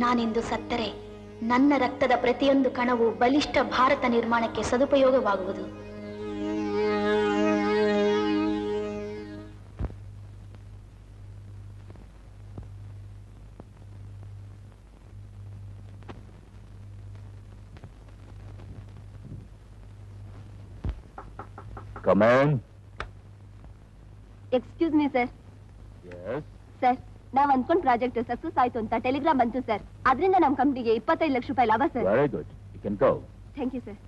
ನಾನಿಂದು ಸತ್ತರೆ ನನ್ನ ರಕ್ತದ ಪ್ರತಿಯೊಂದು ಕಣವು ಬಲಿಷ್ಠ ಭಾರತ ನಿರ್ಮಾಣಕ್ಕೆ ಸದುಪಯೋಗವಾಗುವುದು Come. Excuse me sir Yes. Sir ನಾವ್ ಅನ್ಕೊಂಡ್ ಪ್ರಾಜೆಕ್ಟ್ ಸಕ್ಸಸ್ ಆಯ್ತು ಅಂತ ಟೆಲಿಗ್ರಾಮ್ ಬಂತು ಸರ್ ಅದರಿಂದ ನಮ್ ಕಂಪ್ನಿಗೆ ಇಪ್ಪತ್ತೈದು ಲಕ್ಷ ರೂಪಾಯಿ ಲಾಭ ಸರ್. ಥ್ಯಾಂಕ್ ಯು ಸರ್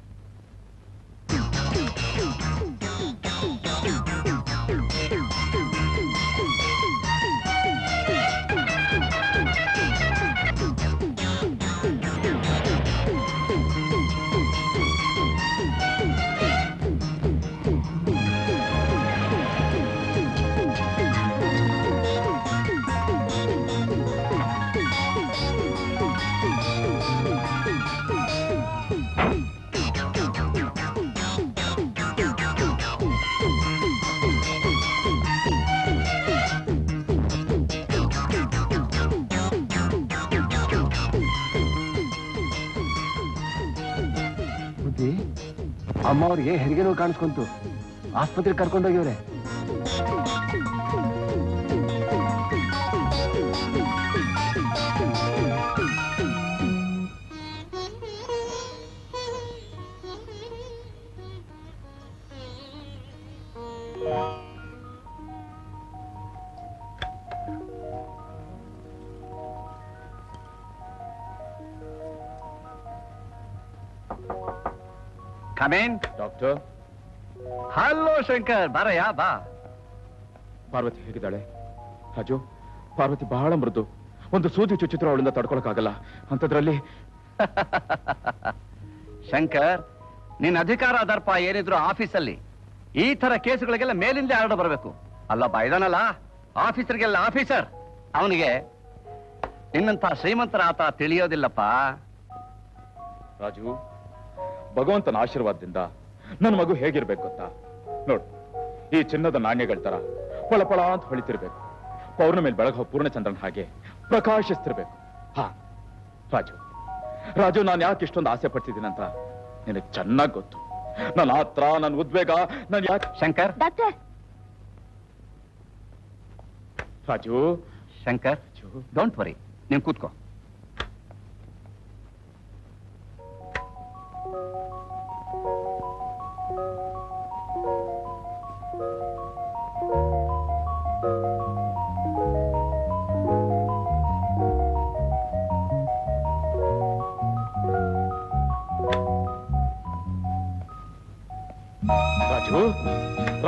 ಅಮ್ಮ ಅವ್ರಿಗೆ ಹೆರಿಗೆ ನೋವು ಕಾಣಿಸ್ಕೊಂತು. ಆಸ್ಪತ್ರೆಗೆ ಕರ್ಕೊಂಡೋಗ್ಯವ್ರೆ ಡಾಕ್ಟರ್ ಹಲೋ ಶಂಕರ್ ಬಾರಯ್ಯ ಬಾ. ಪಾರ್ವತಿ ಹೇಗಿದ್ದಾಳೆ? ರಾಜು ಪಾರ್ವತಿ ಬಹಳ ಮೃದು. ಒಂದು ಸೂದಿ ಚುಚಿತ್ರ ಅವಳಿಂದ ತಡ್ಕೊಳಕ್ಕಾಗಲ್ಲ. ಅಂತದ್ರಲ್ಲಿ ಶಂಕರ್ ನಿನ್ನ ಅಧಿಕಾರ ದರ್ಪ ಏನಿದ್ರು ಆಫೀಸಲ್ಲಿ. ಈ ತರ ಕೇಸುಗಳಿಗೆಲ್ಲ ಮೇಲಿಂದ ಆರ್ಡರ್ ಬರಬೇಕು. ಅಲ್ಲಪ್ಪ ಇದಾನಲ್ಲ ಆಫೀಸರ್ಗೆಲ್ಲ ಆಫೀಸರ್. ಅವನಿಗೆ ನಿನ್ನಂತ ಶ್ರೀಮಂತರ ಆತ ತಿಳಿಯೋದಿಲ್ಲಪ್ಪ. ರಾಜು ಭಗವಂತನ ಆಶೀರ್ವಾದದಿಂದ ನನ್ನ ಮಗು ಹೇಗಿರ್ಬೇಕು ಗೊತ್ತಾ? ನೋಡು ಈ ಚಿನ್ನದ ನಾಣ್ಯಗಳ ತರ ಪಳ ಪಳ ಅಂತ ಹೊಳಿತಿರ್ಬೇಕು. ಪೌರ್ಣಮೇಲೆ ಬೆಳಗೋ ಪೂರ್ಣಚಂದ್ರನ ಹಾಗೆ ಪ್ರಕಾಶಿಸ್ತಿರ್ಬೇಕು. ಹಾ ರಾಜು ರಾಜು ನಾನು ಯಾಕೆ ಇಷ್ಟೊಂದು ಆಸೆ ಪಡ್ತಿದ್ದೀನಂತ ನಿನಗೆ ಚೆನ್ನಾಗಿ ಗೊತ್ತು. ನನ್ನ ಆತ್ರ ನನ್ನ ಉದ್ವೇಗ ನಾನು ಯಾಕೆ Shankar? Doctor! Raju Shankar? Don't worry ನೀನ್ ಕೂತ್ಕೋ.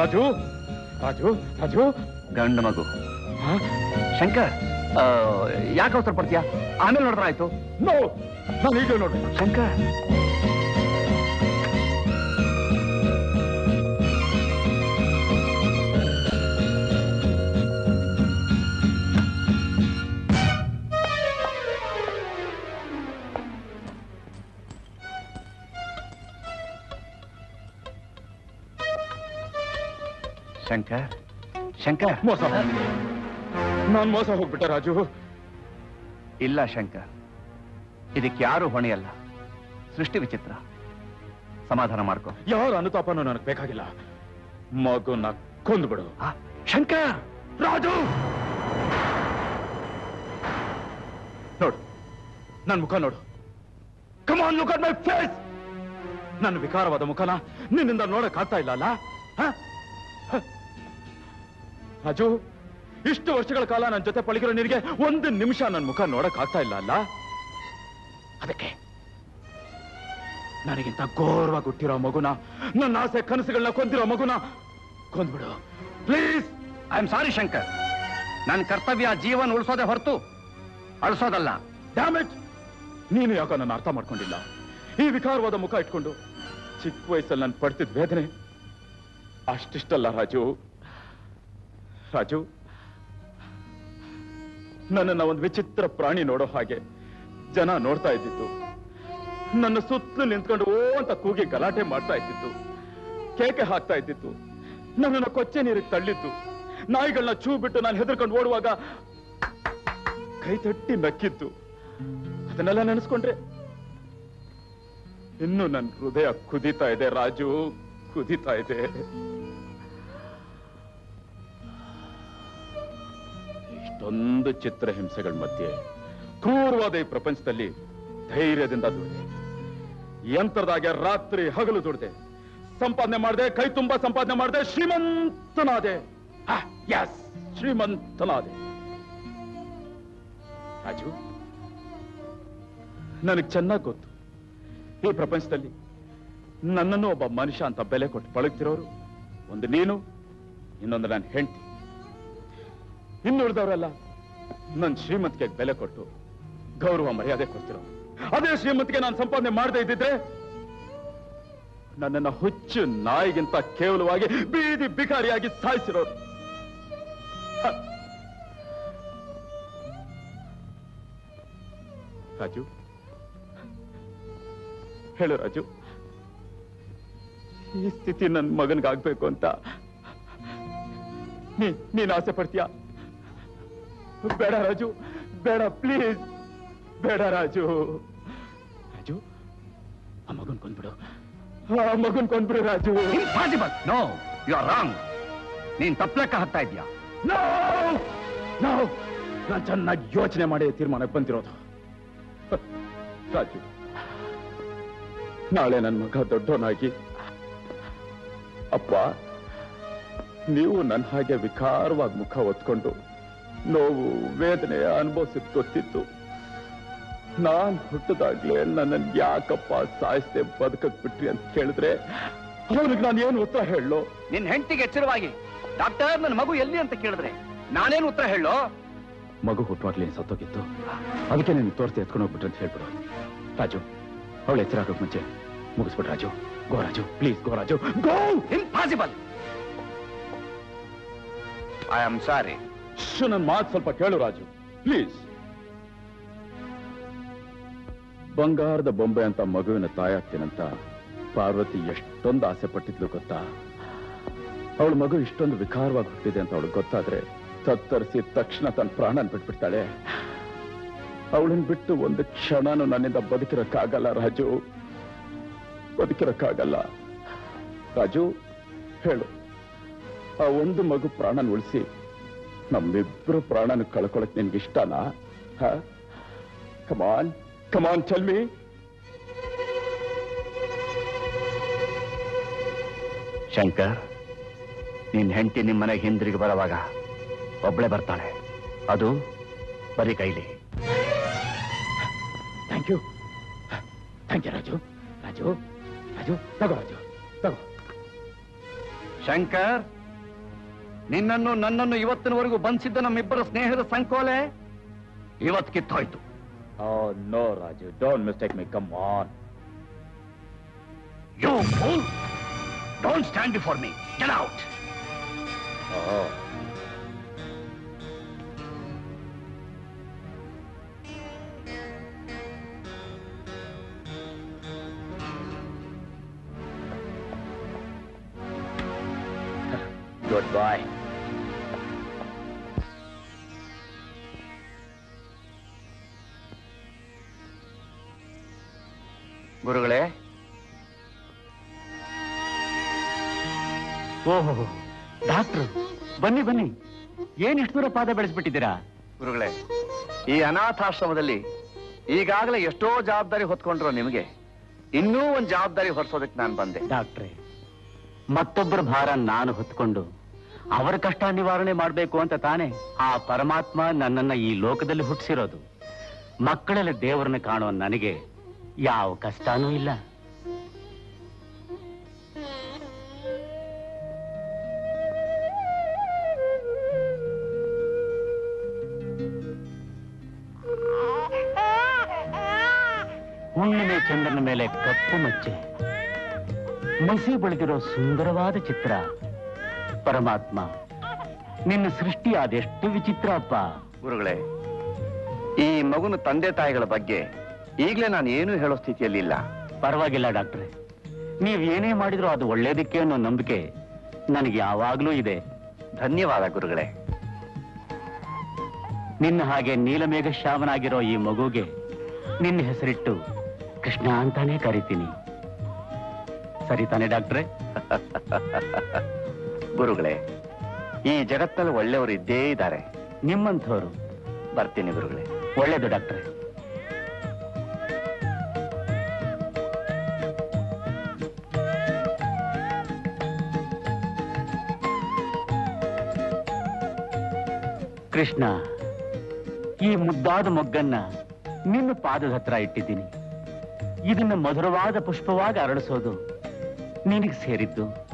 ರಾಜು ರಾಜು ರಾಜು. ಗಂಡ ಮಗು. ಹಾ? ಶಂಕರ್ ಯಾಕೆ ಅವಸರ ಪಡ್ತೀಯಾ? ಆಮೇಲೆ ನೋಡ್ರಾಯ್ತು ಆಯ್ತು. ನೋ ನಾನು ಈಗ ನೋಡ್ರಿ ಶಂಕರ್. ಶಂಕರ್? ಶಂಕರ್? ಮೋಸ ನಾನು ಮೋಸ ಹೋಗ್ಬಿಟ್ಟ ರಾಜು. ಇಲ್ಲ ಶಂಕರ್. ಇದಕ್ಕೆ ಯಾರು ಹೊಣೆಯಲ್ಲ. ಸೃಷ್ಟಿ ವಿಚಿತ್ರ. ಸಮಾಧಾನ ಮಾಡ್ಕೊ. ಯಾರ ಅನುತಾಪನೂ ನನಗೆ ಬೇಕಾಗಿಲ್ಲ. ಮಗುನ ಕೊಂದ್ಬಿಡು. ಶಂಕರ್! ರಾಜು! ನೋಡು. ನನ್ ಮುಖ ನೋಡು. Come on look at my face ನನ್ನ ವಿಕಾರವಾದ ಮುಖನ ನಿನ್ನಿಂದ ನೋಡಕ್ ಆಗ್ತಾ ಇಲ್ಲ ಅಲ್ಲ? ರಾಜು, ಇಷ್ಟು ವರ್ಷಗಳ ಕಾಲ ನನ್ನ ಜೊತೆ ಪಳಗಿರೋ ನಿನಗೆ ಒಂದು ನಿಮಿಷ ನನ್ನ ಮುಖ ನೋಡಕ್ ಆಗ್ತಾ ಇಲ್ಲ ಅಲ್ಲ? ಅದಕ್ಕೆ ನನಗಿಂತ ಗೌರವ ಹುಟ್ಟಿರೋ ಮಗುನ, ನನ್ನ ಆಸೆ ಕನಸುಗಳನ್ನ ಕೊಂದಿರೋ ಮಗುನ ಕೊಂದ್ಬಿಡು. Please I am sorry Shankar. ನನ್ನ ಕರ್ತವ್ಯ ಜೀವನ ಉಳಿಸೋದೇ ಹೊರತು ಅಳಿಸೋದಲ್ಲ. ಡ್ಯಾಮೇಜ್ ನೀನು ಯಾಕೋ ನನ್ನ ಅರ್ಥ ಮಾಡ್ಕೊಂಡಿಲ್ಲ? ಈ ವಿಕಾರವಾದ ಮುಖ ಇಟ್ಕೊಂಡು ಚಿಕ್ಕ ವಯಸ್ಸಲ್ಲಿ ನಾನು ಪಡ್ತಿದ್ ವೇದನೆ ಅಷ್ಟಿಷ್ಟಲ್ಲ ರಾಜು. ರಾಜು ನನ್ನನ್ನ ಒಂದು ವಿಚಿತ್ರ ಪ್ರಾಣಿ ನೋಡೋ ಹಾಗೆ ಜನ ನೋಡ್ತಾ ಇದ್ದಿತ್ತು ನನ್ನ ಸುತ್ತಲೂ ನಿಂತ್ಕೊಂಡು ಓ ಅಂತ ಕೂಗಿ ಗಲಾಟೆ ಮಾಡ್ತಾ ಇದ್ದಿತ್ತು ಕೇಕೆ ಹಾಕ್ತಾ ಇದ್ದಿತ್ತು ನನ್ನನ್ನು ಕೊಚ್ಚೆ ನೀರಿಗೆ ತಳ್ಳಿತ್ತು ನಾಯಿಗಳನ್ನ ಚೂ ಬಿಟ್ಟು ನಾನು ಹೆದರ್ಕೊಂಡು ಓಡುವಾಗ ಕೈ ತಟ್ಟಿ ನಕ್ಕಿತ್ತು ಅದನ್ನೆಲ್ಲ ನೆನೆಸ್ಕೊಂಡ್ರೆ? ಇನ್ನು ನನ್ನ ಹೃದಯ ಕುದೀತಾ ಇದೆ ರಾಜು, ಕುದೀತಾ ಇದೆ. ಇಷ್ಟೊಂದು ಚಿತ್ರಹಿಂಸೆಗಳ ಮಧ್ಯೆ ಕ್ರೂರವಾದ ಈ ಪ್ರಪಂಚದಲ್ಲಿ ಧೈರ್ಯದಿಂದ ದುಡಿದೆ. ಯಂತ್ರದಾಗೆ ರಾತ್ರಿ ಹಗಲು ದುಡಿದೆ. ಸಂಪಾದನೆ ಮಾಡಿದೆ, ಕೈ ತುಂಬಾ ಸಂಪಾದನೆ ಮಾಡಿದೆ, ಶ್ರೀಮಂತನಾದೆ. ಶ್ರೀಮಂತನಾದೆ. ರಾಜು, ನನಗೆ ಚೆನ್ನಾಗಿ ಗೊತ್ತು. ಈ ಪ್ರಪಂಚದಲ್ಲಿ ನನ್ನನ್ನು ಒಬ್ಬ ಮನುಷ್ಯ ಅಂತ ಬೆಲೆ ಕೊಟ್ಟು ಪಳಗ್ತಿರೋರು. ಒಂದು ನೀನು, ಇನ್ನೊಂದು ನನ್ನ ಹೆಂಡತಿ. ಇನ್ನುಳಿದವರೆಲ್ಲ ನನ್ನ ಶ್ರೀಮಂತಿಗೆ ಬೆಲೆ ಕೊಟ್ಟು ಗೌರವ ಮರ್ಯಾದೆ ಕೊಡ್ತಿರೋ. ಅದೇ ಶ್ರೀಮಂತಿಗೆ ನಾನು ಸಂಪಾದನೆ ಮಾಡದೇ ಇದ್ದಿದ್ರೆ ನನ್ನನ್ನ ಹುಚ್ಚು ನಾಯಿಗಿಂತ ಕೇವಲವಾಗಿ ಬೀದಿ ಬಿಕಾರಿಯಾಗಿ ಸಾಯಿಸಿರೋರು. ರಾಜು. ಹೇಳು ರಾಜು. ಈ ಸ್ಥಿತಿ ನನ್ನ ಮಗನಿಗಾಗ್ಬೇಕು ಅಂತ ನೀನ್ ಆಸೆ ಪಡ್ತೀಯಾ? ಬೇಡ ರಾಜು ಬೇಡ ಪ್ಲೀಸ್ ಬೇಡ ರಾಜು ರಾಜು ಆ ಮಗನ್ ಕೊಂದ್ಬಿಡು ಆ ಮಗನ್ ಕೊಂದ್ಬಿಡು Raju impossible no you are wrong ನೀನ್ ತಪ್ಲೆಕ್ಕ ಹಾಕ್ತಾ ಇದೀಯಾ ನೋ ನೋ ನಾನು ಚೆನ್ನಾಗಿ ಯೋಚನೆ ಮಾಡಿ ತೀರ್ಮಾನಕ್ಕೆ ಬಂದಿರೋದು ರಾಜು ನಾಳೆ ನನ್ನ ಮಗ ದೊಡ್ಡವನಾಗಿ ಅಪ್ಪ ನೀವು ನನ್ನ ಹಾಗೆ ವಿಕಾರವಾಗಿ ಮುಖ ಹೊತ್ಕೊಂಡು ನೋವು ವೇದನೆ ಅನುಭವಿಸಿದ್ ಗೊತ್ತಿತ್ತು ನಾನ್ ಹುಟ್ಟದಾಗ್ಲೇ ನನ್ನ ಯಾಕಪ್ಪ ಸಾಯಿಸ್ದೆ ಬದುಕಕ್ ಬಿಟ್ರಿ ಅಂತ ಕೇಳಿದ್ರೆ ಅವನಿಗೆ ನಾನು ಏನು ಉತ್ತರ ಹೇಳು ನಿನ್ ಹೆಂಡತಿಗೆ ಎಚ್ಚರವಾಗಿ ಡಾಕ್ಟರ್ ನನ್ನ ಮಗು ಎಲ್ಲಿ ಅಂತ ಕೇಳಿದ್ರೆ ನಾನೇನು ಉತ್ತರ ಹೇಳೋ ಮಗು ಹುಟ್ಟುವಾಗ್ಲೇ ಸತ್ತೋಗಿತ್ತು. ಅದಕ್ಕೆ ನೀನು ತೋರಿಸಿ ಎತ್ಕೊಂಡು ಹೋಗ್ಬಿಟ್ರೆ ಅಂತ ಹೇಳ್ಬಿಡು. ರಾಜು ಅವಳು ಎಚ್ಚರಾಗೋಕ್ ಮುಂಚೆ ಮುಗಿಸ್ಬಿಡು Raju. Go Raju please go Raju. Go! Impossible I am sorry ನನ್ನ ಮಾತು ಸ್ವಲ್ಪ ಕೇಳು ರಾಜು. ಪ್ಲೀಸ್ ಬಂಗಾರದ ಬೊಂಬೆ ಅಂತ ಮಗುವಿನ ತಾಯಾಗ್ತೀನಂತ ಪಾರ್ವತಿ ಎಷ್ಟೊಂದು ಆಸೆ ಪಟ್ಟಿದ್ಲು ಗೊತ್ತಾ? ಅವಳ ಮಗು ಇಷ್ಟೊಂದು ವಿಕಾರವಾಗಿ ಹುಟ್ಟಿದೆ ಅಂತ ಅವಳು ಗೊತ್ತಾದ್ರೆ ತತ್ತರಿಸಿ ತಕ್ಷಣ ತನ್ನ ಪ್ರಾಣನ್ ಬಿಟ್ಬಿಡ್ತಾಳೆ. ಅವಳನ್ನ ಬಿಟ್ಟು ಒಂದು ಕ್ಷಣನೂ ನನ್ನಿಂದ ಬದುಕಿರಕ್ಕಾಗಲ್ಲ ರಾಜು. ಬದುಕಿರಕ್ಕಾಗಲ್ಲ. ರಾಜು, ಹೇಳು. ಆ ಒಂದು ಮಗು ಪ್ರಾಣನ ಉಳಿಸಿ ನಮ್ಮಿಬ್ರು ಪ್ರಾಣನ ಕಳ್ಕೊಳಕ್ ನಿನ್ಗೆ ಇಷ್ಟನಾ ಕಮಾನ್ ಕಮಾನ್ ಚಲ್ಮಿ ಶಂಕರ್ ನಿನ್ ಹೆಂಡತಿ ನಿಮ್ ಮನೆಗೆ ಹಿಂದಿರುಗಿ ಬರುವಾಗ ಒಬ್ಳೆ ಬರ್ತಾಳೆ ಅದು ಬರೀ ಕೈಲಿ thank you thank you Raju Raju Raju ತಗೋ ರಾಜು ತಗೋ ಶಂಕರ್ ನಿನ್ನನ್ನು ನನ್ನನ್ನು ಇವತ್ತಿನವರೆಗೂ ಬಂಧಿಸಿದ್ದ ನಮ್ಮಿಬ್ಬರ ಸ್ನೇಹದ ಸಂಕೋಲೆ ಇವತ್ ಕಿತ್ತೋಯ್ತು. No Raju don't mistake me come on. You fool don't stand before me get out ಬನ್ನಿ ಬನ್ನಿ. ಏನ್ ಇಷ್ಟು ದೂರ ಪಾದ ಬೆಳೆಸ್ಬಿಟ್ಟಿದ್ದೀರಾ? ಗುರುಗಳೇ ಈ ಅನಾಥಾಶ್ರಮದಲ್ಲಿ ಈಗಾಗಲೇ ಎಷ್ಟೋ ಜವಾಬ್ದಾರಿ ಹೊತ್ಕೊಂಡ್ರು ನಿಮಗೆ. ಇನ್ನೂ ಒಂದು ಜವಾಬ್ದಾರಿ ಹೊರಿಸೋದಕ್ಕೆ ನಾನು ಬಂದೆ. ಡಾಕ್ಟ್ರೆ ಮತ್ತೊಬ್ಬರ ಭಾರ ನಾನು ಹೊತ್ಕೊಂಡು ಅವರ ಕಷ್ಟ ನಿವಾರಣೆ ಮಾಡಬೇಕು ಅಂತ ತಾನೇ ಆ ಪರಮಾತ್ಮ ನನ್ನನ್ನ ಈ ಲೋಕದಲ್ಲಿ ಹುಟ್ಟಿಸಿರೋದು ಮಕ್ಕಳಲ್ಲಿ ದೇವರನ್ನ ಕಾಣುವ ನನಗೆ ಯಾವ ಕಷ್ಟನೂ ಇಲ್ಲ. ಚಂದ್ರನ ಮೇಲೆ ಕಪ್ಪು ಮಚ್ಚೆ. ಮಸಿ ಬಳಿದಿರೋ ಸುಂದರವಾದ ಚಿತ್ರ. ಪರಮಾತ್ಮ ನಿನ್ನ ಸೃಷ್ಟಿ ಅದೆಷ್ಟು ವಿಚಿತ್ರ ಅಪ್ಪ. ಗುರುಗಳೇ ಈ ಮಗುನ ತಂದೆ ತಾಯಿಗಳ ಬಗ್ಗೆ ಈಗಲೇ ನಾನು ಏನು ಹೇಳೋ ಸ್ಥಿತಿಯಲ್ಲಿಲ್ಲ ಪರವಾಗಿಲ್ಲ ಡಾಕ್ಟ್ರೆ. ನೀವು ಏನೇ ಮಾಡಿದ್ರು ಅದು ಒಳ್ಳೇದಕ್ಕೆ ಅನ್ನೋ ನಂಬಿಕೆ ನನಗೆ ಯಾವಾಗಲೂ ಇದೆ. ಧನ್ಯವಾದ ಗುರುಗಳೇ. ನಿನ್ನ ಹಾಗೆ ನೀಲಮೇಘ ಶ್ಯಾಮನಾಗಿರೋ ಈ ಮಗುಗೆ ನಿನ್ನ ಹೆಸರಿಟ್ಟು ಕೃಷ್ಣ ಅಂತಾನೆ ಕರಿತೀನಿ. ಸರಿ ತಾನೆ ಡಾಕ್ಟ್ರೆ? ಗುರುಗಳೇ, ಈ ಜಗತ್ತಲ್ಲಿ ಒಳ್ಳೆಯವರು ಇದ್ದೇ ಇದ್ದಾರೆ. ನಿಮ್ಮಂಥವ್ರು. ಬರ್ತೀನಿ ಗುರುಗಳೇ. ಒಳ್ಳೇದು ಡಾಕ್ಟ್ರೆ. ಕೃಷ್ಣ, ಈ ಮುದ್ದಾದ ಮೊಗ್ಗನ್ನ ನಿನ್ನ ಪಾದದ ಹತ್ರ ಇಟ್ಟಿದ್ದೀನಿ. ಇದನ್ನ ಮಧುರವಾದ ಪುಷ್ಪವಾಗಿ ಅರಳಿಸೋದು ನಿನಗೆ ಸೇರಿದ್ದು.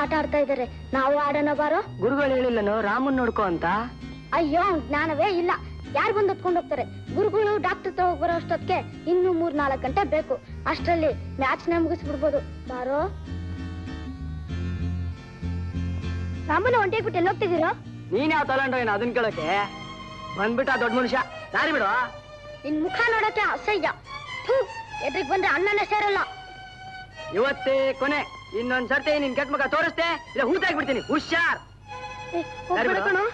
ಆಟ ಆಡ್ತಾ ಇದಾರೆ ನಾವು ಆಡೋಣ ಬಾರೋ? ಗುರುಗಳು ಹೇಳಿಲ್ಲನು? ರಾಮನ್ ನೋಡ್ಕೋ ಅಂತ? ಅಯ್ಯೋ ಜ್ಞಾನವೇ ಇಲ್ಲ. ಯಾರು ಬಂದು ಹೊತ್ಕೊಂಡು ಹೋಗ್ತಾರೆ? ಗುರುಗಳು ಡಾಕ್ಟರ್ ತಗೋ ಬರೋ ಅಷ್ಟೊತ್ತಿಗೆ ಇನ್ನು ಮೂರ್ ನಾಲ್ಕು ಗಂಟೆ ಬೇಕು. ಅಷ್ಟರಲ್ಲಿ ಮ್ಯಾಚ್ನ ಮುಗಿಸ್ಬಿಡ್ಬೋದು. ಬಾರೋ? ರಾಮನ ಒಂಟೆ ಬಿಟ್ಟು ಎಲ್ಲಿ ಹೋಗ್ತಿದ್ದೀರೋ? ನೀನ್ ಯಾವ ತಗೊಂಡ್ರ ಏನ್ ಅದನ್ ಕೇಳಕ್ಕೆ? ಬಂದ್ಬಿಟ್ಟ ದೊಡ್ಡ ಮನುಷ್ಯ. ಸಾರಿ ಬಿಡೋ. ನಿನ್ ಮುಖ ನೋಡಕ್ಕೆ ಅಸಹ್ಯ. ಎದ್ರಿಗ್ ಬಂದ್ರೆ ಅಣ್ಣನೇ ಸೇರಲ್ಲ. ಇವತ್ತೇ ಕೊನೆ. ಇನ್ನೊಂದ್ ಸರ್ತಿ ನಿನ್ ಕೆಟ್ಟ ಮುಖ ತೋರಿಸ್ತೆ ಇಲ್ಲ ಹೂತಾಗ್ಬಿಡ್ತೀನಿ ಹುಷಾರ್. ಏ, ದಾರಿ ಹೋಗ್ಬೇಡ ಬಿಡು.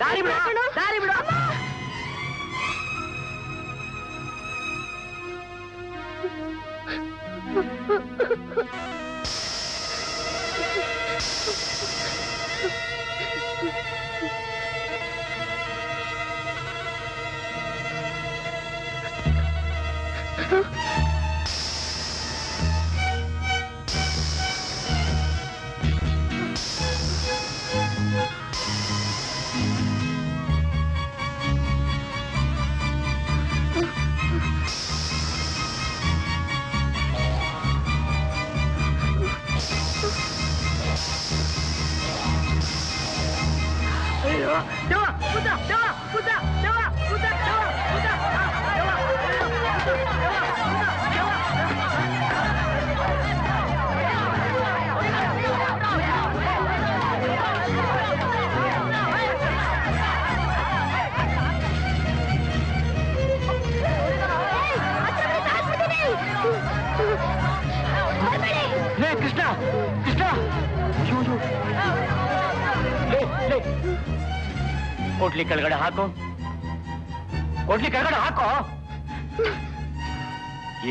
ದಾರಿ ಬಿಡು. ಹೋಗ್ಬೇಡ ಕಣೋ.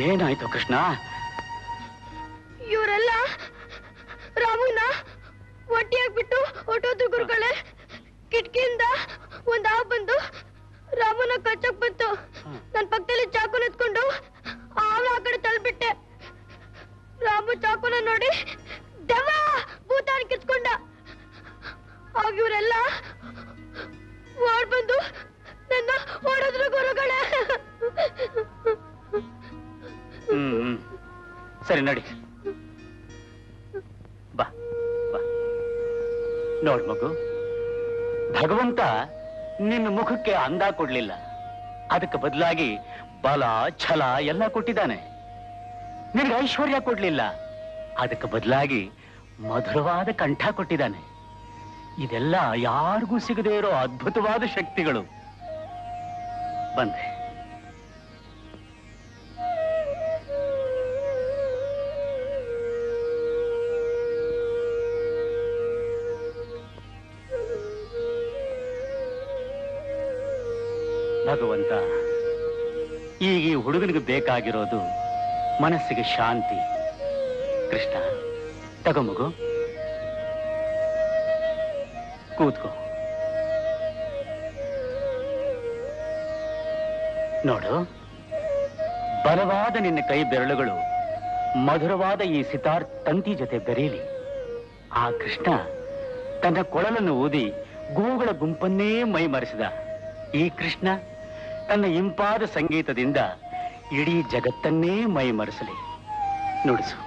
ಏನಾಯ್ತು ಕೃಷ್ಣ ಇವರೆಲ್ಲ ಕೊಡ್ಲಿಲ್ಲ. ಅದಕ್ಕೆ ಬದಲಾಗಿ ಬಲ, ಛಲ ಎಲ್ಲ ಕೊಟ್ಟಿದ್ದಾನೆ. ನಿನಗೆ ಐಶ್ವರ್ಯ ಕೊಡ್ಲಿಲ್ಲ. ಅದಕ್ಕೆ ಬದಲಾಗಿ ಮಧುರವಾದ ಕಂಠ ಕೊಟ್ಟಿದ್ದಾನೆ. ಇದೆಲ್ಲ ಯಾರಿಗೂ ಸಿಗದೇ ಇರೋ ಅದ್ಭುತವಾದ ಶಕ್ತಿಗಳು. ಬಂದೆ. ಭಗವಂತ ಈಗ ಈ ಹುಡುಗನಿಗೆ ಬೇಕಾಗಿರೋದು ಮನಸ್ಸಿಗೆ ಶಾಂತಿ. ಕೃಷ್ಣ, ತಗೋ ಮಗು. ಕೂತ್ಕೋ. ನೋಡು, ಬಲವಾದ ನಿನ್ನ ಕೈ ಬೆರಳುಗಳು ಮಧುರವಾದ ಈ ಸಿತಾರ್ ತಂತಿ ಜೊತೆ ಬೆರೆಯಲಿ ಆ ಕೃಷ್ಣ ತನ್ನ ಕೊಳಲನ್ನು ಊದಿ ಗೋಗಳ ಗುಂಪನ್ನೇ ಮೈಮರೆಸಿದ. ಈ ಕೃಷ್ಣ ತನ್ನ ಇಂಪಾದ ಸಂಗೀತದಿಂದ ಇಡೀ ಜಗತ್ತನ್ನೇ ಮೈಮರೆಸಲಿ. ನುಡಿಸು.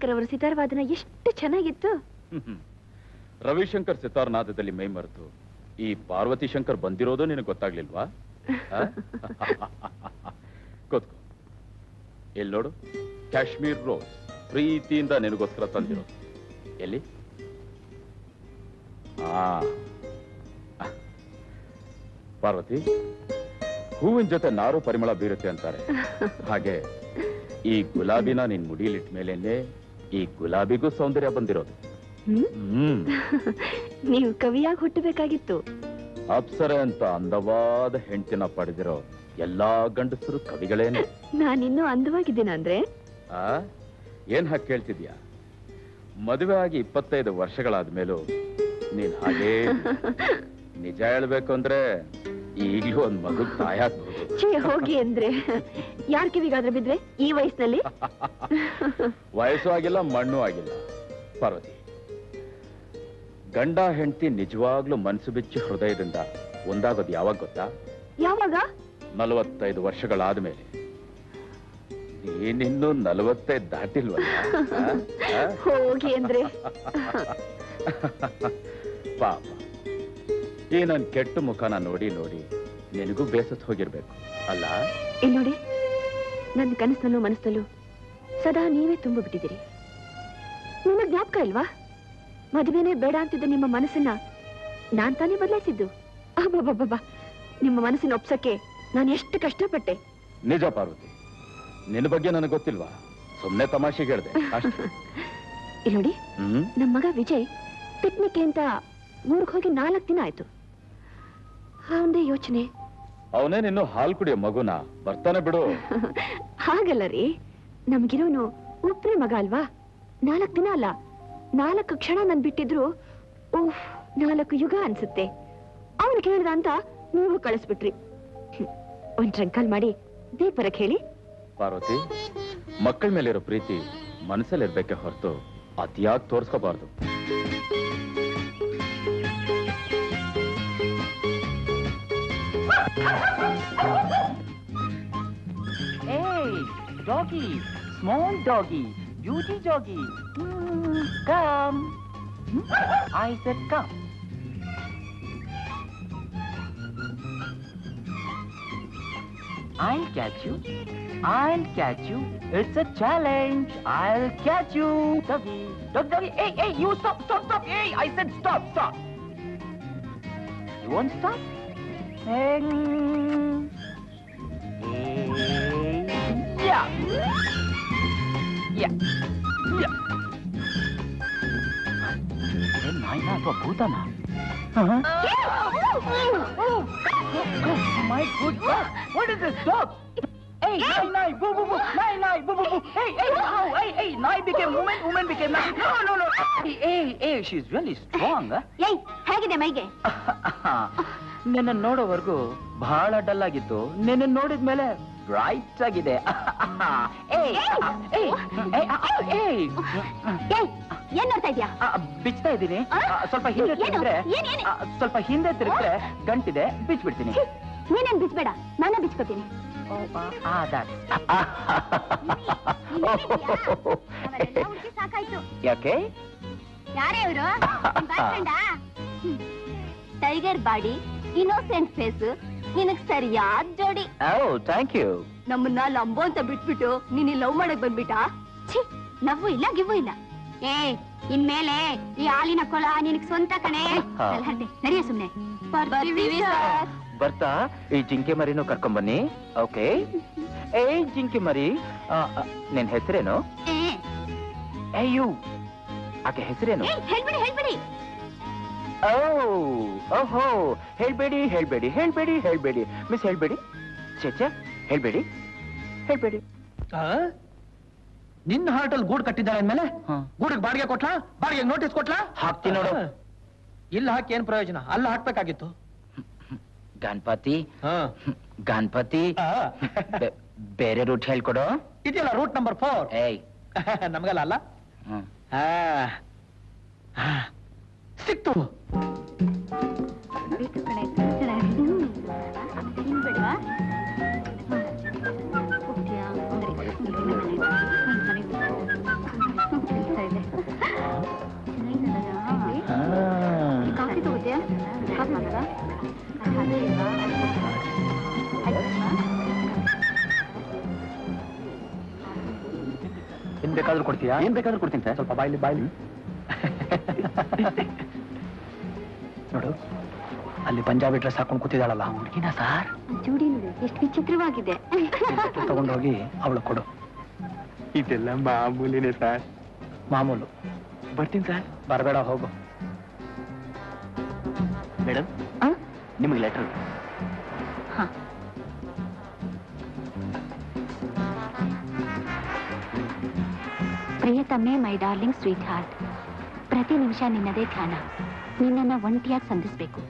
ರವಿಶಂಕರ್ ಅವರ ಸಿತಾರವಾದನ ಎಷ್ಟು ಚೆನ್ನಾಗಿತ್ತು. ರವಿಶಂಕರ್ ಸಿತಾರನಾದದಲ್ಲಿ ಮೈ ಮರೆತು ಈ ಪಾರ್ವತಿ ಶಂಕರ್ ಬಂದಿರೋದು ನಿನಗೆ ಗೊತ್ತಾಗ್ಲಿಲ್ವಾ? ಕೂತ್ಕೋ. ಎಲ್ಲಿ ನೋಡು? ಕಾಶ್ಮೀರ್ ರೋಸ್, ಪ್ರೀತಿಯಿಂದ ನಿನಗೋಸ್ಕರ ತಂದಿರೋದು. ಎಲ್ಲಿ? ಪಾರ್ವತಿ, ಹೂವಿನ ಜೊತೆ ನಾರು ಪರಿಮಳ ಬೀರುತ್ತೆ ಅಂತಾರೆ. ಹಾಗೆ ಈ ಗುಲಾಬಿನ ನಿನ್ ಮುಡಿಲಿಟ್ಟ ಮೇಲೇನೆ ಈ ಗುಲಾಬಿಗೂ ಸೌಂದರ್ಯ ಬಂದಿರೋದು. ನೀವು ಕವಿಯಾಗಿ ಹುಟ್ಟಬೇಕಾಗಿತ್ತು. ಅಪ್ಸರೆ ಅಂತ ಅಂದವಾದ ಹೆಂಡತಿನ ಪಡೆದಿರೋ ಎಲ್ಲಾ ಗಂಡಸರು ಕವಿಗಳೇನು. ನಾನಿನ್ನೂ ಅಂದವಾಗಿದ್ದೀನ ಅಂದ್ರೆ? ಆ? ಏನ್ ಹಾಗೆ ಕೇಳ್ತಿದ್ಯಾ? ಮದುವೆ ಆಗಿ ಇಪ್ಪತ್ತೈದು ವರ್ಷಗಳಾದ್ಮೇಲೂ ನೀನ್ ಹಾಗೇ ನಿಜ ಹೇಳ್ಬೇಕು ಅಂದ್ರೆ ಈಗ್ಲೂ ಒಂದ್ ಮಗು ತಾಯ ಛೀ ಹೋಗಿ ಅಂದ್ರೆ. ಯಾರ್ ಕಿವಿಗಾದ್ರೆ ಬಿದ್ರೆ? ಈ ವಯಸ್ಸಿನಲ್ಲಿ? ವಯಸ್ಸು ಆಗಿಲ್ಲ ಮಣ್ಣು ಆಗಿಲ್ಲ. ಪಾರ್ವತಿ ಗಂಡ ಹೆಂಡತಿ ನಿಜವಾಗ್ಲೂ ಮನಸ್ಸು ಬಿಚ್ಚಿ ಹೃದಯದಿಂದ ಒಂದಾಗೋದು ಯಾವಾಗ ಗೊತ್ತಾ? ಯಾವಾಗ? ನಲವತ್ತೈದು ವರ್ಷಗಳಾದ್ಮೇಲೆ ಏನಿನ್ನು ನಲವತ್ತೈದು ದಾಟಿಲ್ವಲ್ಲ? ಆ? ಹೋಗಿ ಅಂದ್ರೆ. ಪಾಪ. ಈ ನನ್ ಕೆಟ್ಟ ಮುಖನ ನೋಡಿ ನೋಡಿ ನಿನಗೂ ಬೇಸತ್ ಹೋಗಿರ್ಬೇಕು. ಅಲ್ಲ? ಇಲ್ಲಿ ನೋಡಿ ನನ್ನ ಕನಸಲ್ಲೂ ಮನಸ್ಸಲ್ಲೂ ಸದಾ ನೀವೇ ತುಂಬು ಬಿಟ್ಟಿದ್ದೀರಿ. ನಿಮ್ಮ ಜ್ಞಾಪಕ ಇಲ್ವಾ? ಮದುವೆನೇ ಬೇಡ ಅಂತಿದ್ದ ನಿಮ್ಮ ಮನಸ್ಸನ್ನ ನಾನ್ ತಾನೇ ಬದಲಾಯಿಸಿದ್ದು. ಅಬ್ಬಬ್ಬಬ್ಬ ನಿಮ್ಮ ಮನಸ್ಸಿನ ಒಪ್ಸಕ್ಕೆ ನಾನು ಎಷ್ಟು ಕಷ್ಟಪಟ್ಟೆ. ನಿಜ ಪಾರ್ವತಿ ನಿನ್ನ ಬಗ್ಗೆ ನನಗೆ ಗೊತ್ತಿಲ್ವಾ? ಸುಮ್ಮನೆ ತಮಾಷೆಗೆ ಹೇಳಿದೆ ಇಲ್ಲಿ ನೋಡಿ ನಮ್ಮ ಮಗ ವಿಜಯ್ ಪಿಕ್ನಿಕ್ ಅಂತ ಮೂರು ಹೋಗಿ ನಾಲ್ಕು ದಿನ ಆಯ್ತು. ಅವನದೇ ಯೋಚನೆ. ಅವನೇನಿನ್ನು ಹಾಲು ಕುಡಿಯೋ ಮಗುನ? ಬರ್ತಾನೆ ಬಿಡು. ಹಾಗಲ್ಲ ರೀ. ನಮ್ಗಿರೋನು ಒಬ್ಬನೇ ಮಗ ಅಲ್ವಾ? ನಾಲ್ಕು ದಿನ ಅಲ್ಲ. ನಾಲ್ಕು ಕ್ಷಣ ನನ್ ಬಿಟ್ಟಿದ್ರು ಓಹ್ ನಾಲ್ಕು ಯುಗ ಅನ್ಸುತ್ತೆ. ಅವನು ಕೇಳ್ದ ಅಂತ ನೀವು ಕಳಿಸ್ಬಿಟ್ರಿ. ಒಂದ್ ಟ್ರಂಕಲ್ ಮಾಡಿ ದೀಪರ ಕೇಳಿ ಹೇಳಿ. ಪಾರ್ವತಿ ಮಕ್ಕಳ ಮೇಲಿರೋ ಪ್ರೀತಿ ಮನಸ್ಸಲ್ಲಿರ್ಬೇಕೆ ಹೊರತು ಅತಿಯಾಗಿ ತೋರ್ಸ್ಕೋಬಾರ್ದು. Hey, doggy, small doggy, beauty doggy. Hmm, come. Hmm? I said come. I'll catch you. I'll catch you. It's a challenge. I'll catch you. Doggy, dog, doggy. Hey, hey, you stop, stop, stop. Hey, I said stop, stop. You won't stop? Hey. Yeah. Yeah. Yeah. ಏ ನಾಯಿನ ಅಥವಾ ಭೂತನ my god what is this dog Hey, nai, nai, boo, boo, boo, nai, nai, boo, boo, boo. Hey, hey, wow, hey, hey, nai became woman, woman became nai. No, no, no. Hey, hey, hey, she's really strong. Huh? ಏಯ್ ಹೇಗಿದೆ ಮೈಗೆ ನಿನ್ನ ನೋಡೋವರೆಗೂ ಬಹಳ dull ಆಗಿತ್ತು ನಿನ್ನ ನೋಡಿದ್ಮೇಲೆ bright ಆಗಿದೆ. ಏನ್ ನೋಡ್ತಾ ಇದ್ಯಾ? ಬಿಚ್ತಾ ಇದ್ದೀನಿ. ಸ್ವಲ್ಪ ಹಿಂದೆ? ತಿರುಗಿದ್ರೆ ಸ್ವಲ್ಪ ಹಿಂದೆ ತಿರುಗಿದ್ರೆ ಗಂಟಿದೆ ಬಿಚ್ ಬಿಡ್ತೀನಿ ನೀನೇನ್ ಬಿಚ್ಬೇಡ ನಾನೇ ಬಿಚ್ಕೋತೀನಿ. ಯಾಕೆ? ಯಾರೇ ಇವರು? ಟೈಗರ್ ಬಾಡಿ ಇನ್ನೋಸೆಂಟ್ ಫೇಸ್ ನಿನಗ್ ಸರಿಯಾದ ಜೋಡಿ. ಓ ಥ್ಯಾಂಕ್ ಯು ನಮ್ಮನ್ನ ಲಂಬೋ ಅಂತ ಬಿಟ್ಬಿಟ್ಟು ನೀನ್ ಲವ್ ಮಾಡಕ್ ಬಂದ್ಬಿಟ್ಟ? ಛೀ ನವ್ವು ಇಲ್ಲ ಗಿವ್ವು ಇಲ್ಲ. ಏ ಇನ್ಮೇಲೆ ಈ ಹಾಲಿನ ಕೊಳ ನಿನಗ್ ಸ್ವಂತ ಕಣೆ. ಸಲಹೆ ಸುಮ್ನೆ. ಬರ್ತಾ ಈ ಜಿಂಕೆ ಮರಿನೂ ಕರ್ಕೊಂಡ್ ಬನ್ನಿ. ಓಕೆ ಏ ಜಿಂಕೆ ಮರಿ ನಿನ್ ಹೆಸರೇನು? ಏ, ಏ ಯು. ಆಕೆ ಹೆಸರೇನು? ಹೇಳ್ಬಿಡಿ ಹೇಳ್ಬಿಡಿ. ಓ ಓಹೋ ಹೇಳ್ಬೇಡಿ ಹೇಳ್ಬೇಡಿ ಹೇಳ್ಬೇಡಿ ಹೇಳ್ಬೇಡಿ. ಮಿಸ್ ಹೇಳ್ಬೇಡಿ. ಚೇಚೆ ಹೇಳ್ಬೇಡಿ ಹೇಳ್ಬೇಡಿ. ನಿನ್ನ ಹಾರ್ಟಲ್ ಗೂಡ್ ಕಟ್ಟಿದ್ದಾಳೆ ಅಂದ್ಮೇಲೆ? ಹಾ. ಗೂಡಿಗೆ ಬಾಡಿಗೆ ಕೊಟ್ಲಾ? ಬಾಡಿಗೆ ನೋಟಿಸ್ ಕೊಟ್ಲಾ? ಹಾಕ್ತೀನಿ ನೋಡು. ಇಲ್ಲ ಹಾಕಿ ಏನ್ ಪ್ರಯೋಜನ? ಅಲ್ಲ ಹಾಕ್ಬೇಕಾಗಿತ್ತು. ಗಣಪತಿ. ಹಾ. ಗಣಪತಿ. ಬೇರೆ ರೂಟ್ ಹೇಳ್ಕೊಡು. ಇದೆಯಲ್ಲ ರೂಟ್ ನಂಬರ್ ಫೋರ್ ಏಯ್. ನಮಗಲ್ಲ ಅಲ್ಲ? ಹ್ಮ್. ಆ. ಆ. ಸಿಕ್ತು? ಏನ್ ಬೇಕಾದ್ರೂ ಕೊಡ್ತೀಯಾ? ಏನ್ ಬೇಕಾದ್ರೂ ಕೊಡ್ತೀನಿ ಸರ್. ಸ್ವಲ್ಪ ಬಾಯ್ಲಿ ಬಾಯ್ಲಿ. ನೋಡು ಅಲ್ಲಿ ಪಂಜಾಬಿ ಡ್ರೆಸ್ ಹಾಕೊಂಡು ಕೂತಿದ್ದಾಳಲ್ಲ. ಹುಡುಗಿನ ಸಾರ್? ಜೋಡಿ ನೋಡು ಎಷ್ಟು ವಿಚಿತ್ರವಾಗಿದೆ. ತಗೊಂಡೋಗಿ ಅವಳು ಕೊಡು. ಇದೆಲ್ಲ ಮಾಮೂಲಿನೇ ಸಾರ್. ಮಾಮೂಲು. ಬರ್ತೀನಿ ಸರ್. ಬರಬೇಡ ಹೋಗು. ಮೇಡಮ್ ಆ? ನಿಮಗೆ ಲೆಟರ್ ಹ. ಪ್ರಿಯತಮ್ಮೆ ಮೈ ಡಾರ್ಲಿಂಗ್ ಸ್ವೀಟ್ ಹಾರ್ಟ್ ಪ್ರತಿ ನಿಮಿಷ ನಿನ್ನದೇ ಧ್ಯಾನ. ನಿನ್ನನ್ನ ಒಂಟಿಯಾಗಿ ಸಂಧಿಸ್ಬೇಕು.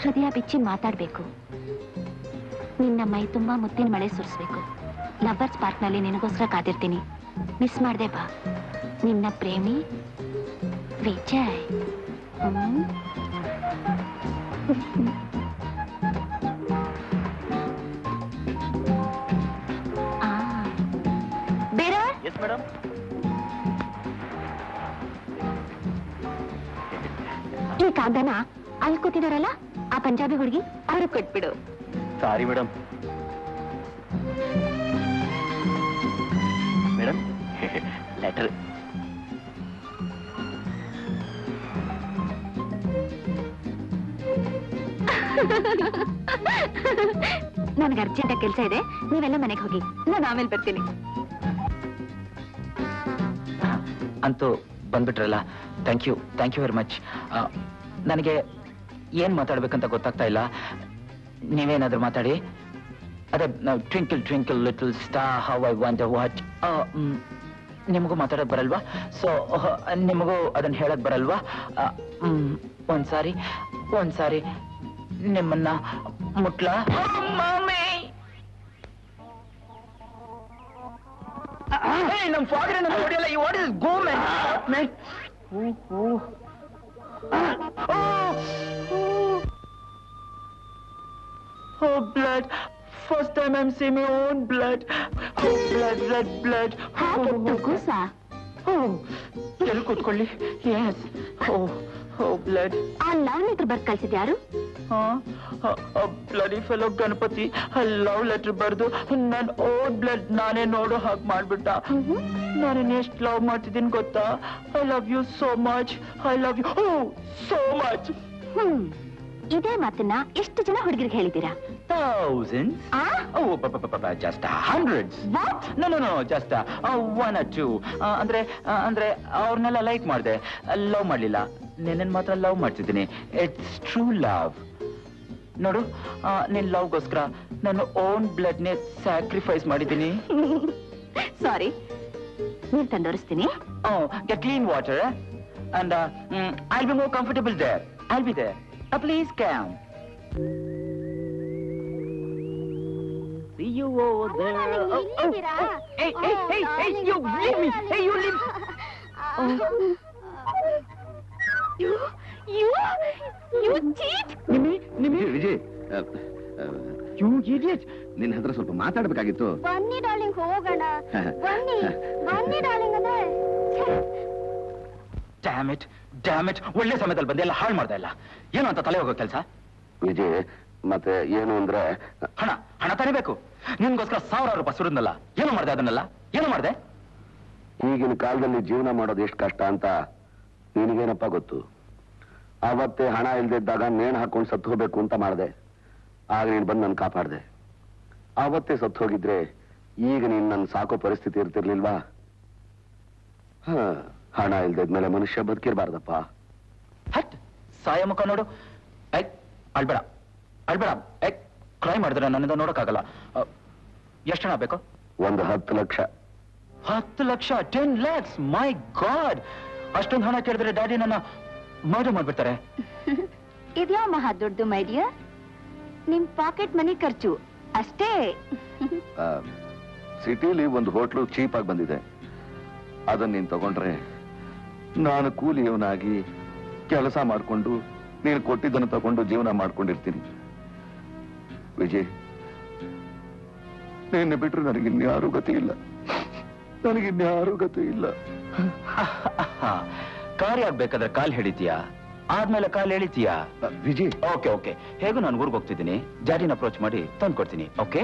ಹೃದಯ ಬಿಚ್ಚಿ ಮಾತಾಡಬೇಕು. ನಿನ್ನ ಮೈ ತುಂಬಾ ಮುತ್ತಿನ ಮಳೆ ಸುರಿಸ್ಬೇಕು. ಲಬ್ಬರ್ಸ್ ಪಾರ್ಕ್ನಲ್ಲಿ ನಿನಗೋಸ್ಕರ ಕಾದಿರ್ತೀನಿ. ಮಿಸ್ ಮಾಡ್ದೆ ಬಾ. ನಿನ್ನ ಪ್ರೇಮಿ, ವಿಜಯ್. ಬೇರೆ? ಮೇಡಮ್ ಈ ಕಾಗದನ ಅಲ್ಲಿ ಕೂತಿದಾರಲ್ಲ ಆ ಪಂಜಾಬಿ ಹುಡುಗಿ ಅವ್ರಿಗೆ ಕೊಟ್ಬಿಡು. ಸಾರಿ ಮೇಡಮ್ ಮೇಡಮ್ ಲೆಟರ್ ನನಗೆ ಅರ್ಜೆಂಟ್ ಕೆಲಸ ಇದೆ. ನೀವೆಲ್ಲ ಮನೆಗೆ ಹೋಗಿ. ನಾನು ಆಮೇಲೆ ಬರ್ತೀನಿ. ಅಂತೂ ಬಂದ್ಬಿಟ್ರಲ್ಲ. Thank you thank you very much ನನಗೆ ಏನ್ ಮಾತಾಡ್ಬೇಕಂತ ಗೊತ್ತಾಗ್ತಾ ಇಲ್ಲ. ನೀವೇನಾದ್ರೂ ಮಾತಾಡಿ. ಅದೇ twinkle twinkle little star how I want watch ನಿಮಗೂ ಮಾತಾಡಕ್ ಬರಲ್ವಾ? ಸೊ ನಿಮಗೂ ಅದನ್ನ ಹೇಳಕ್ ಬರಲ್ವಾ? ಒಂದು ಸಾರಿ ಒಂದ್ಸಾರಿ ಒಂದ್ಸಾರಿ ನಿಮ್ಮನ್ನ ಮುಟ್ಲಾ. ನಮ್ ಫಾದರ್ ನಮ್ಮ ಹೊಡಿಯಲ್ಲ ಈ what is go man Oh, oh, blood. First time I'm seeing my own blood. Oh, blood, blood, blood. ಹಾಗಿತ್ತು oh, Oh, oh. ಕೂತ್ಕೊಳ್ಳಿ ಎಸ್ Oh, ಓ ಬ್ಲಡ್ ಆ ಲವ್ ಲೆಟರ್ ಬರ್ದ್ ಕಳ್ಸಿದ್ಯಾರು bloody fellow Ganapati love letter ಬರೆದು ನನ್ನ own blood ನಾನೇ ನೋಡು ಹಾಗೆ ಮಾಡ್ಬಿಟ್ಟ. ನಾನು ಎಷ್ಟು ಲವ್ ಮಾಡ್ತಿದ್ದೀನಿ ಗೊತ್ತಾ? I love you so much I love you oh so much hmm ಇದೇ ಮಾತನ್ನ ಎಷ್ಟು ಜನ ಹುಡುಗರಿಗೆ ಹೇಳಿದ್ದೀರಾ? ಥೌಸಂಡ್ ಆ? ಓ just hundreds what no no no just one or two ಅಂದ್ರೆ ಅಂದ್ರೆ ಅವ್ರನ್ನೆಲ್ಲ ಲೈಕ್ ಮಾಡಿದೆ. ಲವ್ ಮಾಡಲಿಲ್ಲ. ನಿನ್ನ ಮಾತ್ರ ಲವ್ ಮಾಡ್ತಿದ್ದೀನಿ. ಇಟ್ಸ್ ಟ್ರೂ ಲವ್ ನೋಡು ಆ, ನಿನ್ ಲವ್ಗೋಸ್ಕರ ನಾನು ಓನ್ ಬ್ಲಡ್ನೇ ಸ್ಯಾಕ್ರಿಫೈಸ್ ಮಾಡಿದ್ದೀನಿ ಸಾರಿ ನೀರ್ ತಂದೋರಿಸ್ತೀನಿ get clean water and I be more comfortable there I be there please come See you over there. Oh, oh, oh. Hey, hey, hey, hey, you leave me. Hey, you leave. You, you, you cheat! Nimmi Nimmi. Vijay you idiot ನಿನ್ನ ಹತ್ರ ಸ್ವಲ್ಪ ಮಾತಾಡ್ಬೇಕಾಗಿತ್ತು. ಬನ್ನಿ darling ಹೋಗೋಣ. ಬನ್ನಿ ಬನ್ನಿ darling ಅಂದ್ರೆ. Dam it dam it ಒಳ್ಳೆ ಸಮಯದಲ್ಲಿ ಬಂದೆ ಎಲ್ಲ ಹಾಳು ಮಾಡ್ದೆ ಇಲ್ಲ ಏನು ಅಂತ ತಲೆ ಹೋಗೋ ಕೆಲಸ? ವಿಜಯ್ ಮತ್ತೆ ಏನು ಅಂದ್ರೆ? ಹಣ ಹಣ ತರಿಬೇಕು. ನಿನ್ಗೋಸ್ಕರ ಸಾವಿರಾರು ರೂಪಾಯಿ ಸುರಿದ್ನಲ್ಲ. ಏನು ಮಾಡ್ದೆ ಅದನ್ನೆಲ್ಲ? ಏನು ಮಾಡ್ದೆ? ಈಗಿನ ಕಾಲದಲ್ಲಿ ಜೀವನ ಮಾಡೋದು ಎಷ್ಟು ಕಷ್ಟ ಅಂತ ನಿನಗೇನಪ್ಪ ಗೊತ್ತು? ಅವತ್ತೇ ಹಣ ಇಲ್ದಿದ್ದಾಗ ನೇಣು ಹಾಕೊಂಡು ಸತ್ತು ಹೋಗ್ಬೇಕು ಅಂತ ಮಾಡಿದೆ. ಆಗ ನೀನು ಬಂದು ನನ್ನ ಕಾಪಾಡ್ದೆ. ಆವತ್ತೇ ಸತ್ತು ಹೋಗಿದ್ರೆ ಈಗ ನೀನ್ ನನ್ನ ಸಾಕೋ ಪರಿಸ್ಥಿತಿ ಇರ್ತಿರ್ಲಿಲ್ವಾ? ಹ ಹಣ ಇಲ್ದಿದ್ಮೇಲೆ ಮನುಷ್ಯ ಬದುಕಿರ್ಬಾರ್ದಪ್ಪ. ಹಟ್ ಸಾಯ ಮುಖ ನೋಡು. ಐ ಅಳ್ಬೇಡ. ಅಳ್ಬೇಡ. ಐ ಕ್ರೈ ಮಾಡಿದ್ರೆ ನನ್ನಿಂದ ನೋಡೋಕ್ಕಾಗಲ್ಲ. ಎಷ್ಟು ಹಣ ಬೇಕು? ಒಂದು ಹತ್ತು ಲಕ್ಷ. ಹತ್ತು ಲಕ್ಷ ಟೆನ್ ಲ್ಯಾಕ್ಸ್ ಮೈ ಗಾಡ್ ಅಷ್ಟೊಂದು ಹಣ ಕೇಳಿದ್ರೆ ಡ್ಯಾಡಿ ನನ್ನ ಮರ್ಡರ್ ಮಾಡ್ಬಿಡ್ತಾರೆ. ಇದ್ಯಾ ಮಹಾ ದೊಡ್ಡದು ಮೈಡಿಯ ನಿಮ್ ಪಾಕೆಟ್ ಮನಿ ಖರ್ಚು ಅಷ್ಟೇ. ಸಿಟಿಲಿ ಒಂದು ಹೋಟ್ಲು ಚೀಪ್ ಆಗಿ ಬಂದಿದೆ. ಅದನ್ನ ನೀನ್ ತಗೊಂಡ್ರೆ ನಾನು ಕೂಲಿಯವನಾಗಿ ಕೆಲಸ ಮಾಡಿಕೊಂಡು ನೀನು ಕೊಟ್ಟಿದ್ದನ್ನು ತಗೊಂಡು ಜೀವನ ಮಾಡ್ಕೊಂಡಿರ್ತೀನಿ. ವಿಜಯ್ ನಿನ್ನೆ ಬಿಟ್ಟರು ನನಗಿನ್ಯಾರೂ ಗತಿ ಇಲ್ಲ. ನನಗಿನ್ಯಾರೂ ಗತಿ ಇಲ್ಲ. ಕಾರ್ಯ ಆಗ್ಬೇಕಾದ್ರೆ ಕಾಲ್ ಹಿಡಿತೀಯಾ? ಆದ್ಮೇಲೆ ಕಾಲ್ ಎಳಿತೀಯಾ? ವಿಜಿ. Okay okay. ಹೇಗೂ ನಾನು ಊರಿಗೆ ಹೋಗ್ತಿದ್ದೀನಿ. ಜಾಡಿನ ಅಪ್ರೋಚ್ ಮಾಡಿ ತಂದು ಕೊಡ್ತೀನಿ ಓಕೆ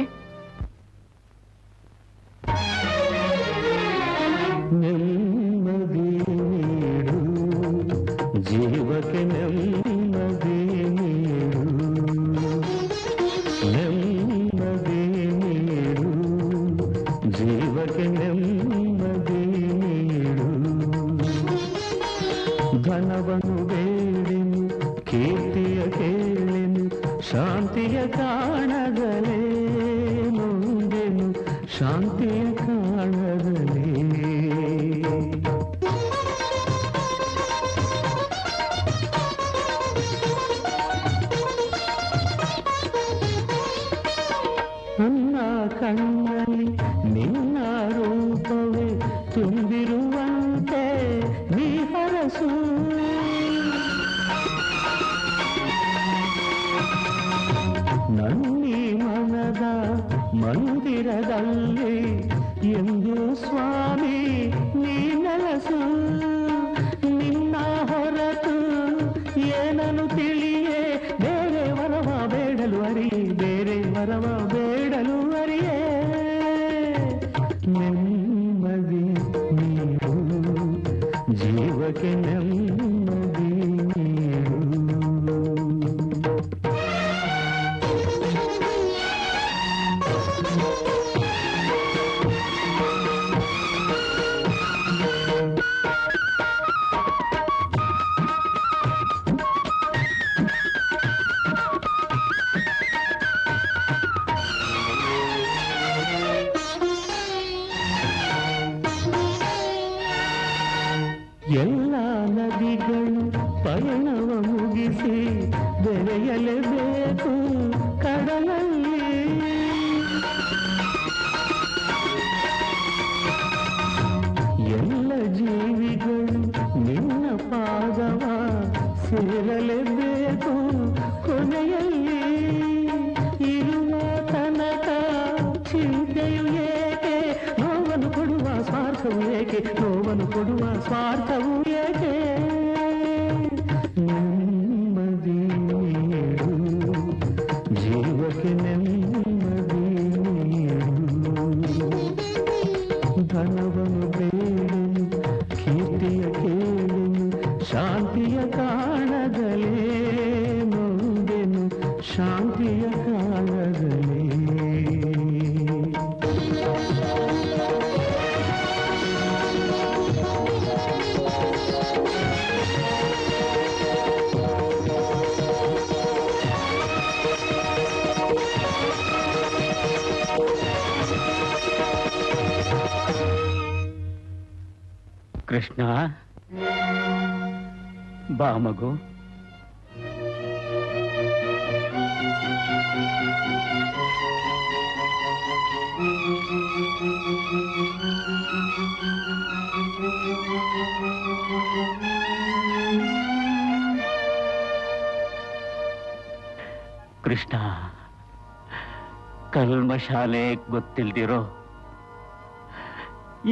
ಕಲ್ಮಶಾಲೆ ಗೊತ್ತಿಲ್ದಿರೋ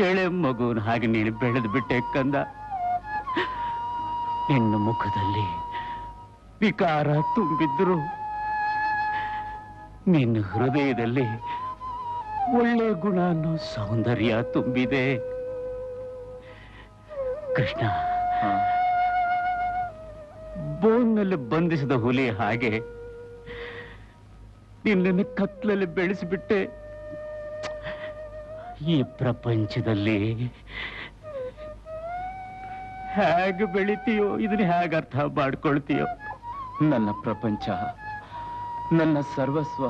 ಎಳೆ ಮಗುನ ಹಾಗೆ ನೀನು ಬೆಳೆದು ಬಿಟ್ಟೆ ಕಂದ. ನಿನ್ನ ಮುಖದಲ್ಲಿ ವಿಕಾರ ತುಂಬಿದ್ರು. ನಿನ್ನ ಹೃದಯದಲ್ಲಿ ಒಳ್ಳೆ ಗುಣ ಅನ್ನೋ ಸೌಂದರ್ಯ ತುಂಬಿದೆ. ಕೃಷ್ಣ ಬೋನ್ನಲ್ಲಿ ಬಂಧಿಸಿದ ಹುಲಿ ಹಾಗೆ ನಿನ್ನನ್ನು ಕತ್ಲಲ್ಲಿ ಬೆಳೆಸಿಬಿಟ್ಟೆ. ಈ ಪ್ರಪಂಚದಲ್ಲಿ ಹೇಗೆ ಬೆಳಿತೀಯೋ ಇದನ್ನ ಹೇಗೆ ಅರ್ಥ ಮಾಡ್ಕೊಳ್ತೀಯೋ. ನನ್ನ ಪ್ರಪಂಚ ನನ್ನ ಸರ್ವಸ್ವ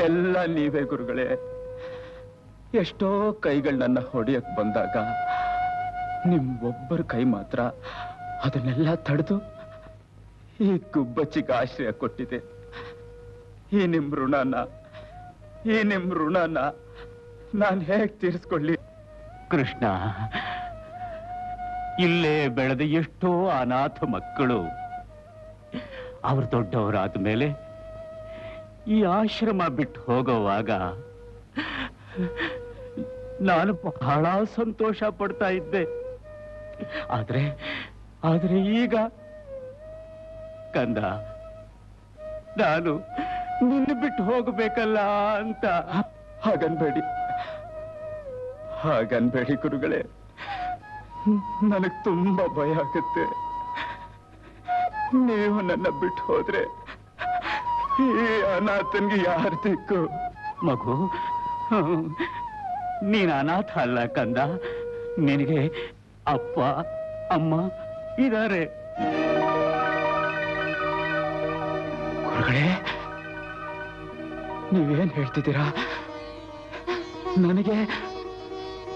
ಎಲ್ಲ ನೀವೇ ಗುರುಗಳೇ. ಎಷ್ಟೋ ಕೈಗಳು ನನ್ನ ಹೊಡೆಯಕ್ ಬಂದಾಗ ನಿಮ್ಮೊಬ್ಬರ ಕೈ ಮಾತ್ರ ಅದನ್ನೆಲ್ಲ ತಡೆದು ಈ ಗುಬ್ಬಚ್ಚಿಗೆ ಆಶ್ರಯ ಕೊಟ್ಟಿದೆ. ಈ ನಿಮ್ ಋಣನ, ಈ ನಿಮ್ ಋಣನ ನಾನ್ ಹೇಗ್ ತೀರಿಸ್ಕೊಳ್ಳಿ? ಕೃಷ್ಣ, ಇಲ್ಲೇ ಬೆಳೆದ ಎಷ್ಟೋ ಅನಾಥ ಮಕ್ಕಳು, ಅವ್ರು ದೊಡ್ಡವರಾದ ಮೇಲೆ ಈ ಆಶ್ರಮ ಬಿಟ್ಟು ಹೋಗೋವಾಗ ನಾನು ಬಹಳ ಸಂತೋಷ ಪಡ್ತಾ ಇದ್ದೆ. ಆದ್ರೆ ಆದ್ರೆ ಈಗ ಕಂದ, ನಾನು ನಿನ್ನ ಬಿಟ್ಟು ಹೋಗಬೇಕಲ್ಲ ಅಂತ. ಹಾಗನ್ಬೇಡಿ. ಹಾಗನ್ಬೇಡಿ ಗುರುಗಳೇ. ನನಗ್ ತುಂಬಾ ಭಯ ಆಗುತ್ತೆ. ನೀವು ನನ್ನ ಬಿಟ್ಟು ಹೋದ್ರೆ ಈ ಅನಾಥನ್ಗೆ ಯಾರು ದಿಕ್ಕು? ಮಗು, ನೀನ್ ಅನಾಥ ಅಲ್ಲ ಕಂದ. ನಿನಗೆ ಅಪ್ಪ, ಅಮ್ಮ ಇದಾರೆ. ಗುರುಗಳೇ ನೀವೇನ್ ಹೇಳ್ತಿದ್ದೀರಾ? ನನಗೆ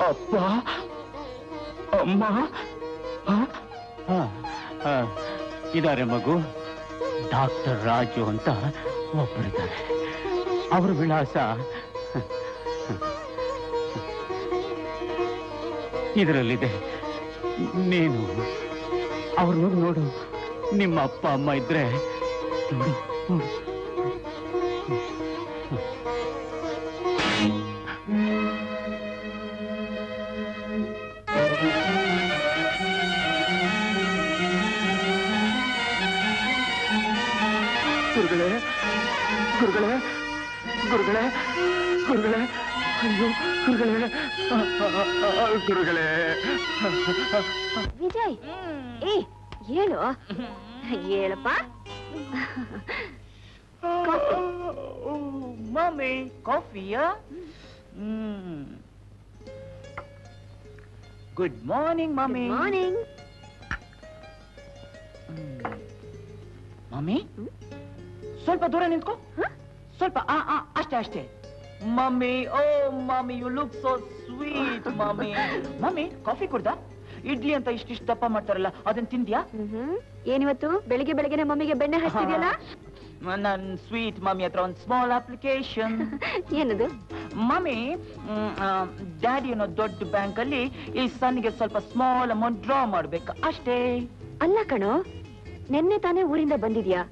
ಅಪ್ಪ, ಅಮ್ಮ ಇದಾರೆ ಮಗು. ಡಾಕ್ಟರ್ ರಾಜು ಅಂತ ಒಬ್ಬರಿದ್ದಾರೆ ಅವ್ರ ವಿಳಾಸ ಇದರಲ್ಲಿದೆ. ನೀನು. ಅವ್ರನ್ನ ನೋಡು. ನಿಮ್ಮ ಅಪ್ಪ, ಅಮ್ಮ ಇದ್ರೆ ನೋಡು ನೋಡು. Good morning mummy morning mummy ಸ್ವಲ್ಪ ದೂರ ನಿಂತ್ಕೋ. ಸ್ವಲ್ಪ ಆ ಆ ಅಷ್ಟೇ ಅಷ್ಟೇ. Mummy oh mummy you look so sweet mummy mummy coffee ಕುಡ್ದ? ಇಡ್ಲಿ ಅಂತ ಇಷ್ಟಿಷ್ಟು ದಪ್ಪ ಮಾಡ್ತಾರಲ್ಲ ಅದನ್ನ ತಿಂದ್ಯಾ? ಏನಿವತ್ತು? ಬೆಳಿಗ್ಗೆ ಬೆಳಿಗ್ಗೆನೆ ಮಮ್ಮಿಗೆ ಬೆಣ್ಣೆ ಹಚ್ತಿದ್ಯಲ್ಲ? ನನ್ ಸ್ವೀಟ್ ಮಮ್ಮಿ ಹತ್ರ ಒಂದು ಸ್ಮಾಲ್ ಅಪ್ಲಿಕೇಶನ್ ಏನದು? ಮಮ್ಮಿ ಡ್ಯಾಡಿ ಅನ್ನೋ ದೊಡ್ಡ ಬ್ಯಾಂಕ್ ಅಲ್ಲಿ ಈ ಸನ್ಗೆ ಸ್ವಲ್ಪ ಸ್ಮಾಲ್ ಅಮೌಂಟ್ ಡ್ರಾ ಮಾಡ್ಬೇಕು. ಅಷ್ಟೇ. ಅಲ್ಲ ಕಣೋ ನಿನ್ನೆ ತಾನೇ ಊರಿಂದ ಬಂದಿದ್ಯಾ?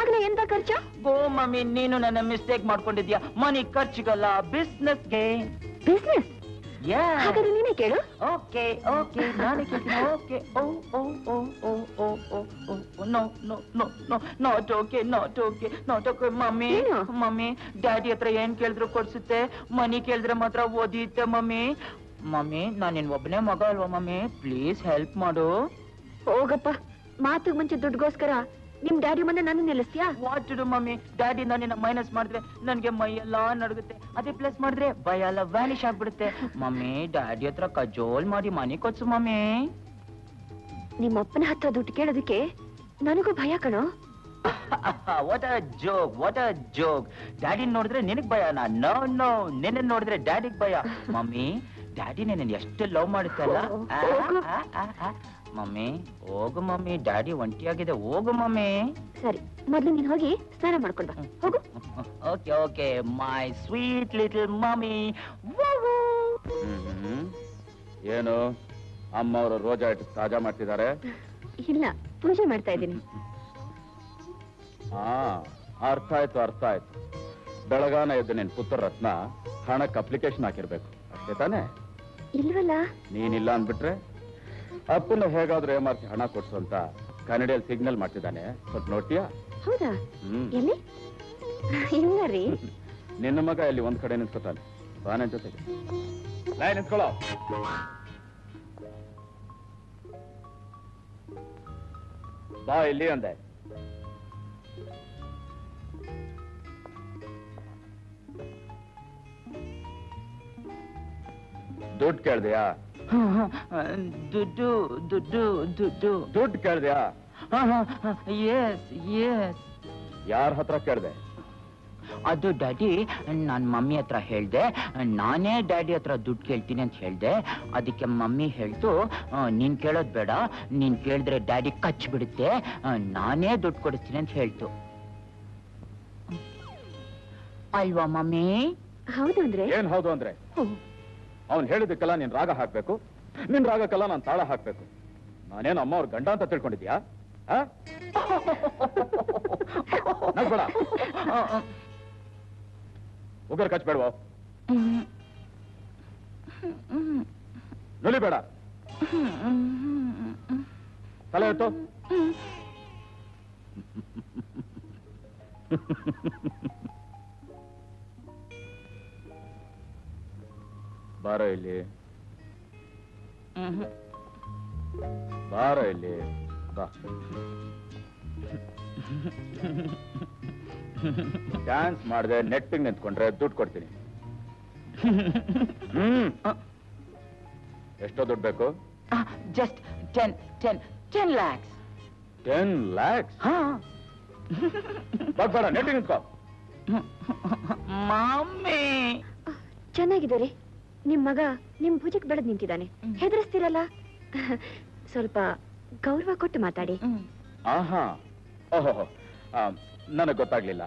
ಆಗ್ಲೇ ಎಂತ ಖರ್ಚ? ಗೋ ಮಮ್ಮಿ ನೀನು ನನ್ನ ಮಿಸ್ಟೇಕ್ ಮಾಡ್ಕೊಂಡಿದ್ಯಾ? ಮನಿ ಖರ್ಚಿಗಲ್ಲ ಬಿಸ್ನೆಸ್ಗೆ ಬಿಸ್ನೆಸ್ ಹಾಗಾದ್ರೆ ನೀನೇ ಕೇಳು. ಓಕೆ ಓಕೆ ನಾನೇ ಕೇಳ್ತೀನಿ. Okay oh oh oh oh oh oh oh no no no no not okay not okay not okay mummy mummy daddy ಹತ್ರ ಏನ್ ಕೇಳಿದ್ರು ಕೊಡ್ಸುತ್ತೆ? ಮನಿ ಕೇಳಿದ್ರೆ ಮಾತ್ರ ಓದಿತ್ತೆ ಮಮ್ಮಿ. ಮಮ್ಮಿ ನಾನು ನಿನ್ ಒಬ್ಬನೇ ಮಗ ಅಲ್ವಾ ಮಮ್ಮಿ? ಪ್ಲೀಸ್ ಹೆಲ್ಪ್ ಮಾಡು. ಹೋಗಪ್ಪ ಮಾತಿಗೆ ಮುಂಚೆ ದುಡ್ಗೋಸ್ಕರ ನಿಮ್ ಡ್ಯಾಡಿ ಮುಂದೆ ನನ್ನ ನಿಲ್ಲಿಸ್ತೀಯಾ? What to mummy? ಡ್ಯಾಡಿ ನಿನ್ನ ಮೈನಸ್ ಮಾಡಿದ್ರೆ ನನ್ಗೆ ಮೈ ಎಲ್ಲ ನಡುಗುತ್ತೆ. ಅದೇ ಪ್ಲಸ್ ಮಾಡಿದ್ರೆ ಭಯ ಎಲ್ಲ ವ್ಯಾನಿಶ್ ಆಗ್ಬಿಡುತ್ತೆ. ಮಮ್ಮಿ ಡ್ಯಾಡಿ ಹತ್ರ ಕಜೋಲ್ ಮಾಡಿ ಮನೆ ಕೊಚ್ಚು ಮಮ್ಮಿ. ನಿಮ್ಮ ಅಪ್ಪನ ಹತ್ರ ದುಡ್ಡು ಕೇಳೋದಕ್ಕೆ ನನಗೂ ಭಯ ಕಣೋ. What a joke what a joke daddy ನೋಡಿದ್ರೆ ನಿನಗ್ ಭಯ ನೋ ನೋ ನಿನ್ನ ನೋಡಿದ್ರೆ ಡ್ಯಾಡಿಗ್ ಭಯ. ಮಮ್ಮಿ ಡ್ಯಾಡಿ ನಿನ್ನ ಎಷ್ಟು ಲವ್ ಮಾಡುತ್ತಲ್ಲ. ಮಮ್ಮಿ. ಹೋಗು ಮಮ್ಮಿ ಡ್ಯಾಡಿ ಒಂಟಿಯಾಗಿದೆ ಹೋಗು ಮಮ್ಮಿ. ಸರಿ ಮೊದಲು ನೀನು ಹೋಗಿ ಸ್ನಾನ ಮಾಡ್ಕೊಂಡು ಬಾ. ಹೋಗು. Okay okay my sweet little mummy. ಏನು? ಅಮ್ಮ ಅವರು ರೋಜಾ ಇಟ್ಟು ತಾಜಾ ಮಾಡ್ತಿದ್ದಾರೆ? ಇಲ್ಲ ಪೂಜೆ ಮಾಡ್ತಾ ಇದ್ದೀನಿ. ಹಾ ಅರ್ಥ ಆಯ್ತು ಅರ್ಥ ಆಯ್ತು. ಬೆಳಗಾನ ಎದ್ದು ನಿನ್ ಪುತ್ರ ರತ್ನ ಹಣಕ್ಕೆ ಅಪ್ಲಿಕೇಶನ್ ಹಾಕಿರ್ಬೇಕು. ಅಷ್ಟೇ ತಾನೇ? ಇಲ್ವಲ್ಲ? ನೀನಿಲ್ಲ ಅಂದ್ಬಿಟ್ರೆ? ಅಪ್ಪನ ಹೇಗಾದ್ರೂ ಏಮಾರ್ಸಿ ಹಣ ಕೊಡ್ಸು ಅಂತ ಕನ್ನಡಿಯಲ್ಲಿ ಸಿಗ್ನಲ್ ಮಾಡ್ತಿದ್ದಾನೆ. ಸ್ವಲ್ಪ ನೋಡ್ತೀಯಾ? ಹೌದಾ? ಹ್ಮ್. ಎಲ್ಲಿ? ಇಲ್ಲ ರೀ. ನಿನ್ನ ಮಗ ಇಲ್ಲಿ ಒಂದ್ ಕಡೆ ನಿಂತ್ಕೊತಾನೆ. ಬಾ ನನ್ ಜೊತೆಗೆ. ಲೈ ನಿಂತ್ಕೊಳ್ಳೋ. ಬಾ ಇಲ್ಲಿ ಅಂದೆ. ದುಡ್ಡು ಕೇಳ್ದೆಯಾ? ದುಡ್ಡು ದುಡ್ಡು ದುಡ್ಡು. ದುಡ್ಡು ಕೇಳ್ದೆಯಾ? ಎಸ್ ಎಸ್ ಯಾರ ಹತ್ರ ಕೇಳ್ದೆ? ಅದು ಡ್ಯಾಡಿ ನಾನ್ ಮಮ್ಮಿ ಹತ್ರ ಹೇಳ್ದೆ. ನಾನೇ ಡ್ಯಾಡಿ ಹತ್ರ ದುಡ್ಡು ಕೇಳ್ತೀನಿ ಅಂತ ಹೇಳ್ದೆ. ಅದಕ್ಕೆ ಮಮ್ಮಿ ಹೇಳ್ತು ನೀನ್ ಕೇಳೋದ್ ಬೇಡ. ನೀನ್ ಕೇಳಿದ್ರೆ ಡ್ಯಾಡಿ ಕಚ್ ಬಿಡುತ್ತೆ. ನಾನೇ ದುಡ್ಡು ಕೊಡಿಸ್ತೀನಿ ಅಂತ ಹೇಳ್ತು. ಅಲ್ವಾ ಮಮ್ಮಿ? ಹೌದು ಅಂದ್ರೆ? ಏನ್ ಹೌದು ಅಂದ್ರೆ? ಅವ್ನ್ ಹೇಳಿದಕ್ಕೆಲ್ಲ ನೀನ್ ರಾಗ ಹಾಕ್ಬೇಕು ನಿನ್ ರಾಗಕ್ಕೆಲ್ಲ ನಾನ್ ತಾಳ ಹಾಕ್ಬೇಕು ನಾನೇನು ಅಮ್ಮ ಅವ್ರ ಗಂಡ ಅಂತ ತಿಳ್ಕೊಂಡಿದ್ಯಾ ಆ? ಕಚ್ ಉಗರ್ ನುಲಿ ಬೇಡ ತಲೆ ಎತ್ತು ಬಾರೋ ಇಲ್ಲಿ. ಬಾರೋ ಇಲ್ಲಿ. ಬಾ. ಡ್ಯಾನ್ಸ್ ಮಾಡಿದೆ ನೆಟ್ಟಿಗೆ ನಿಂತ್ಕೊಂಡ್ರೆ ದುಡ್ಡು ಕೊಡ್ತೀನಿ. ಹ್ಮ್. ಎಷ್ಟೋ ದುಡ್ಡು ಬೇಕು? Just ten ten ten lakhs ten lakhs ಹಾ. ಬೇಡ ನೆಟ್ಟಿಗೆ ನಿಂತ್ಕೋ. ಮಮ್ಮಿ ಚೆನ್ನಾಗಿದೆ ರೀ ನಿಮ್ ಮಗ ನಿಮ್ ಭುಜಕ್ ಬೆಳೆದ್ ನಿಂತಿದ್ದಾನೆ. ಹೆದರಿಸ್ತೀರಲ್ಲ? ಸ್ವಲ್ಪ ಗೌರವ ಕೊಟ್ಟು ಮಾತಾಡಿ. ಆಹಾ. ಓಹೋ ನನಗೆ ಗೊತ್ತಾಗ್ಲಿಲ್ಲ.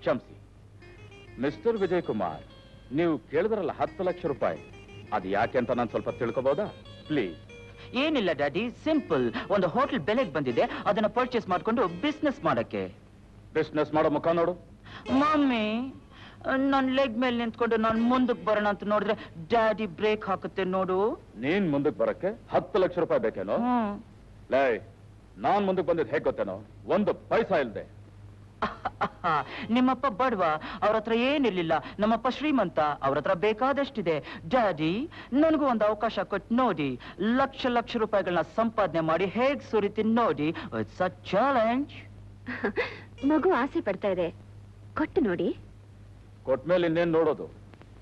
ಕ್ಷಮಿಸಿ. ಮಿಸ್ಟರ್ ವಿಜಯ್ ಕುಮಾರ್ ನೀವು ಕೇಳಿದ್ರಲ್ಲ ಹತ್ತು ಲಕ್ಷ ರೂಪಾಯಿ. ಅದು ಯಾಕೆ ಅಂತ ನಾನು ಸ್ವಲ್ಪ ತಿಳ್ಕೊಬಹುದಾ ಪ್ಲೀಸ್. ಏನಿಲ್ಲ ಡ್ಯಾಡಿ ಸಿಂಪಲ್. ಒಂದು ಹೋಟೆಲ್ ಬೆಲೆಗೆ ಬಂದಿದೆ ಅದನ್ನ ಪರ್ಚೇಸ್ ಮಾಡ್ಕೊಂಡು ಬಿಸ್ನೆಸ್ ಮಾಡಕ್ಕೆ. ಬಿಸ್ನೆಸ್ ಮಾಡೋ ಮುಖ ನೋಡು. ಮಮ್ಮಿ ನನ್ ಲೆಗ್ ಮೇಲೆ ನಿಂತ್ಕೊಂಡು ನಾನ್ ಮುಂದಕ್ಕೆ ಬರೋಣ ಅಂತ ನೋಡಿದ್ರೆ ಡ್ಯಾಡಿ ಬ್ರೇಕ್ ಹಾಕುತ್ತೆ ನೋಡು. ನೀನ್ ಮುಂದಕ್ಕೆ ಬರಕ್ಕೆ ಹತ್ತು ಲಕ್ಷ ರೂಪಾಯಿ ಬೇಕೇನೋ? ಲೈ ನಾನ್ ಮುಂದಕ್ಕೆ ಬಂದಿದ್ದು ಹೇಗ್ ಗೊತ್ತೇನೋ? ಒಂದು ಪೈಸಾ ಇಲ್ದೆ. ನಿಮ್ಮಪ್ಪ ಬಡವ ಅವ್ರ ಹತ್ರ ಏನಿರ್ಲಿಲ್ಲ ನಮ್ಮಪ್ಪ ಶ್ರೀಮಂತ ಅವ್ರ ಹತ್ರ ಬೇಕಾದಷ್ಟಿದೆ. ಡ್ಯಾಡಿ ನನಗೂ ಒಂದು ಅವಕಾಶ ಕೊಟ್ಟು ನೋಡಿ. ಲಕ್ಷ ಲಕ್ಷ ರೂಪಾಯಿಗಳನ್ನ ಸಂಪಾದನೆ ಮಾಡಿ ಹೇಗ್ ಸುರಿತೀನಿ ನೋಡಿ. ಇಟ್ಸ್ ಅ ಚಾಲೆಂಜ್ ಮಗು ಆಸೆ ಪಡ್ತಾ ಇದೆ. ಕೊಟ್ಟು ನೋಡಿ. ಕೊಟ್ಮೇಲೆ ಇನ್ನೇನು ನೋಡೋದು?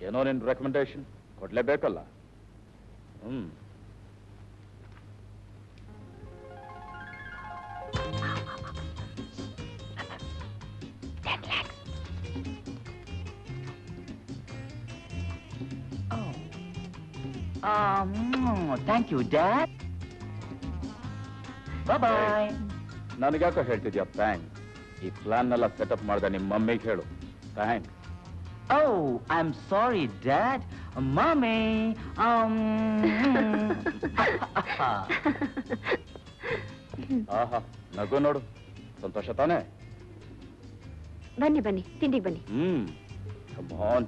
ಏನೋ ನಿನ್ನ ರೆಕಮೆಂಡೇಶನ್ ಕೊಡಲೇಬೇಕಲ್ಲ. ಹ್ಮ್. ಥ್ಯಾಂಕ್ ಯು ಡ್ಯಾಡ್ ಬಾಯ್ ನನಗ್ಯಾಕೋ ಹೇಳ್ತಿದ್ಯಾ? ಥ್ಯಾಂಕ್ ಈ ಪ್ಲಾನ್ ಎಲ್ಲ ಸೆಟಪ್ ಮಾಡ್ದೆ ನಿಮ್ಮ ಮಮ್ಮಿಗೆ ಹೇಳು. Thank Oh, I'm sorry, Dad. Mommy, um. ಆಹಾ ನಗು ನೋಡು. ಸಂತೋಷ ತಾನೆ? ಬನ್ನಿ ಬನ್ನಿ ತಿಂಡಿಗೆ ಬನ್ನಿ. ಹ್ಮ್. ಕಮಾನ್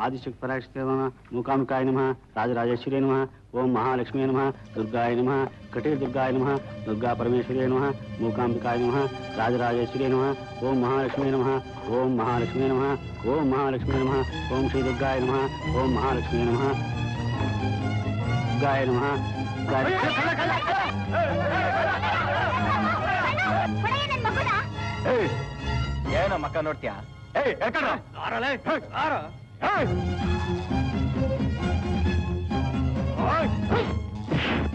ಆದಿಶಕ್ತಿ ಪರಾಶಕ್ತಿ ನಮಃ ಮೂಕಾಂಬಿಕಾಯ ನಮಃ ರಾಜರಾಜೇಶ್ವರಿ ನಮಃ ಓಂ ಮಹಾಲಕ್ಷ್ಮೀ ನಮಃ ದುರ್ಗಾಯ ನಮಃ ಕಟೀಲ್ ದುರ್ಗಾಯ ನಮಃ ದುರ್ಗಾ ಪರಮೇಶ್ವರಿ ನಮಃ ಮೂಕಾಂಬಿಕಾಯ ನಮಃ ರಾಜರಾಜೇಶ್ವರಿ ನಮಃ ಓಂ ಮಹಾಲಕ್ಷ್ಮೀ ನಮಃ ಓಂ ಮಹಾಲಕ್ಷ್ಮೀ ನಮಃ ಓಂ ಮಹಾಲಕ್ಷ್ಮೀ ನಮಃ ಓಂ ಶ್ರೀ ದುರ್ಗಾಯ ನಮಃ ಓಂ ಮಹಾಲಕ್ಷ್ಮೀ ನಮಃ ದುರ್ಗಾಯ ನಮಃ ದುರ್ಗಾಯ ಏನೋ ಮಕ್ಕ ನೋಡ್ತೀಯಾ ಏಯ್ ನೀರಿಗೆ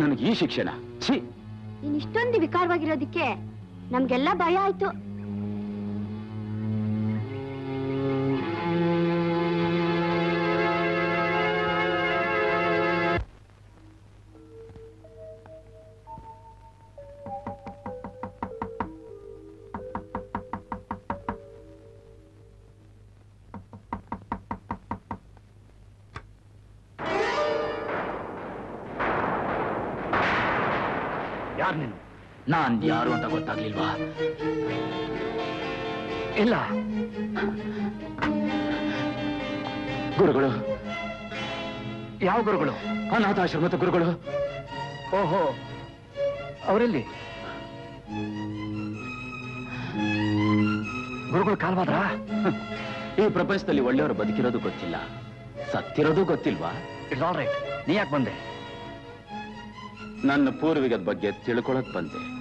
ನನಗೆ ಈ ಶಿಕ್ಷಣ. ಛೀ. ನೀನ್ ವಿಕಾರವಾಗಿರೋದಿಕ್ಕೆ ನಮ್ಗೆಲ್ಲ ಭಯ ಆಯ್ತು. ನಾನ್ ಯಾರು ಅಂತ ಗೊತ್ತಾಗ್ಲಿಲ್ವಾ? ಇಲ್ಲ. ಗುರುಗಳು ಯಾವ ಗುರುಗಳು? ಅನಾಥಾಶ್ರಮದ ಗುರುಗಳು. ಓಹೋ ಅವರೆಲ್ಲಿ? ಗುರುಗಳು ಕಾಲ್ವಾದ್ರ? ಈ ಪ್ರಪಂಚದಲ್ಲಿ ಒಳ್ಳೆಯವರು ಬದುಕಿರೋದು ಗೊತ್ತಿಲ್ಲ. ಸತ್ತಿರೋದು ಗೊತ್ತಿಲ್ವಾ? ಇಟ್ಸ್ ಆಲ್ ರೈಟ್ ನೀ ಯಾಕೆ ಬಂದೆ? ನನ್ನ ಪೂರ್ವಿಕದ ಬಗ್ಗೆ ತಿಳ್ಕೊಳಕ್ ಬಂದೆ.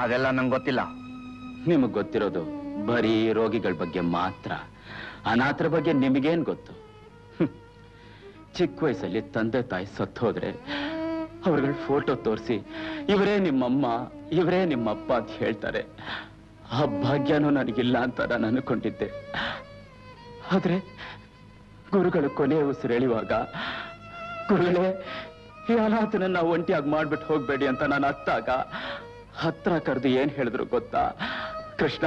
ಅದೆಲ್ಲ ನಂಗೆ ಗೊತ್ತಿಲ್ಲ. ನಿಮಗೆ ಗೊತ್ತಿರೋದು ಬರೀ ರೋಗಿಗಳ ಬಗ್ಗೆ ಮಾತ್ರ. ಅನಾಥರ ಬಗ್ಗೆ ನಿಮಗೇನು ಗೊತ್ತು. ಚಿಕ್ಕ ವಯಸ್ಸಲ್ಲಿ ತಂದೆ ತಾಯಿ ಸತ್ತೋದ್ರೆ ಅವ್ರಗಳ ಫೋಟೋ ತೋರಿಸಿ ಇವರೇ ನಿಮ್ಮಮ್ಮ, ಇವರೇ ನಿಮ್ಮಪ್ಪ ಅಂತ ಹೇಳ್ತಾರೆ. ಆ ಭಾಗ್ಯನೂ ನನಗಿಲ್ಲ ಅಂತ ನಾನು ಅನ್ಕೊಂಡಿದ್ದೆ. ಆದ್ರೆ ಗುರುಗಳು ಕೊನೆ ಉಸಿರು ಗುರುಗಳೇ, ಈ ಅನಾಥನನ್ನ ಒಂಟಿಯಾಗಿ ಮಾಡ್ಬಿಟ್ಟು ಹೋಗ್ಬೇಡಿ ಅಂತ ನಾನು ಅತ್ತಾಗ ಹತ್ರ ಕರೆದು ಏನ್ ಹೇಳಿದ್ರು ಗೊತ್ತಾ? ಕೃಷ್ಣ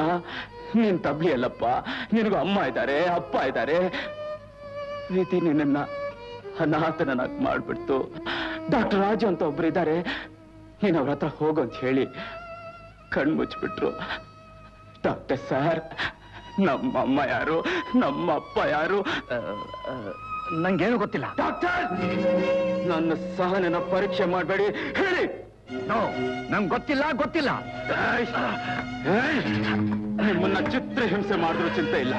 ನೀನ್ ತಬ್ಲಿ ಅಲ್ಲಪ್ಪ. ನಿನಗೂ ಅಮ್ಮ ಇದ್ದಾರೆ ಅಪ್ಪ ಇದ್ದಾರೆ. ರೀತಿ ನಿನ್ನ ಅನಾಥನನ್ನಾಗಿ ಮಾಡ್ಬಿಡ್ತು. ಡಾಕ್ಟರ್ ರಾಜು ಅಂತ ಒಬ್ರು ಇದ್ದಾರೆ. ನೀನ್ ಅವ್ರ ಹತ್ರ ಹೋಗು ಅಂತ ಹೇಳಿ ಕಣ್ ಮುಚ್ಚಿಬಿಟ್ರು. ಡಾಕ್ಟರ್ ಸರ್ ನಮ್ಮಮ್ಮ ಯಾರು ನಮ್ಮ ಅಪ್ಪ ಯಾರು ನಂಗೇನು ಗೊತ್ತಿಲ್ಲ. ಡಾಕ್ಟರ್! ನನ್ನ ಸಹನನ ಪರೀಕ್ಷೆ ಮಾಡಬೇಡಿ. ಹೇಳಿ! ನಂಗೆ ಗೊತ್ತಿಲ್ಲ ಗೊತ್ತಿಲ್ಲ! ನಿಮ್ಮನ್ನ ಚಿತ್ರ ಹಿಂಸೆ ಮಾಡಿದ್ರು ಚಿಂತೆ ಇಲ್ಲ.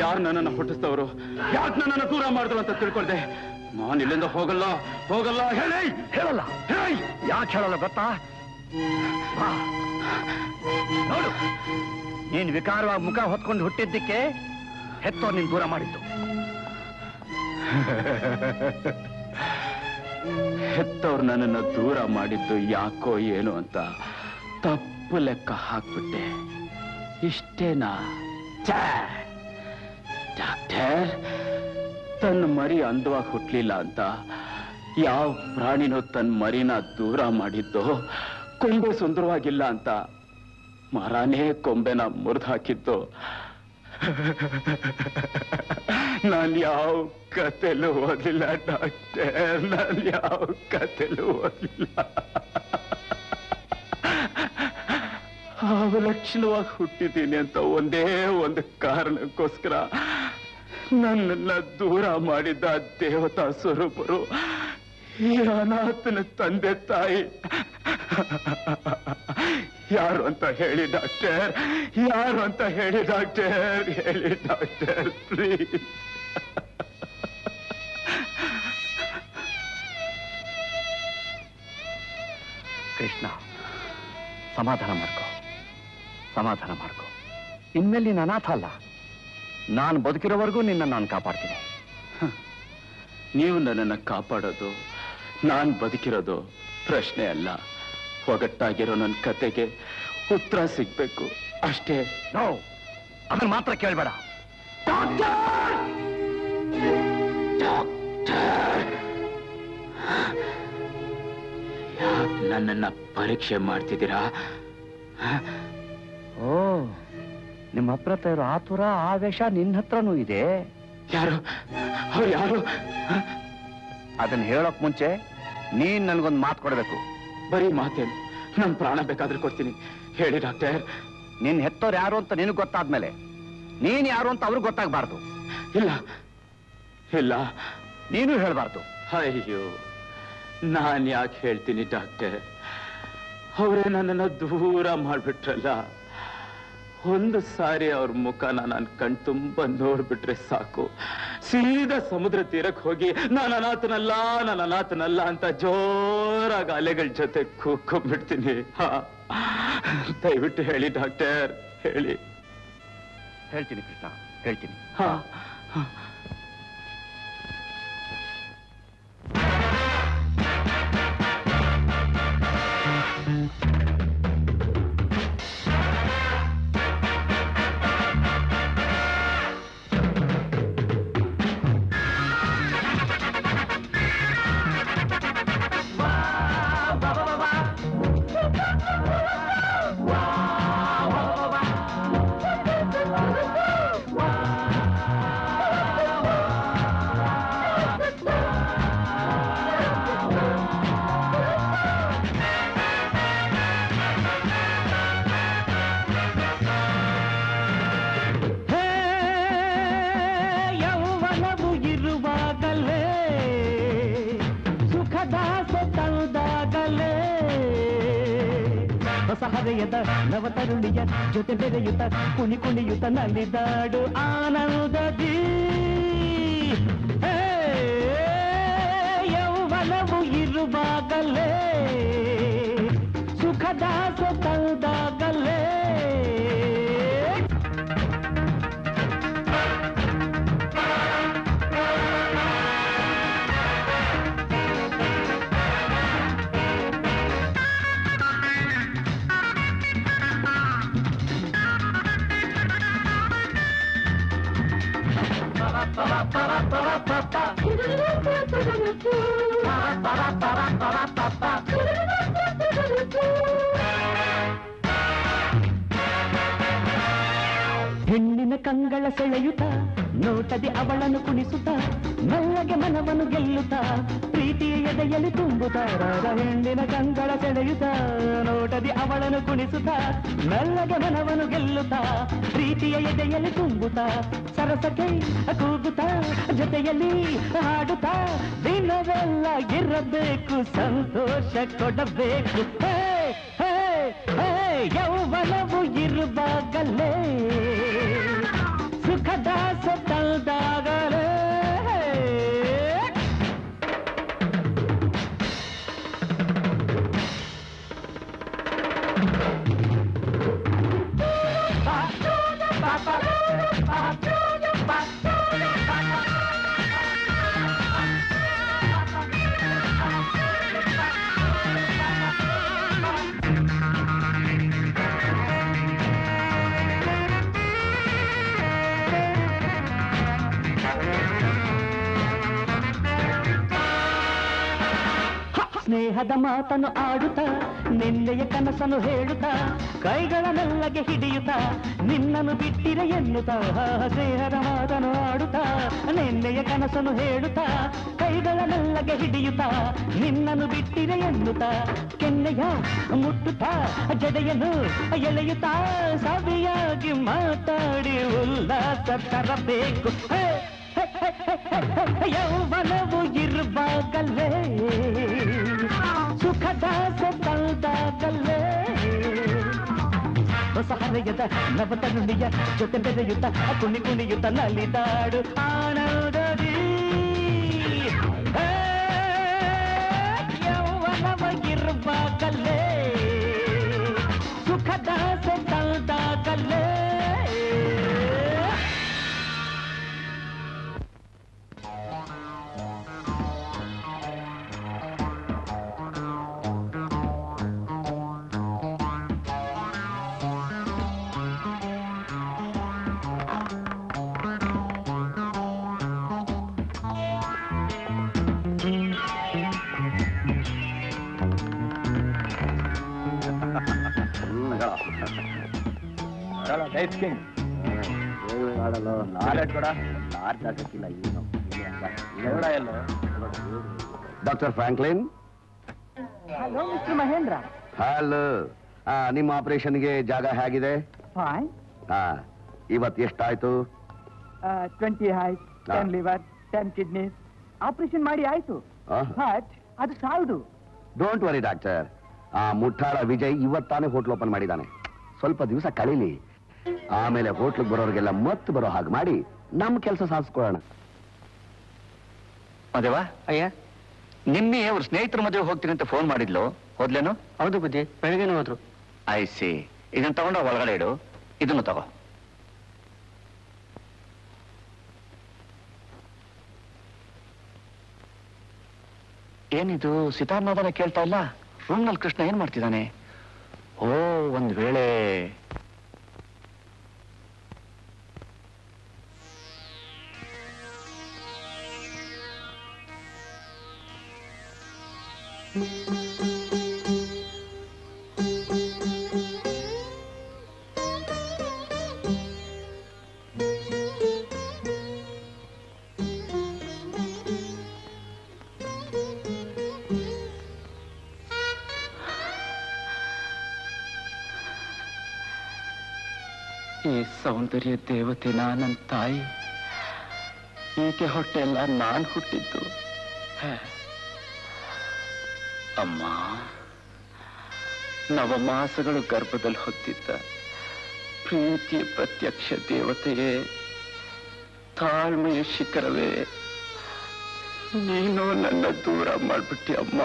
ಯಾರು ನನ್ನನ್ನು ಹುಟ್ಟಿಸ್ತವರು? ಯಾಕೆ ನನ್ನನ್ನು ದೂರ ಮಾಡಿದ್ರು ಅಂತ ತಿಳ್ಕೊಳ್ದೆ ನಾನು ಇಲ್ಲಿಂದ ಹೋಗಲ್ಲ ಹೋಗಲ್ಲ ಹೇಳಿ ಹೇಳಲ್ಲ. ಹೇಳಿ. ಯಾಕೆ ಹೇಳಲ್ಲ ಗೊತ್ತಾ. ನೋಡು ನೀನ್ ವಿಕಾರವಾಗಿ ಮುಖ ಹೊತ್ಕೊಂಡು ಹುಟ್ಟಿದ್ದಕ್ಕೆ ಹೆತ್ತೋ ನಿನ್ ದೂರ ಮಾಡಿದ್ದು. ಹೆತ್ತವ್ರು ನನ್ನನ್ನು ದೂರ ಮಾಡಿದ್ದು ಯಾಕೋ ಏನು ಅಂತ ತಪ್ಪು ಲೆಕ್ಕ ಹಾಕ್ಬಿಟ್ಟೆ. ಇಷ್ಟೇನಾ! ಡಾಕ್ಟರ್, ತನ್ನ ಮರಿ ಅಂದವಾಗಿ ಹುಟ್ಲಿಲ್ಲ ಅಂತ ಯಾವ ಪ್ರಾಣಿನೂ ತನ್ನ ಮರಿನ ದೂರ ಮಾಡಿದ್ದೋ ಕೊಂಬೆ ಸುಂದರವಾಗಿಲ್ಲ ಅಂತ ಮರನೇ ಕೊಂಬೆನ ಮುರಿದು ಹಾಕಿದ್ದು. ನಾನು ಯಾವ ಕತೆಲು ಓದಿಲ್ಲ, ಡಾಕ್ಟರ್. ನಾನು ಯಾವ ಕತೆಲು ಓದಿಲ್ಲ. ಅವಲಕ್ಷಣವಾಗಿ ಹುಟ್ಟಿದ್ದೀನಿ ಅಂತ ಒಂದೇ ಒಂದು ಕಾರಣಕ್ಕೋಸ್ಕರ ನನ್ನನ್ನ ದೂರ ಮಾಡಿದ್ದ ದೇವತಾ ಸ್ವರೂಪರು ಈ ಅನಾಥನ ತಂದೆ ತಾಯಿ. ಯಾರು ಅಂತ ಹೇಳಿ ಡಾಕ್ಟರ್? ಯಾರು ಅಂತ ಹೇಳಿ ಡಾಕ್ಟರ್? ಹೇಳಿ ಡಾಕ್ಟರ್ ಪ್ಲೀಸ್ ಕೃಷ್ಣ, ಸಮಾಧಾನ ಮಾಡ್ಕೋ. ಸಮಾಧಾನ ಮಾಡ್ಕೋ. ಇನ್ಮೇಲೆ ನೀನು ಅನಾಥ ಅಲ್ಲ. ನಾನು ಬದುಕಿರೋವರೆಗೂ ನಿನ್ನ ನಾನು ಕಾಪಾಡ್ತೀನಿ. ನೀವು ನನ್ನನ್ನು ಕಾಪಾಡೋದು ನಾನು ಬದುಕಿರೋದು ಪ್ರಶ್ನೆ ಅಲ್ಲ. ಒಗಟ್ಟಾಗಿರೋ ನನ್ನ ಕತೆಗೆ ಉತ್ತರ ಸಿಗ್ಬೇಕು. ಅಷ್ಟೇ. ನೋ ಅದನ್ನ ಮಾತ್ರ ಕೇಳಬೇಡ. ಯಾಕೆ ನನ್ನನ್ನ ಪರೀಕ್ಷೆ ಮಾಡ್ತಿದ್ದೀರಾ? ಓ ನಿಮ್ಮ ಹತ್ರ ಇರೋ ಆತುರ ಆವೇಶ ನಿನ್ನ ಹತ್ರನೂ ಇದೆ. ಯಾರು? ಅವ್ರು ಯಾರು? ಅದನ್ನ ಹೇಳೋಕ್ ಮುಂಚೆ ನೀನ್ ನನ್ಗೊಂದು ಮಾತು ಕೊಡಬೇಕು. ಬರೀ ಮಾತೇನು. ನನ್ ಪ್ರಾಣ ಬೇಕಾದ್ರೆ ಕೊಡ್ತೀನಿ. ಹೇಳಿ ಡಾಕ್ಟರ್. ನಿನ್ ಹೆತ್ತೋರು ಯಾರು ಅಂತ ನಿನಗೆ ಗೊತ್ತಾದ್ಮೇಲೆ ನೀನ್ ಯಾರು ಅಂತ ಅವ್ರಿಗೆ ಗೊತ್ತಾಗಬಾರ್ದು. ಇಲ್ಲ. ಇಲ್ಲ. ನೀನು ಹೇಳ್ಬಾರ್ದು. ಅಯ್ಯೋ ನಾನ್ ಯಾಕೆ ಹೇಳ್ತೀನಿ ಡಾಕ್ಟರ್? ಅವರೇ ನನ್ನನ್ನು ದೂರ ಮಾಡಿಬಿಟ್ರಲ್ಲ. ಒಂದು ಸಾರಿ ಅವ್ರ ಮುಖನ ನಾನು ಕಣ್ ತುಂಬ ನೋಡ್ಬಿಟ್ರೆ ಸಾಕು. ಸೀದಾ ಸಮುದ್ರ ತೀರಕ್ಕೆ ಹೋಗಿ ನಾನು ಅನಾಥನಲ್ಲ ನಾನು ಅನಾಥನಲ್ಲ ಅಂತ ಜೋರಾಗಿ ಅಲೆಗಳ ಜೊತೆ ಕೂಕೊಂಡ್ಬಿಡ್ತೀನಿ ಹಾ. ದಯವಿಟ್ಟು ಹೇಳಿ ಡಾಕ್ಟರ್. ಹೇಳಿ. ಹೇಳ್ತೀನಿ ಕೃಷ್ಣ ಹೇಳ್ತೀನಿ. ಹಾ ಹೇ. ಜೊತೆ ಬೆರೆಯುತ್ತ ಕುಣಿ ಕುಣಿಯುತ್ತ ನಲಿದಾಡು ಆನಂದದಿ ಹೆಣ್ಣಿನ ಕಂಗಳ ಸೆಳೆಯುತ್ತ ನೋಟದಿ ಅವಳನ್ನು ಕುಣಿಸುತ್ತ ಮಲ್ಲಗೆ ಮನವನ್ನು ಗೆಲ್ಲುತ್ತ ಪ್ರೀತಿಯ ಎದೆಯ ಎದೆಯಲ್ಲಿ ತುಂಬುತ್ತಾರಾದ ಹೆಣ್ಣಿನ ಕಂಗಳ ಸೆಳೆಯುತ್ತ ನೋಟದಿ ಅವಳನ್ನು ಕುಣಿಸುತ್ತ ಮೆಲ್ಲಗೆ ಮನವನ್ನು ಗೆಲ್ಲುತ್ತ ಪ್ರೀತಿಯ ಎದೆಯಲ್ಲಿ ತುಂಬುತ್ತ ಸರಸಕ್ಕೆ ಕೂಗುತ್ತ ಜೊತೆಯಲ್ಲಿ ಹಾಡುತ್ತ ದಿನವೆಲ್ಲ ಇರಬೇಕು ಸಂತೋಷ ಕೊಡಬೇಕು. ಹೇ, ಹೇ, ಹೇ, ಯೌವನವು ಇರುವಾಗಲೇ. ಸ್ನೇಹದ ಮಾತನ್ನು ಆಡುತ್ತಾ, ನಿನ್ನೆಯ ಕನಸನ್ನು ಹೇಳುತ್ತಾ, ಕೈಗಳ ಮೆಲ್ಲಗೆ ಹಿಡಿಯುತ್ತಾ, ನಿನ್ನನ್ನು ಬಿಟ್ಟಿರೆ ಎನ್ನುತ್ತಾ ಸ್ನೇಹದ ಮಾತನ್ನು ಆಡುತ್ತಾ, ನಿನ್ನೆಯ ಕನಸನ್ನು ಹೇಳುತ್ತಾ, ಕೈಗಳ ಮೆಲ್ಲಗೆ ಹಿಡಿಯುತ್ತಾ, ನಿನ್ನನ್ನು ಬಿಟ್ಟಿರೆ ಎನ್ನುತ್ತಾ, ಕೆನ್ನೆಯ ಮುಟ್ಟುತ್ತಾ, ಜಡೆಯನ್ನು ಎಳೆಯುತ್ತಾ, ಸವಿಯಾಗಿ ಮಾತಾಡಿ ಉಲ್ಲಾಸ ತರಬೇಕು. ಯೌವನವು ಇರುವಾಗಲೇ. ತಂದಾಗಲೇ ಹೊಸ ಹರೆಯದ ನವತರುಣಿಯ ಜೊತೆ ಬೆರೆಯುತ್ತ ಕುಣಿ ಕುಣಿಯುತ್ತ ನಲಿದಾಡು ಆನಂದದಿ ಹೇ, ಯೌವನವ ಇರುವಾಗಲೇ ಸುಖದ doctor Franklin hello mister Mahendra hello ಆ, ನಿಮ್ಮ ಆಪರೇಷನ್ಗೆ ಜಾಗ ಹೇಗಿದೆ? ಇವತ್ತು ಎಷ್ಟಾಯ್ತು? ಟ್ವೆಂಟಿ ಹೈಟ್ ಹಾ. Ten liver ten kidneys operation ಮಾಡಿ ಆಯ್ತು. ಅದು ಸಾಲದು. ಡೋಂಟ್ ವರಿ ಡಾಕ್ಟರ್ ಆ ಮುಠಾಳ ವಿಜಯ್ ಇವತ್ತಾನೆ ಹೋಟ್ಲ್ ಓಪನ್ ಮಾಡಿದ್ದಾನೆ. ಸ್ವಲ್ಪ ದಿವಸ ಕಳೀಲಿ. ಆಮೇಲೆ ಹೋಟ್ಲಿಗೆ ಬರೋರಿಗೆಲ್ಲ ಮತ್ತೆ ಬರೋ ಹಾಗೆ ಮಾಡಿ ನಮ್ಮ ಕೆಲಸ ಸಾಧಿಸ್ಕೊಳ್ಳೋಣ ಮದೇವ? ಅಯ್ಯ? ನಿನ್ನೆ ಅವ್ರ ಸ್ನೇಹಿತರ ಮದುವೆ ಹೋಗ್ತೀನಿ ಅಂತ ಫೋನ್ ಮಾಡಿದ್ಲು. ಹೋದ್ಲೇನು? ಹೌದು ಬುದ್ಧಿ. ಬೆಳಗ್ಗೆನೂ ಹೋದ್ರು. I see. ಇದನ್ನ ತಗೊಂಡ ಒಳಗಡೆ ಇಡು. ಇದನ್ನು ತಗೋ. ಏನಿದು? ಸಿತಾರ್ನಾದನ ಕೇಳ್ತಾ ಇಲ್ಲ? ರೂಮ್ನಲ್ಲಿ ಕೃಷ್ಣ ಏನ್ ಮಾಡ್ತಿದ್ದಾನೆ ಓ ಒಂದ್ ವೇಳೆ ಸೌಂದರ್ಯ ದೇವತೆನ ನನ್ನ ತಾಯಿ ಈಕೆ ಹೊಟ್ಟೆಲ್ಲ ನಾನ್ ಹುಟ್ಟಿದ್ದು ಹೇ. ಅಮ್ಮ, ನವಮಾಸಗಳು ಗರ್ಭದಲ್ಲಿ ಹೊತ್ತಿದ್ದ ಪ್ರೀತಿಯ ಪ್ರತ್ಯಕ್ಷ ದೇವತೆಯೇ, ತಾಳ್ಮೆಯ ಶಿಖರವೇ, ನೀನು ನನ್ನ ದೂರ ಮಾಡ್ಬಿಟ್ಟಿ ಅಮ್ಮ.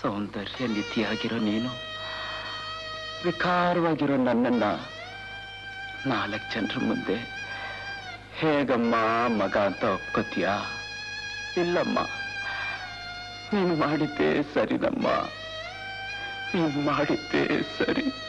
ಸೌಂದರ್ಯ ನಿಧಿಯಾಗಿರೋ ನೀನು, ವಿಕಾರವಾಗಿರೋ ನನ್ನನ್ನ ನಾಲ್ಕು ಜನರ ಮುಂದೆ ಹೇಗಮ್ಮ ಮಗ ಅಂತ ಒಪ್ಕೋತೀಯ? ಇಲ್ಲಮ್ಮ. ನೀನು ಮಾಡಿದ್ದೇ ಸರಿನಮ್ಮ. ನೀನು ಮಾಡಿದ್ದೇ ಸರಿ.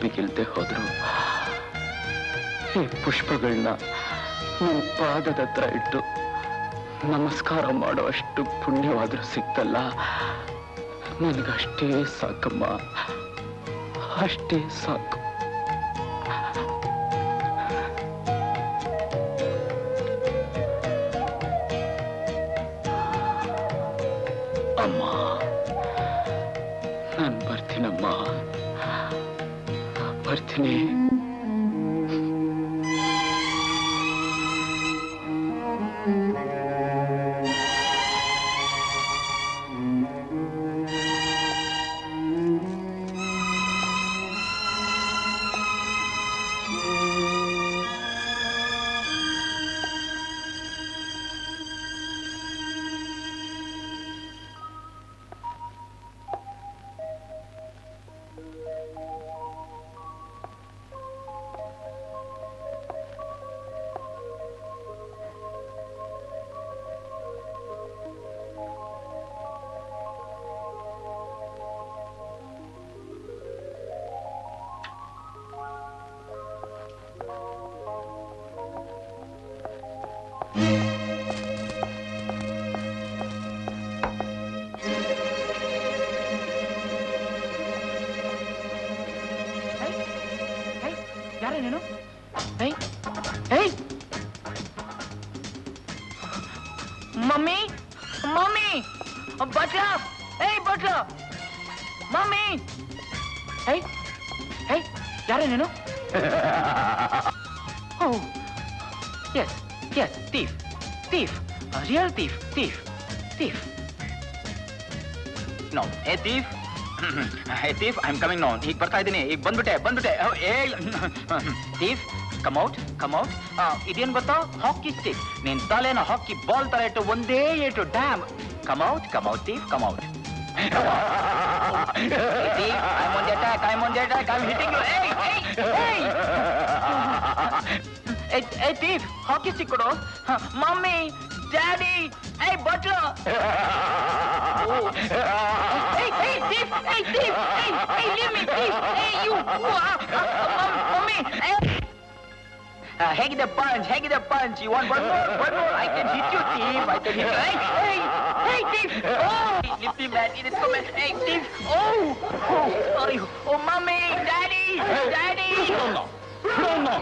ಈ ಪಾಪಿಗಿಲ್ದೆ ಹೋದ್ರು ಈ ಪುಷ್ಪಗಳನ್ನ ನಿಮ್ಮ ಪಾದದ ಹತ್ರ ಇಟ್ಟು ನಮಸ್ಕಾರ ಮಾಡುವಷ್ಟು ಪುಣ್ಯವಾದ್ರೂ ಸಿಕ್ತಲ್ಲ ನನಗಷ್ಟೇ ಸಾಕಮ್ಮ. ಅಷ್ಟೇ ಸಾಕು. Hey thief I am coming no ಈಗ ಬರ್ತಾ ಇದ್ದೀನಿ ಈಗ ಬಂದ್ಬಿಟ್ಟೆ ಬಂದ್ಬಿಟ್ಟೆ ಓ, ಏ ಥೀಫ್ ಕಮೌಟ್ ಕಮೌಟ್ ಇದೇನ್ ಗೊತ್ತಾ ಹಾಕಿ ಸ್ಟಿಕ್ ನಿನ್ ತಲೆನ ಹಾಕಿ ಬಾಲ್ ತರ ಇಟ್ಟು ಒಂದೇ ಏಟು damn come out come out thief come out I'm on the attack, I'm on the attack, I'm hitting you. Hey, hey, hey! hey, hey, thief, hockey stick ಕೊಡು. Mommy, daddy, hey, butler. hey, hey, thief, hey, thief, hey, hey, leave me, thief, hey, you. Uh, ah, ah, me, eh? uh, hang the punch, hang the punch. You want one more? One more? I can hit you, thief. I can hit you. Hey, hey, hey, thief. Oh, nifty man, it is coming. Hey, thief. Oh, oh, oh, oh, mommy, daddy, daddy. No, no, no, no.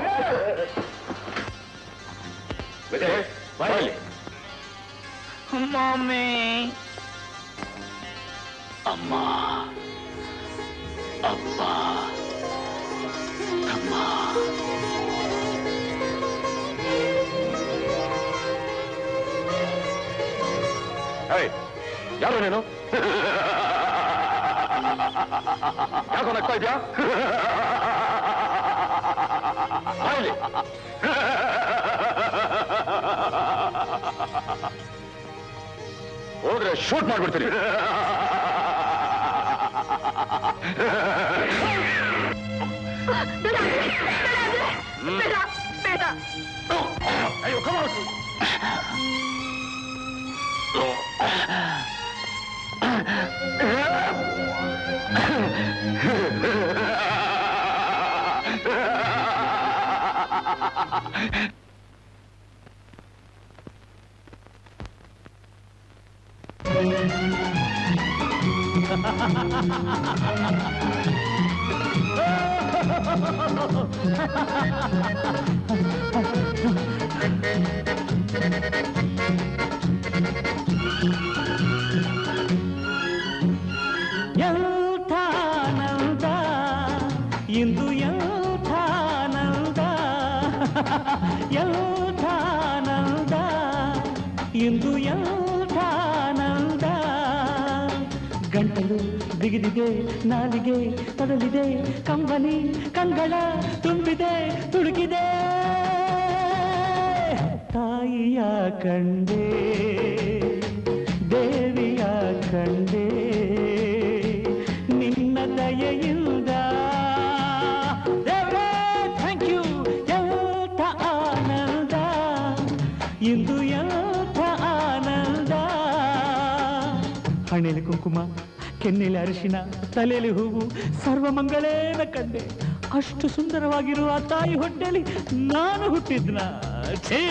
Vete, baile. Mommy. ಅಮ್ಮ. ಅಪ್ಪ. ಅಮ್ಮ. ಯಾರು ನೀನು? ಯಾಕೋ ನಗ್ತಾ ಇದ್ಯಾ. ಹೋದ್ರೆ shoot ಮಾಡ್ಬಿಡ್ತೀನಿ. ಅಯ್ಯೋ come on. ಎಂಥಾನಂದ ಇಂದು ಎಂಥಾನಂದ ಎಂಥಾನಂದ ಇಂದು ಎಂಥಾನಂದ ಬಿಗಿದಿದೆ ನಾಲಿಗೆ ತಡಲಿದೆ ಕಂಬನಿ ಕಂಗಳ ತುಂಬಿದೆ ತುಳುಕಿದೆ ತಾಯಿಯ ಕಂಡೆ ದೇವಿಯ ಕಂಡೆ ನಿನ್ನ ದಯೆಯಿಂದ ದೇವರೇ ಥ್ಯಾಂಕ್ ಯು ಎಂಥ ಆನಂದ ಇಂದು ಎಂಥ ಆನಂದ ಹಣೆಯಲ್ಲಿ ಕುಂಕುಮ ಕೆನ್ನೆಯಲ್ಲಿ ಅರಿಶಿನ ತಲೆಯಲ್ಲಿ ಹೂವು ಸರ್ವಮಂಗಳೇನ ಕಂಡೆ. ಅಷ್ಟು ಸುಂದರವಾಗಿರುವ ತಾಯಿ ಹೊಟ್ಟೆಯಲ್ಲಿ ನಾನು ಹುಟ್ಟಿದ್ನ. ಛೇ!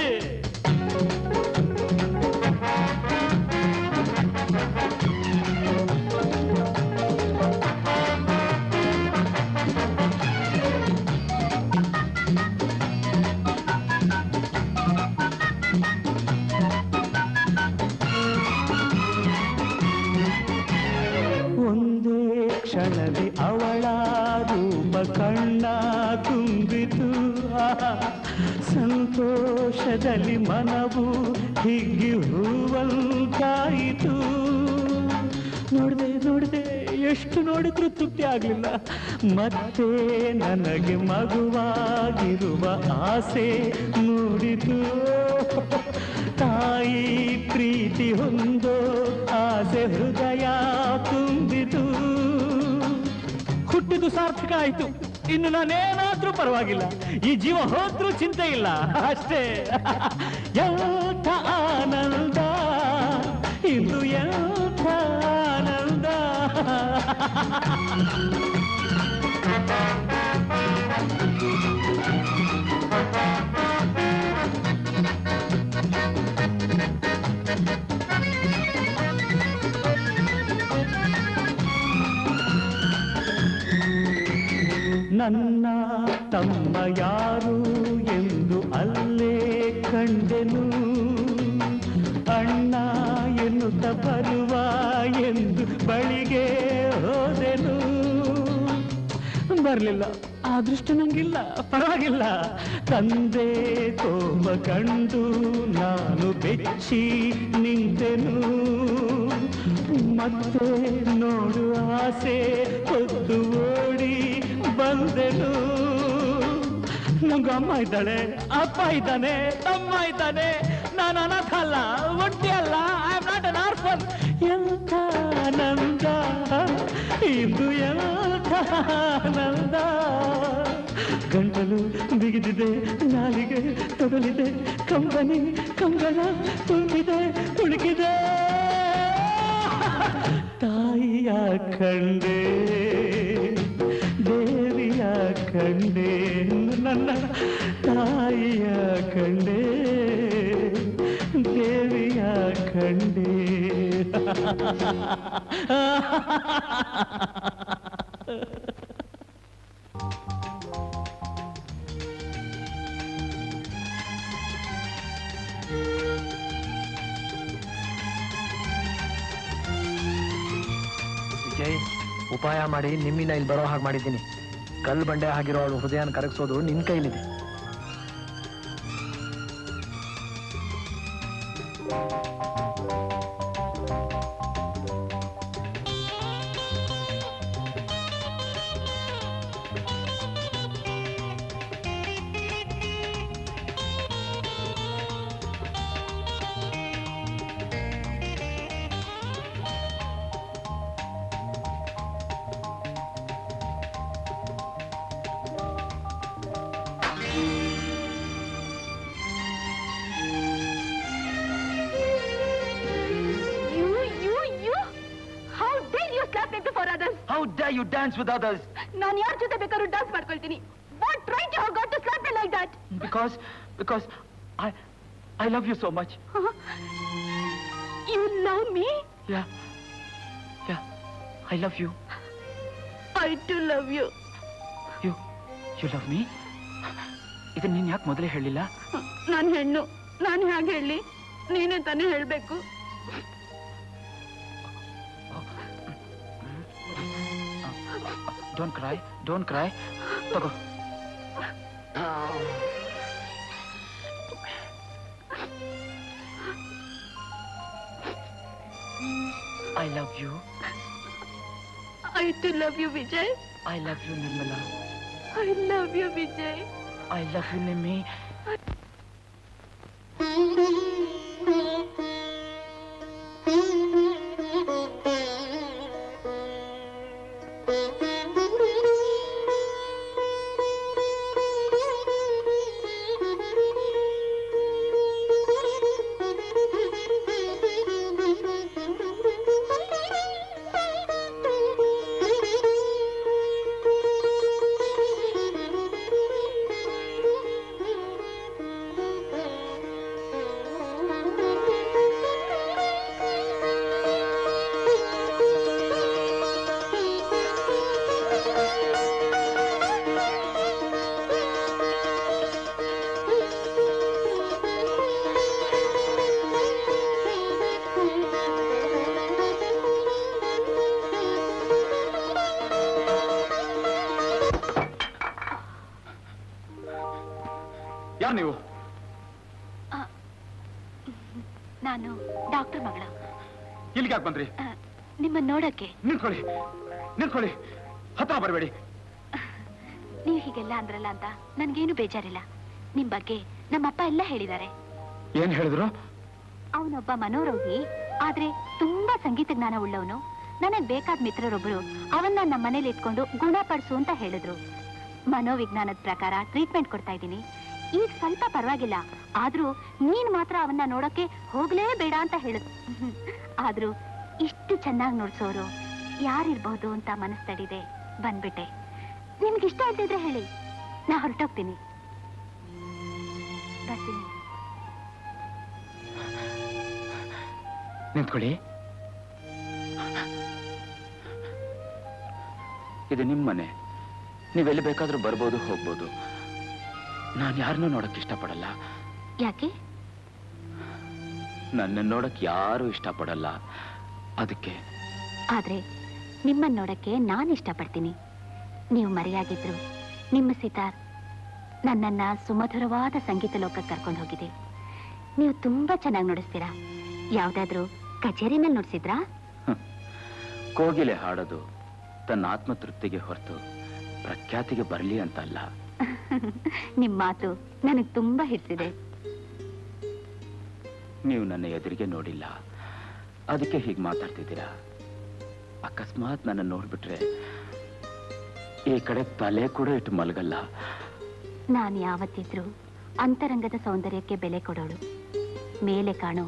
ಕ್ಷಣದಿ ಅವಳ ರೂಪ ಕಣ್ಣ ತುಂಬಿತು. ಸಂತೋಷದಲ್ಲಿ ಮನವು ಹಿಗ್ಗಿ ಹೂವಂತಾಯಿತು ನೋಡಿದೆ ನೋಡಿದೆ, ಎಷ್ಟು ನೋಡಿದ್ರೂ ತೃಪ್ತಿ ಆಗಲಿಲ್ಲ. ಮತ್ತೆ ನನಗೆ ಮಗುವಾಗಿರುವ ಆಸೆ ಮೂಡಿತು. ತಾಯಿ ಪ್ರೀತಿ ಹೊಂದೋ ಆಸೆ ಹೃದಯ ತುಂಬಿತು. ಹುಟ್ಟಿದು ಸಾರ್ಥಕ ಆಯ್ತು. ಇನ್ನು ನಾನೇನಾದ್ರೂ ಪರವಾಗಿಲ್ಲ. ಈ ಜೀವ ಹೋದ್ರೂ ಚಿಂತೆ ಇಲ್ಲ. ಅಷ್ಟೇ. ಎಂಥ ಆನಂದ. ಇದು ಎಂಥ ಆನಂದ. ನನ್ನ ತಮ್ಮ ಯಾರು ಎಂದು ಅಲ್ಲೇ ಕಂಡೆನು. ಅಣ್ಣ ಎನ್ನುತ್ತ ಬರುವ ಎಂದು ಬಳಿಗೆ ಹೋದೆನು. ಬರಲಿಲ್ಲ, ಆ ದೃಷ್ಟಿ ನಂಗಿಲ್ಲ, ಪರವಾಗಿಲ್ಲ. ತಂದೆ ತೋಮ ಕಂಡು ನಾನು ಬೆಚ್ಚಿ ನಿಂತೆನು. ಮತ್ತೆ ನೋಡು ಆಸೆ, ಹೊತ್ತು ಓಡಿ ಬಂದೆನು. ಮುಂಗಮ್ಮ ಇದ್ದಾಳೆ, ಅಪ್ಪ ಇದ್ದಾನೆ, ತಮ್ಮ ಇದ್ದಾನೆ. ನಾನು ಅನಾಥ ಅಲ್ಲ, ಒಂಟಿ ಅಲ್ಲ. I am not an orphan ಎಂತ ಆನಂದ, ಇದು ಎಂಥ ಆನಂದ. ಗಂಟಲು ಬಿಗಿದಿದೆ, ನಾಲಿಗೆ ತೊಡಲಿದೆ ಕಂಬನಿ, ಕಂಬನ ತುಂಬಿದೆ, ತುಳುಕಿದೆ. ತಾಯಿಯ ಕಂಡೆ. ಕಂಡೆ ನನ್ನ ತಾಯಿಯ ಕಂಡೆ ದೇವಿಯ ಕಂಡೆ. ಉಪಾಯ ಮಾಡಿ ನಿಮ್ಮಿನ ಇಲ್ಲಿ ಬರೋ ಹಾಗೆ ಮಾಡಿದ್ದೀನಿ. ಕಲ್ಲು ಬಂಡೆ ಆಗಿರೋ ಅವಳು ಹೃದಯನ ಕರಗಿಸೋದು ನಿನ್ ಕೈಲಿದೆ. ಡ್ಯಾ ಯು ಡ್ಯಾನ್ಸ್ ನಾನು ಯಾರ ಜೊತೆ ಬೇಕಾದ್ರೂ ಡಾನ್ಸ್ ಮಾಡ್ಕೊಳ್ತೀನಿ. What right you have got to slap me like that because because I I love you so much you love me yeah yeah I love you I too love you you you love me ಇದನ್ನ ನೀನ್ ಯಾಕೆ ಮೊದಲೇ ಹೇಳಿಲ್ಲ? ನಾನು ಹೆಣ್ಣು. ನಾನು ಹೇಗೆ ಹೇಳಿ? ನೀನೇ ತಾನೇ ಹೇಳ್ಬೇಕು. ಡೋಂಟ್ ಕ್ರೈ ಡೋಂಟ್ ಕ್ರೈ ತಗೋ I love you I too love you Vijay I love you Nirmala I love you Vijay I love you Nimmi Thank you. Thank you. ನಿಂತ್ಕೊಳ್ಳಿ ನಿಂತ್ಕೊಳ್ಳಿ ಹತ್ರ ಬರಬೇಡಿ. ನೀವು ಹೀಗೆಲ್ಲ ಅಂದ್ರಲ್ಲ ಅಂತ ನನ್ಗೇನು ಬೇಜಾರಿಲ್ಲ. ನಿಮ್ ಬಗ್ಗೆ ನಮ್ಮಪ್ಪ ಎಲ್ಲ ಹೇಳಿದ್ದಾರೆ. ಏನ್ ಹೇಳಿದ್ರು? ಅವನೊಬ್ಬ ಮನೋರೋಗಿ ಆದ್ರೆ ತುಂಬಾ ಸಂಗೀತ ಜ್ಞಾನ ಉಳ್ಳವನು. ನನಗ್ ಬೇಕಾದ ಮಿತ್ರರೊಬ್ರು ಅವನ್ನ ನಮ್ಮ ಮನೇಲಿ ಇಟ್ಕೊಂಡು ಗುಣಪಡಿಸು ಅಂತ ಹೇಳಿದ್ರು. ಮನೋವಿಜ್ಞಾನದ ಪ್ರಕಾರ ಟ್ರೀಟ್ಮೆಂಟ್ ಕೊಡ್ತಾ ಇದ್ದೀನಿ. ಈಗ ಸ್ವಲ್ಪ ಪರವಾಗಿಲ್ಲ. ಆದ್ರೂ ನೀನ್ ಮಾತ್ರ ಅವನ್ನ ನೋಡಕ್ಕೆ ಹೋಗ್ಲೇ ಬೇಡ ಅಂತ ಹೇಳಿದ್ರು ಆದ್ರೂ ಇಷ್ಟು ಚೆನ್ನಾಗಿ ನೋಡ್ಸೋರು ಯಾರಿರ್ಬಹುದು ಅಂತ ಮನಸ್ ತಡಿದೆ ಬಂದ್ಬಿಟ್ಟೆ. ನಿಮ್ಗಿಷ್ಟ ಇಲ್ದಿದ್ರೆ ಹೇಳಿ. ನಾ ಹೊರಟೋಗ್ತೀನಿ. ಬರ್ತೀನಿ. ನಿಂತ್ಕೊಳ್ಳಿ. ಇದು ನಿಮ್ಮ ಮನೆ. ನೀವೆಲ್ಲಿ ಬೇಕಾದ್ರೂ ಬರ್ಬೋದು ಹೋಗ್ಬೋದು. ನಾನು ಯಾರನ್ನೂ ನೋಡಕ್ ಇಷ್ಟಪಡಲ್ಲ. ಯಾಕೆ? ನನ್ನ ನೋಡಕ್ ಯಾರು ಇಷ್ಟಪಡಲ್ಲ. ಅದಕ್ಕೆ. ಆದ್ರೆ ನಿಮ್ಮನ್ನ ನೋಡಕ್ಕೆ ನಾನು ಇಷ್ಟಪಡ್ತೀನಿ. ನೀವು ಮರೆಯಾಗಿದ್ರು ನಿಮ್ಮ ಸಿತಾರ್ ನನ್ನನ್ನ ಸುಮಧುರವಾದ ಸಂಗೀತ ಲೋಕಕ್ಕೆ ಕರ್ಕೊಂಡು ಹೋಗಿದೆ. ನೀವು ತುಂಬಾ ಚೆನ್ನಾಗಿ ನುಡಿಸ್ತೀರಾ? ಯಾವ್ದಾದ್ರೂ ಕಚೇರಿನಲ್ಲಿ ನುಡಿಸಿದ್ರಾ? ಕೋಗಿಲೆ ಹಾಡೋದು ತನ್ನ ಆತ್ಮತೃಪ್ತಿಗೆ ಹೊರತು ಪ್ರಖ್ಯಾತಿಗೆ ಬರಲಿ ಅಂತ ಅಲ್ಲ ನಿಮ್ ಮಾತು ನನಗೆ ತುಂಬಾ ಹಿಡಿಸಿದೆ. ನೀವು ನನ್ನ ಎದುರಿಗೆ ನೋಡಿಲ್ಲ. ಅದಕ್ಕೆ ಹೀಗೆ ಮಾತಾಡ್ತಿದ್ದೀರಾ? ಅಕಸ್ಮಾತ್ ನನ್ನ ನೋಡ್ಬಿಟ್ರೆ ಈ ಕಡೆ ತಲೆ ಕೂಡ ಇಟ್ಟು ಮಲಗಲ್ಲ. ನಾನು ಯಾವತ್ತಿದ್ರು ಅಂತರಂಗದ ಸೌಂದರ್ಯಕ್ಕೆ ಬೆಲೆ ಕೊಡೋಳು. ಮೇಲೆ ಕಾಣೋ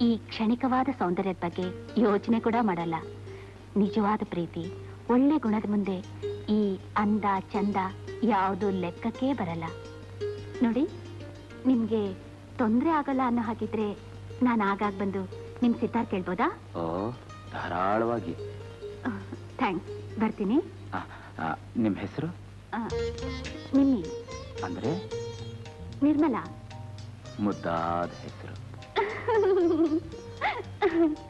ಈ ಕ್ಷಣಿಕವಾದ ಸೌಂದರ್ಯದ ಬಗ್ಗೆ ಯೋಚನೆ ಕೂಡ ಮಾಡಲ್ಲ. ನಿಜವಾದ ಪ್ರೀತಿ ಒಳ್ಳೆ ಗುಣದ ಮುಂದೆ ಈ ಅಂದ ಚಂದ ಯಾವುದು ಲೆಕ್ಕಕ್ಕೆ ಬರಲ್ಲ. ನೋಡಿ ನಿಮ್ಗೆ ತೊಂದರೆ ಆಗಲ್ಲ ಅನ್ನೋ ಹಾಗಿದ್ರೆ ನಾನು ಆಗಾಗ ಬಂದು ನಿಮ್ ಸಿತಾರ್ ಕೇಳ್ಬೋದಾ ಧಾರಾಳವಾಗಿ. ಥ್ಯಾಂಕ್ಸ್ ಬರ್ತೀನಿ. ಆ, ನಿಮ್ಮ ಹೆಸರು? ನಿಮ್ಮಿ ಅಂದ್ರೆ? ನಿರ್ಮಲಾ. ಮುದ್ದಾದ ಹೆಸರು.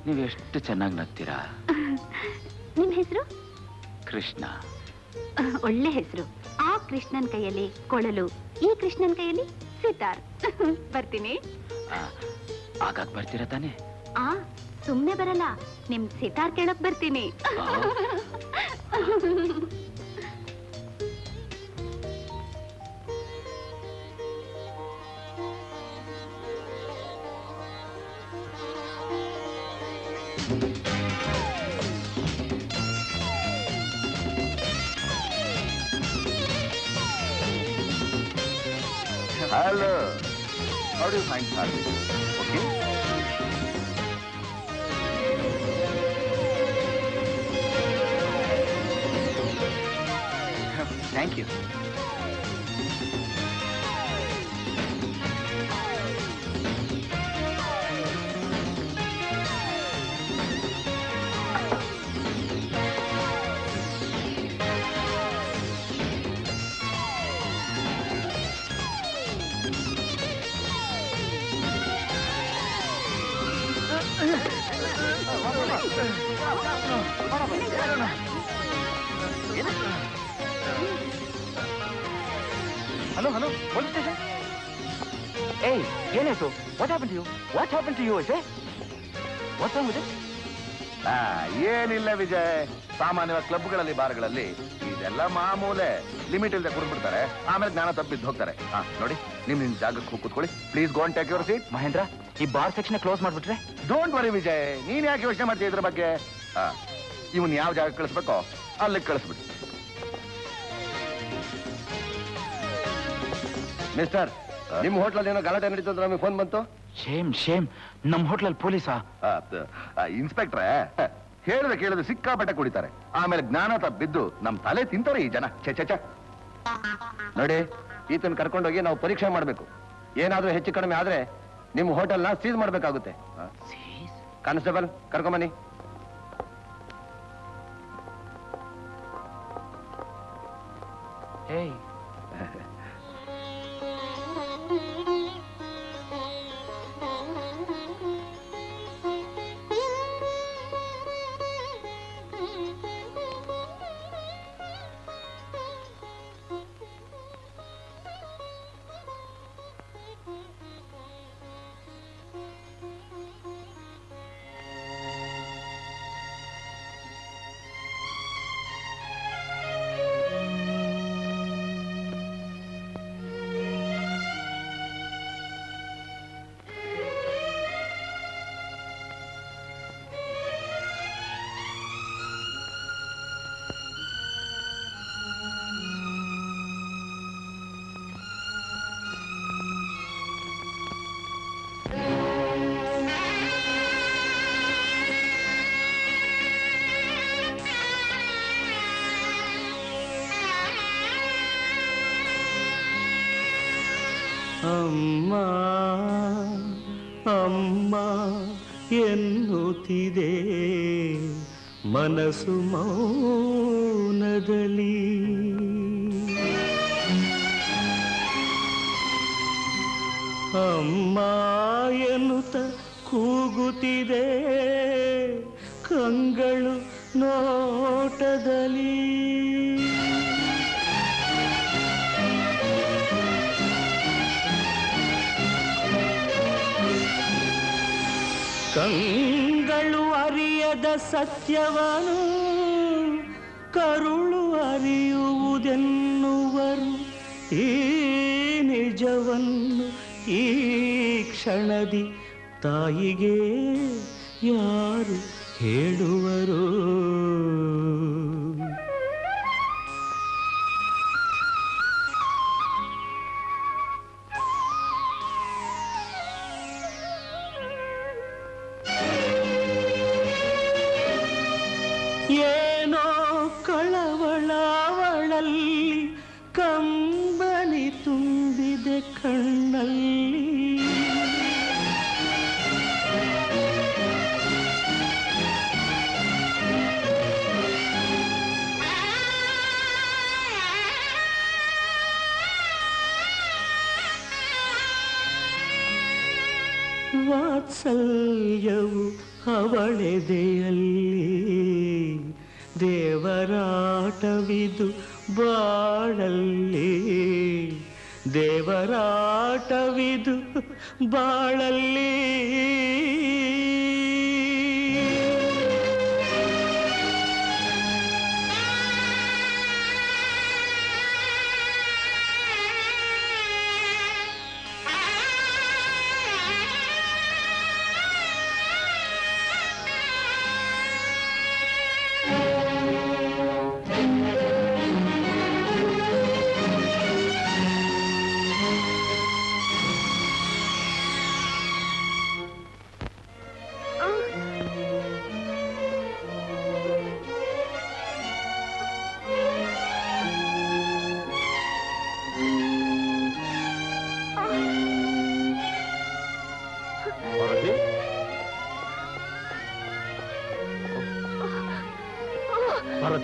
ನೀವು ಎಷ್ಟು ಚೆನ್ನಾಗಿ ನಗ್ತೀರಾ? ನಿಮ್ಮ ಹೆಸರು? ಕೃಷ್ಣ. ಒಳ್ಳೆ ಹೆಸರು. ಆ ಕೃಷ್ಣನ್ ಕೈಯಲ್ಲಿ ಕೊಳಲು ಈ ಕೃಷ್ಣನ್ ಕೈಯಲ್ಲಿ ಸಿತಾರ್. ಬರ್ತೀನಿ. ಆಗಾಗ್ ಬರ್ತೀರಾ ತಾನೆ? ಆ तुमने ಬರಲ್ಲ. ನಿಮ್ಮ ಸಿತಾರ್ ಕೇಳಕ್ಕೆ ಬರ್ತೀನಿ. ಹಲೋ ಹೌದು fine hello hello police station ಏಯ್ ಏನಾಯ್ತು? What happen to you what happen to you I say what wrong with ಆ, ಏನಿಲ್ಲ ವಿಜಯ್. ಸಾಮಾನ್ಯವಾಗಿ ಕ್ಲಬ್ಗಳಲ್ಲಿ ಬಾರ್ಗಳಲ್ಲಿ ಇದೆಲ್ಲ ಮಾಮೂಲೆ. ಲಿಮಿಟ್ ಇಲ್ಲದೆ ಕುಡಿದ್ಬಿಡ್ತಾರೆ ಆಮೇಲೆ ಜ್ಞಾನ ತಪ್ಪಿದ್ದು ಹೋಗ್ತಾರೆ. ಹಾ ನೋಡಿ ನಿಮ್ ನಿಮ್ ಜಾಗಕ್ಕೆ ಹೋಗಿ ಕೂತ್ಕೊಳ್ಳಿ. Please go on take your seat Mahendra ಈ ಬಾರ್ ಸೆಕ್ಷನ್ ಕ್ಲೋಸ್ ಮಾಡ್ಬಿಟ್ರೆ? Don't worry Vijay. ನೀನ್ ಯಾಕೆ ಯೋಚನೆ ಮಾಡ್ತೀಯ ಇದ್ರ ಬಗ್ಗೆ ಇವನ್ ಯಾವ ಜಾಗ ಕಳಿಸ್ಬೇಕೋ ಅಲ್ಲಿಗೆ ಕಳಿಸ್ಬಿಡಿ. ಮಿಸ್ಟರ್ ನಿಮ್ ಹೋಟ್ಲಲ್ಲಿ ಏನೋ ಗಲಾಟೆ ನಡೀತು ಅಂತ ನಮಗೆ ಫೋನ್ ಬಂತು? ಶೇಮ್ ಶೇಮ್ ನಮ್ ಹೋಟ್ಲಲ್ಲಿ ಪೊಲೀಸಾ? ಇನ್ಸ್ಪೆಕ್ಟ್ರೆ ಹೇಳಿದ್ರೆ ಕೇಳಿದ್ರೆ ಸಿಕ್ಕಾಪಟ್ಟೆ ಕುಡಿತಾರೆ. ಆಮೇಲೆ ಜ್ಞಾನ ತಪ್ಪಿದ್ದು ನಮ್ ತಲೆ ತಿಂತಾರೆ ಈ ಜನ. ಛೆ ಛೆ ಛೆ. ನೋಡಿ ಈತನ್ ಕರ್ಕೊಂಡೋಗಿ ನಾವು ಪರೀಕ್ಷೆ ಮಾಡ್ಬೇಕು. ಏನಾದ್ರೂ ಹೆಚ್ಚು ಕಡಿಮೆ ಆದ್ರೆ ನಿಮ್ ಹೋಟೆಲ್ನ ಸೀಸ್ ಮಾಡ್ಬೇಕಾಗುತ್ತೆ. ಕಾನ್ಸ್ಟೇಬಲ್ ಕರ್ಕೊಂಬನ್ನಿ. ಏಯ್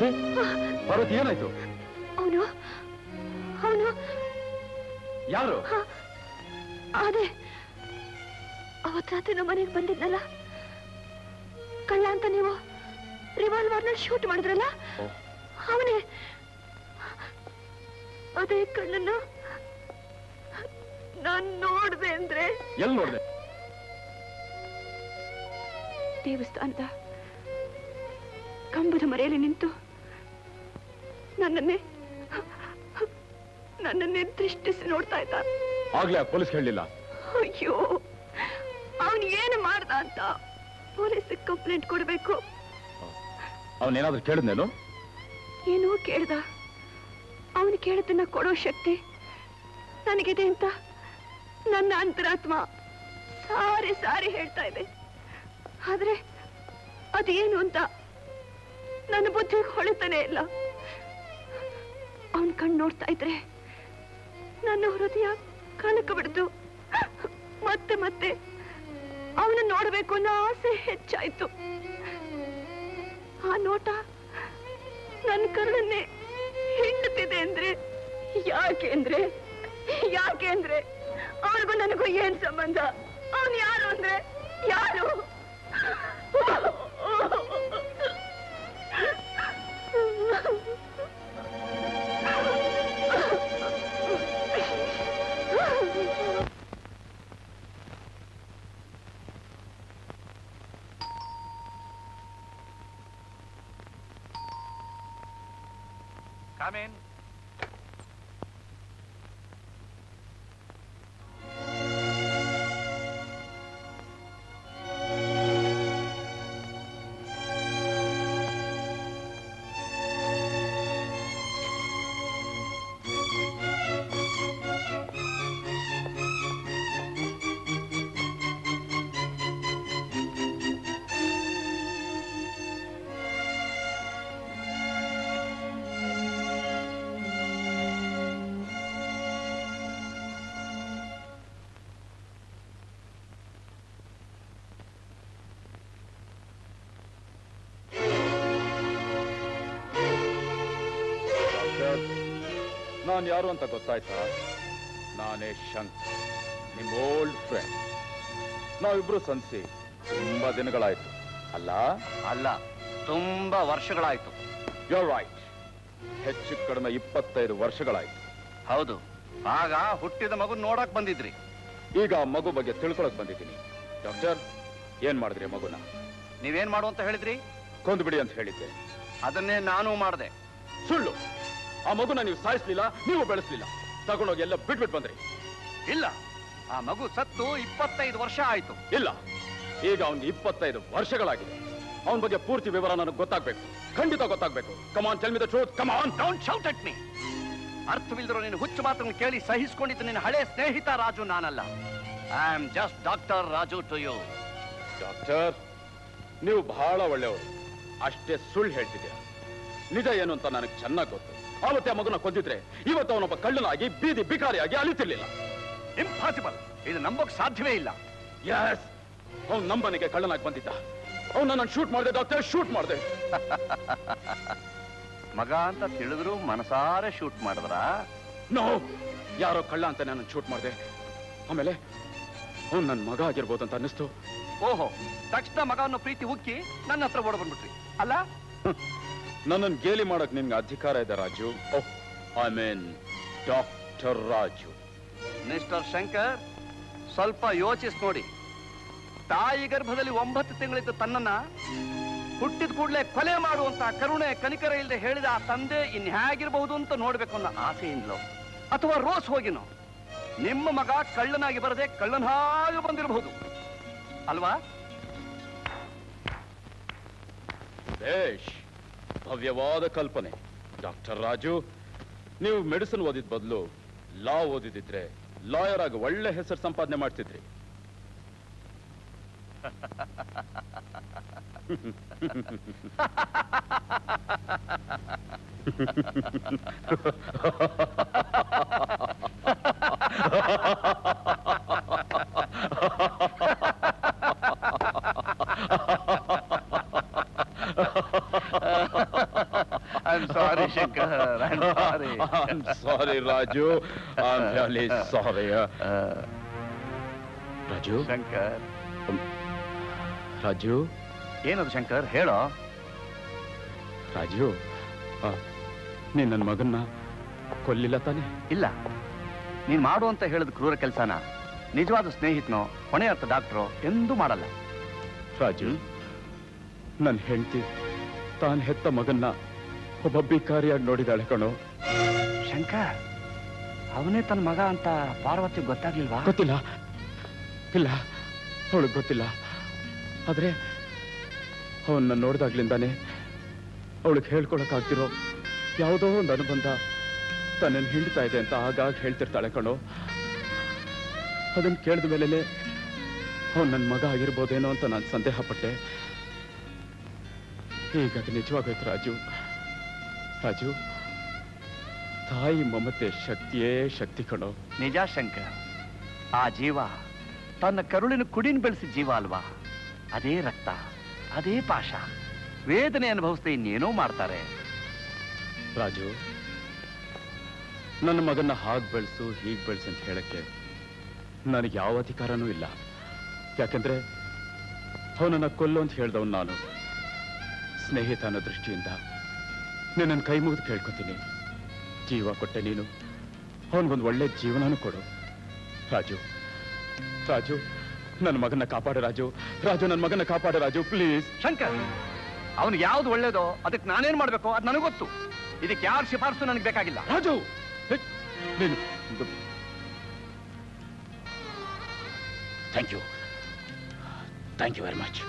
ಪಾರ್ವತಿ ಪಾರ್ವತಿ ಏನಾಯ್ತು? ಅವನು ಅವನು ಯಾರು? ಅದೇ ಅವತ್ ರಾತ್ರಿ ನಮ್ಮ ಮನೆಗೆ ಬಂದಿದ್ನಲ್ಲ? ಕಳ್ಳ ಅಂತ ನೀವು ರಿವಾಲ್ವರ್ನ ಶೂಟ್ ಮಾಡಿದ್ರಲ್ಲ? ಅವನೇ ಅದೇ ಕಣ್ಣನ್ನ ನಾನ್ ನೋಡ್ದೆ ಅಂದ್ರೆ. ಎಲ್ಲಿ ನೋಡ್ದೆ? ದೇವಸ್ಥಾನದ ಕಂಬದ ಮರೆಯಲ್ಲಿ ನಿಂತು ನನ್ನನ್ನೇ ನನ್ನನ್ನೇ ದೃಷ್ಟಿಸಿ ನೋಡ್ತಾ ಇದ್ದ. ಆಗ್ಲೇ ಪೊಲೀಸ್ ಹೇಳಲಿಲ್ಲ ಅಯ್ಯೋ ಅವನು ಏನು ಮಾಡ್ದ ಅಂತ ಪೊಲೀಸ್ ಕಂಪ್ಲೇಂಟ್ ಕೊಡ್ಬೇಕು. ಅವನೇನಾದ್ರೂ ಕೇಳಿದ್ನೇನು? ಏನೋ ಕೇಳ್ದ. ಅವನು ಕೇಳದನ್ನ ಕೊಡೋ ಶಕ್ತಿ ನನಗಿದೆ ಅಂತ ನನ್ನ ಅಂತರಾತ್ಮ ಸಾರಿ ಸಾರಿ ಹೇಳ್ತಾ ಇದೆ. ಆದ್ರೆ ಅದೇನು ಅಂತ ನನ್ನ ಬುದ್ಧಿಗೆ ಹೊಳಿತಾನೆ ಇಲ್ಲ. ಅವನ್ ಕಣ್ಣು ನೋಡ್ತಾ ಇದ್ರೆ ನನ್ನ ಹೃದಯ ಕನಕ ಬಿಡ್ತು. ಮತ್ತೆ ಮತ್ತೆ ಅವನ ನೋಡ್ಬೇಕು ಅನ್ನೋ ಆಸೆ ಹೆಚ್ಚಾಯ್ತು. ಆ ನೋಟ ನನ್ನ ಕರುಳನ್ನೇ ಹಿಂಡುತ್ತಿದೆ ಅಂದ್ರೆ ಯಾಕೆ ಅಂದ್ರೆ ಯಾಕೆ ಅಂದ್ರೆ ಅವನಿಗೂ ನನಗೂ ಏನ್ ಸಂಬಂಧ? ಅವನು ಯಾರು ಅಂದ್ರೆ ಯಾರು? ನಾನು ಯಾರು ಅಂತ ಗೊತ್ತಾಯ್ತಾ? ನಾನೇ ಶಂಕ್ ನಿಮ್ ಓಲ್ಡ್ ಫ್ರೆಂಡ್ ನಾವಿಬ್ರು ಸಂಸಿ ತುಂಬಾ ದಿನಗಳಾಯ್ತು. ಅಲ್ಲ? ಅಲ್ಲ ತುಂಬಾ ವರ್ಷಗಳಾಯ್ತು. ಯೋ ರೈಟ್ ಹೆಚ್ಚು ಕಡಿಮೆ ಇಪ್ಪತ್ತೈದು ವರ್ಷಗಳಾಯ್ತು. ಹೌದು ಆಗ ಹುಟ್ಟಿದ ಮಗು ನೋಡಕ್ ಬಂದಿದ್ರಿ. ಈಗ ಮಗು ಬಗ್ಗೆ ತಿಳ್ಕೊಳಕ್ ಬಂದಿದ್ದೀನಿ. ಡಾಕ್ಟರ್ ಏನ್ ಮಾಡಿದ್ರಿ ಮಗುನ? ನೀವೇನ್ ಮಾಡು ಅಂತ ಹೇಳಿದ್ರಿ? ಕೊಂದ್ಬಿಡಿ ಅಂತ ಹೇಳಿದ್ದೆ. ಅದನ್ನೇ ನಾನು ಮಾಡಿದೆ. ಸುಳ್ಳು. ಆ ಮಗುನ ನೀವು ಸಾಯಿಸ್ಲಿಲ್ಲ ನೀವು ಬೆಳೆಸ್ಲಿಲ್ಲ. ತಗೊಂಡೋಗಿ ಎಲ್ಲ ಬಿಟ್ಬಿಟ್ಟು ಬಂದ್ರಿ. ಇಲ್ಲ. ಆ ಮಗು ಸತ್ತು ಇಪ್ಪತ್ತೈದು ವರ್ಷ ಆಯ್ತು. ಇಲ್ಲ. ಈಗ ಅವನ್ಗೆ ಇಪ್ಪತ್ತೈದು ವರ್ಷಗಳಾಗಿದೆ. ಅವನ ಬಗ್ಗೆ ಪೂರ್ತಿ ವಿವರ ನನಗೆ ಗೊತ್ತಾಗ್ಬೇಕು. ಖಂಡಿತ ಗೊತ್ತಾಗ್ಬೇಕು. Come on tell me the truth calm down shout at me ಅರ್ಥವಿಲ್ದಿರೋ ನೀನು ಹುಚ್ಚು ಮಾತನ್ನು ಕೇಳಿ ಸಹಿಸಿಕೊಂಡಿದ್ದು ನಿನ್ನ ಹಳೆ ಸ್ನೇಹಿತ ರಾಜು ನಾನಲ್ಲ. I am just doctor Raju to you doctor ನೀವು ಬಹಳ ಒಳ್ಳೆಯವರು. ಅಷ್ಟೇ ಸುಳ್ಳು ಹೇಳ್ತಿದ್ದೀರಾ ನಿಜ ಏನು ಅಂತ ನನಗೆ ಚೆನ್ನಾಗಿ ಗೊತ್ತು. ಆವತ್ತೇ ಆ ಮಗುನ ಕೊಂದಿದ್ರೆ ಇವತ್ತು ಅವನೊಬ್ಬ ಕಳ್ಳನಾಗಿ ಬೀದಿ ಬಿಕಾರಿಯಾಗಿ ಅಲಿತಿರ್ಲಿಲ್ಲ. ಇಂಪಾಸಿಬಲ್ ಇದು ನಂಬಕ್ ಸಾಧ್ಯವೇ ಇಲ್ಲ. ಎಸ್ ಅವ್ನು ನಂಬನಿಗೆ ಕಳ್ಳನಾಗಿ ಬಂದಿದ್ದ. ಅವ್ನು ನನ್ನ ಶೂಟ್ ಮಾಡಿದೆ ಡಾಕ್ಟರ್ ಶೂಟ್ ಮಾಡಿದೆ. ಮಗ ಅಂತ ತಿಳಿದ್ರು ಮನಸಾರೆ ಶೂಟ್ ಮಾಡಿದ್ರ? ನೋ ಯಾರೋ ಕಳ್ಳ ಅಂತ ನನ್ನ ಶೂಟ್ ಮಾಡಿದೆ. ಆಮೇಲೆ ಅವ್ನು ನನ್ನ ಮಗ ಆಗಿರ್ಬೋದು ಅಂತ ಅನ್ನಿಸ್ತು. ಓಹೋ. ತಕ್ಷಣ ಮಗವನ್ನು ಪ್ರೀತಿ ಉಕ್ಕಿ ನನ್ನ ಹತ್ರ ಓಡ ಬಂದ್ಬಿಟ್ರಿ. ಅಲ್ಲ? ನನ್ನನ್ನು ಗೇಲಿ ಮಾಡಕ್ ನಿಮ್ಗೆ ಅಧಿಕಾರ ಇದೆ Raju. Oh I mean doctor Raju mister Shankar ಸ್ವಲ್ಪ ಯೋಚಿಸಿ ನೋಡಿ ತಾಯಿ ಗರ್ಭದಲ್ಲಿ ಒಂಬತ್ತು ತಿಂಗಳಿದ್ದ ತನ್ನನ್ನ ಹುಟ್ಟಿದ ಕೂಡಲೇ ಕೊಲೆ ಮಾಡುವಂತ ಕರುಣೆ ಕನಿಕರ ಇಲ್ಲದೆ ಹೇಳಿದ ಆ ತಂದೆ ಇನ್ ಹೇಗಿರಬಹುದು ಅಂತ ನೋಡ್ಬೇಕು ಅನ್ನೋ ಆಸೆಯಿಂದಲೋ? ಅಥವಾ ರೋಸ್ ಹೋಗಿನೋ? ನಿಮ್ಮ ಮಗ ಕಳ್ಳನಾಗಿ ಬರದೆ ಕಳ್ಳನ ಹಾಗೆ ಬಂದಿರಬಹುದು. ಅಲ್ವಾ? ಬೇಷ್. ಭವ್ಯವಾದ ಕಲ್ಪನೆ. ಡಾಕ್ಟರ್ ರಾಜು, ನೀವು ಮೆಡಿಸಿನ್ ಓದಿದ ಬದಲು ಲಾ ಓದಿದಿದ್ರೆ ಲಾಯರ್ ಆಗಿ ಒಳ್ಳೆ ಹೆಸರು ಸಂಪಾದನೆ ಮಾಡ್ತಿದ್ರಿ. I'm sorry, Shankar. I'm sorry. I'm sorry, Raju. I'm really sorry. Raju Shankar Raju ಏನದು ಶಂಕರ್? ಹೇಳೋ. ರಾಜು ನೀನ್ ನನ್ನ ಮಗನ್ನ ಕೊಲ್ಲಿಲ್ಲ ತಾನೆ? ಇಲ್ಲ. ನೀನ್ ಮಾಡು ಅಂತ ಹೇಳಿದ ಕ್ರೂರ ಕೆಲಸನ. ನಿಜವಾದ ಸ್ನೇಹಿತನೋ ಹೊಣೆ ಅರ್ಥ ಡಾಕ್ಟ್ರೋ ಎಂದೂ ಮಾಡಲ್ಲ. ರಾಜು ನನ್ನ ಹೆಂಡತಿ ತಾನು ಹೆತ್ತ ಮಗನ್ನ ಒಬ್ಬ ಬಿಕಾರಿಯಾಗಿ ನೋಡಿದಾಳೆ ಕಣೋ. ಶಂಕರ್ ಅವನೇ ತನ್ನ ಮಗ ಅಂತ ಪಾರ್ವತಿ ಗೊತ್ತಾಗ್ಲಿಲ್ವಾ? ಗೊತ್ತಿಲ್ಲ. ಇಲ್ಲ ಅವಳು ಗೊತ್ತಿಲ್ಲ. ಆದ್ರೆ ಅವನ್ನ ನೋಡಿದಾಗ್ಲಿಂದಾನೆ ಅವಳಿಗೆ ಹೇಳ್ಕೊಳಕ್ಕಾಗ್ತಿರೋ ಯಾವುದೋ ಒಂದು ಅನುಬಂಧ ತನ್ನನ್ನು ಹಿಂಡ್ತಾ ಇದೆ ಅಂತ ಆಗಾಗ ಹೇಳ್ತಿರ್ತಾಳೆ ಕಣೋ. ಅದನ್ನು ಕೇಳಿದ ಮೇಲೆ ಅವನು ನನ್ನ ಮಗ ಆಗಿರ್ಬೋದೇನೋ ಅಂತ ನಾನು ಸಂದೇಹ ಪಟ್ಟೆ ಈಗ ಅದು ನಿಜವಾಗೋಯ್ತು ರಾಜು. ರಾಜು ತಾಯಿ ಮಮತೆ ಶಕ್ತಿಯೇ ಶಕ್ತಿ ಕಣೋ. ನಿಜ ಶಂಕರ್ ಆ ಜೀವ ತನ್ನ ಕರುಳಿನ ಕುಡಿನ ಬೆಳೆಸಿದ ಜೀವ ಅಲ್ವಾ? ಅದೇ ರಕ್ತ ಅದೇ ಪಾಶ. ವೇದನೆ ಅನುಭವಿಸದೆ ಇನ್ನೇನೋ ಮಾಡ್ತಾರೆ. ರಾಜು ನನ್ನ ಮಗನ ಹಾಗೆ ಬೆಳೆಸು ಹೀಗೆ ಬೆಳೆಸು ಅಂತ ಹೇಳಕ್ಕೆ ನನಗೆ ಯಾವ ಅಧಿಕಾರನೂ ಇಲ್ಲ. ಯಾಕಂದ್ರೆ ಅವನನ್ನ ಕೊಲ್ಲು ಅಂತ ಹೇಳ್ದವನು ನಾನು. ಸ್ನೇಹಿತನ ದೃಷ್ಟಿಯಿಂದ. ನಿನ್ನನ್ನು ಕೈ ಮುಗಿದು ಕೇಳ್ಕೊತೀನಿ. ಜೀವ ಕೊಟ್ಟೆ ನೀನು. ಅವನಿಗೊಂದು ಒಳ್ಳೆ ಜೀವನನೂ ಕೊಡು. ರಾಜು ರಾಜು ನನ್ನ ಮಗನ ಕಾಪಾಡು ರಾಜು. ರಾಜು ನನ್ನ ಮಗನ ಕಾಪಾಡು ರಾಜು ಪ್ಲೀಸ್. ಶಂಕರ್ ಅವನು ಯಾವ್ದು ಒಳ್ಳೇದೋ ಅದಕ್ಕೆ ನಾನೇನ್ ಮಾಡ್ಬೇಕು ಅದು ನನಗೆ ಗೊತ್ತು. ಇದಕ್ಕೆ ಯಾರು ಶಿಫಾರಸು ನನಗೆ ಬೇಕಾಗಿಲ್ಲ. ರಾಜು ನೀನು. Thank you thank you very much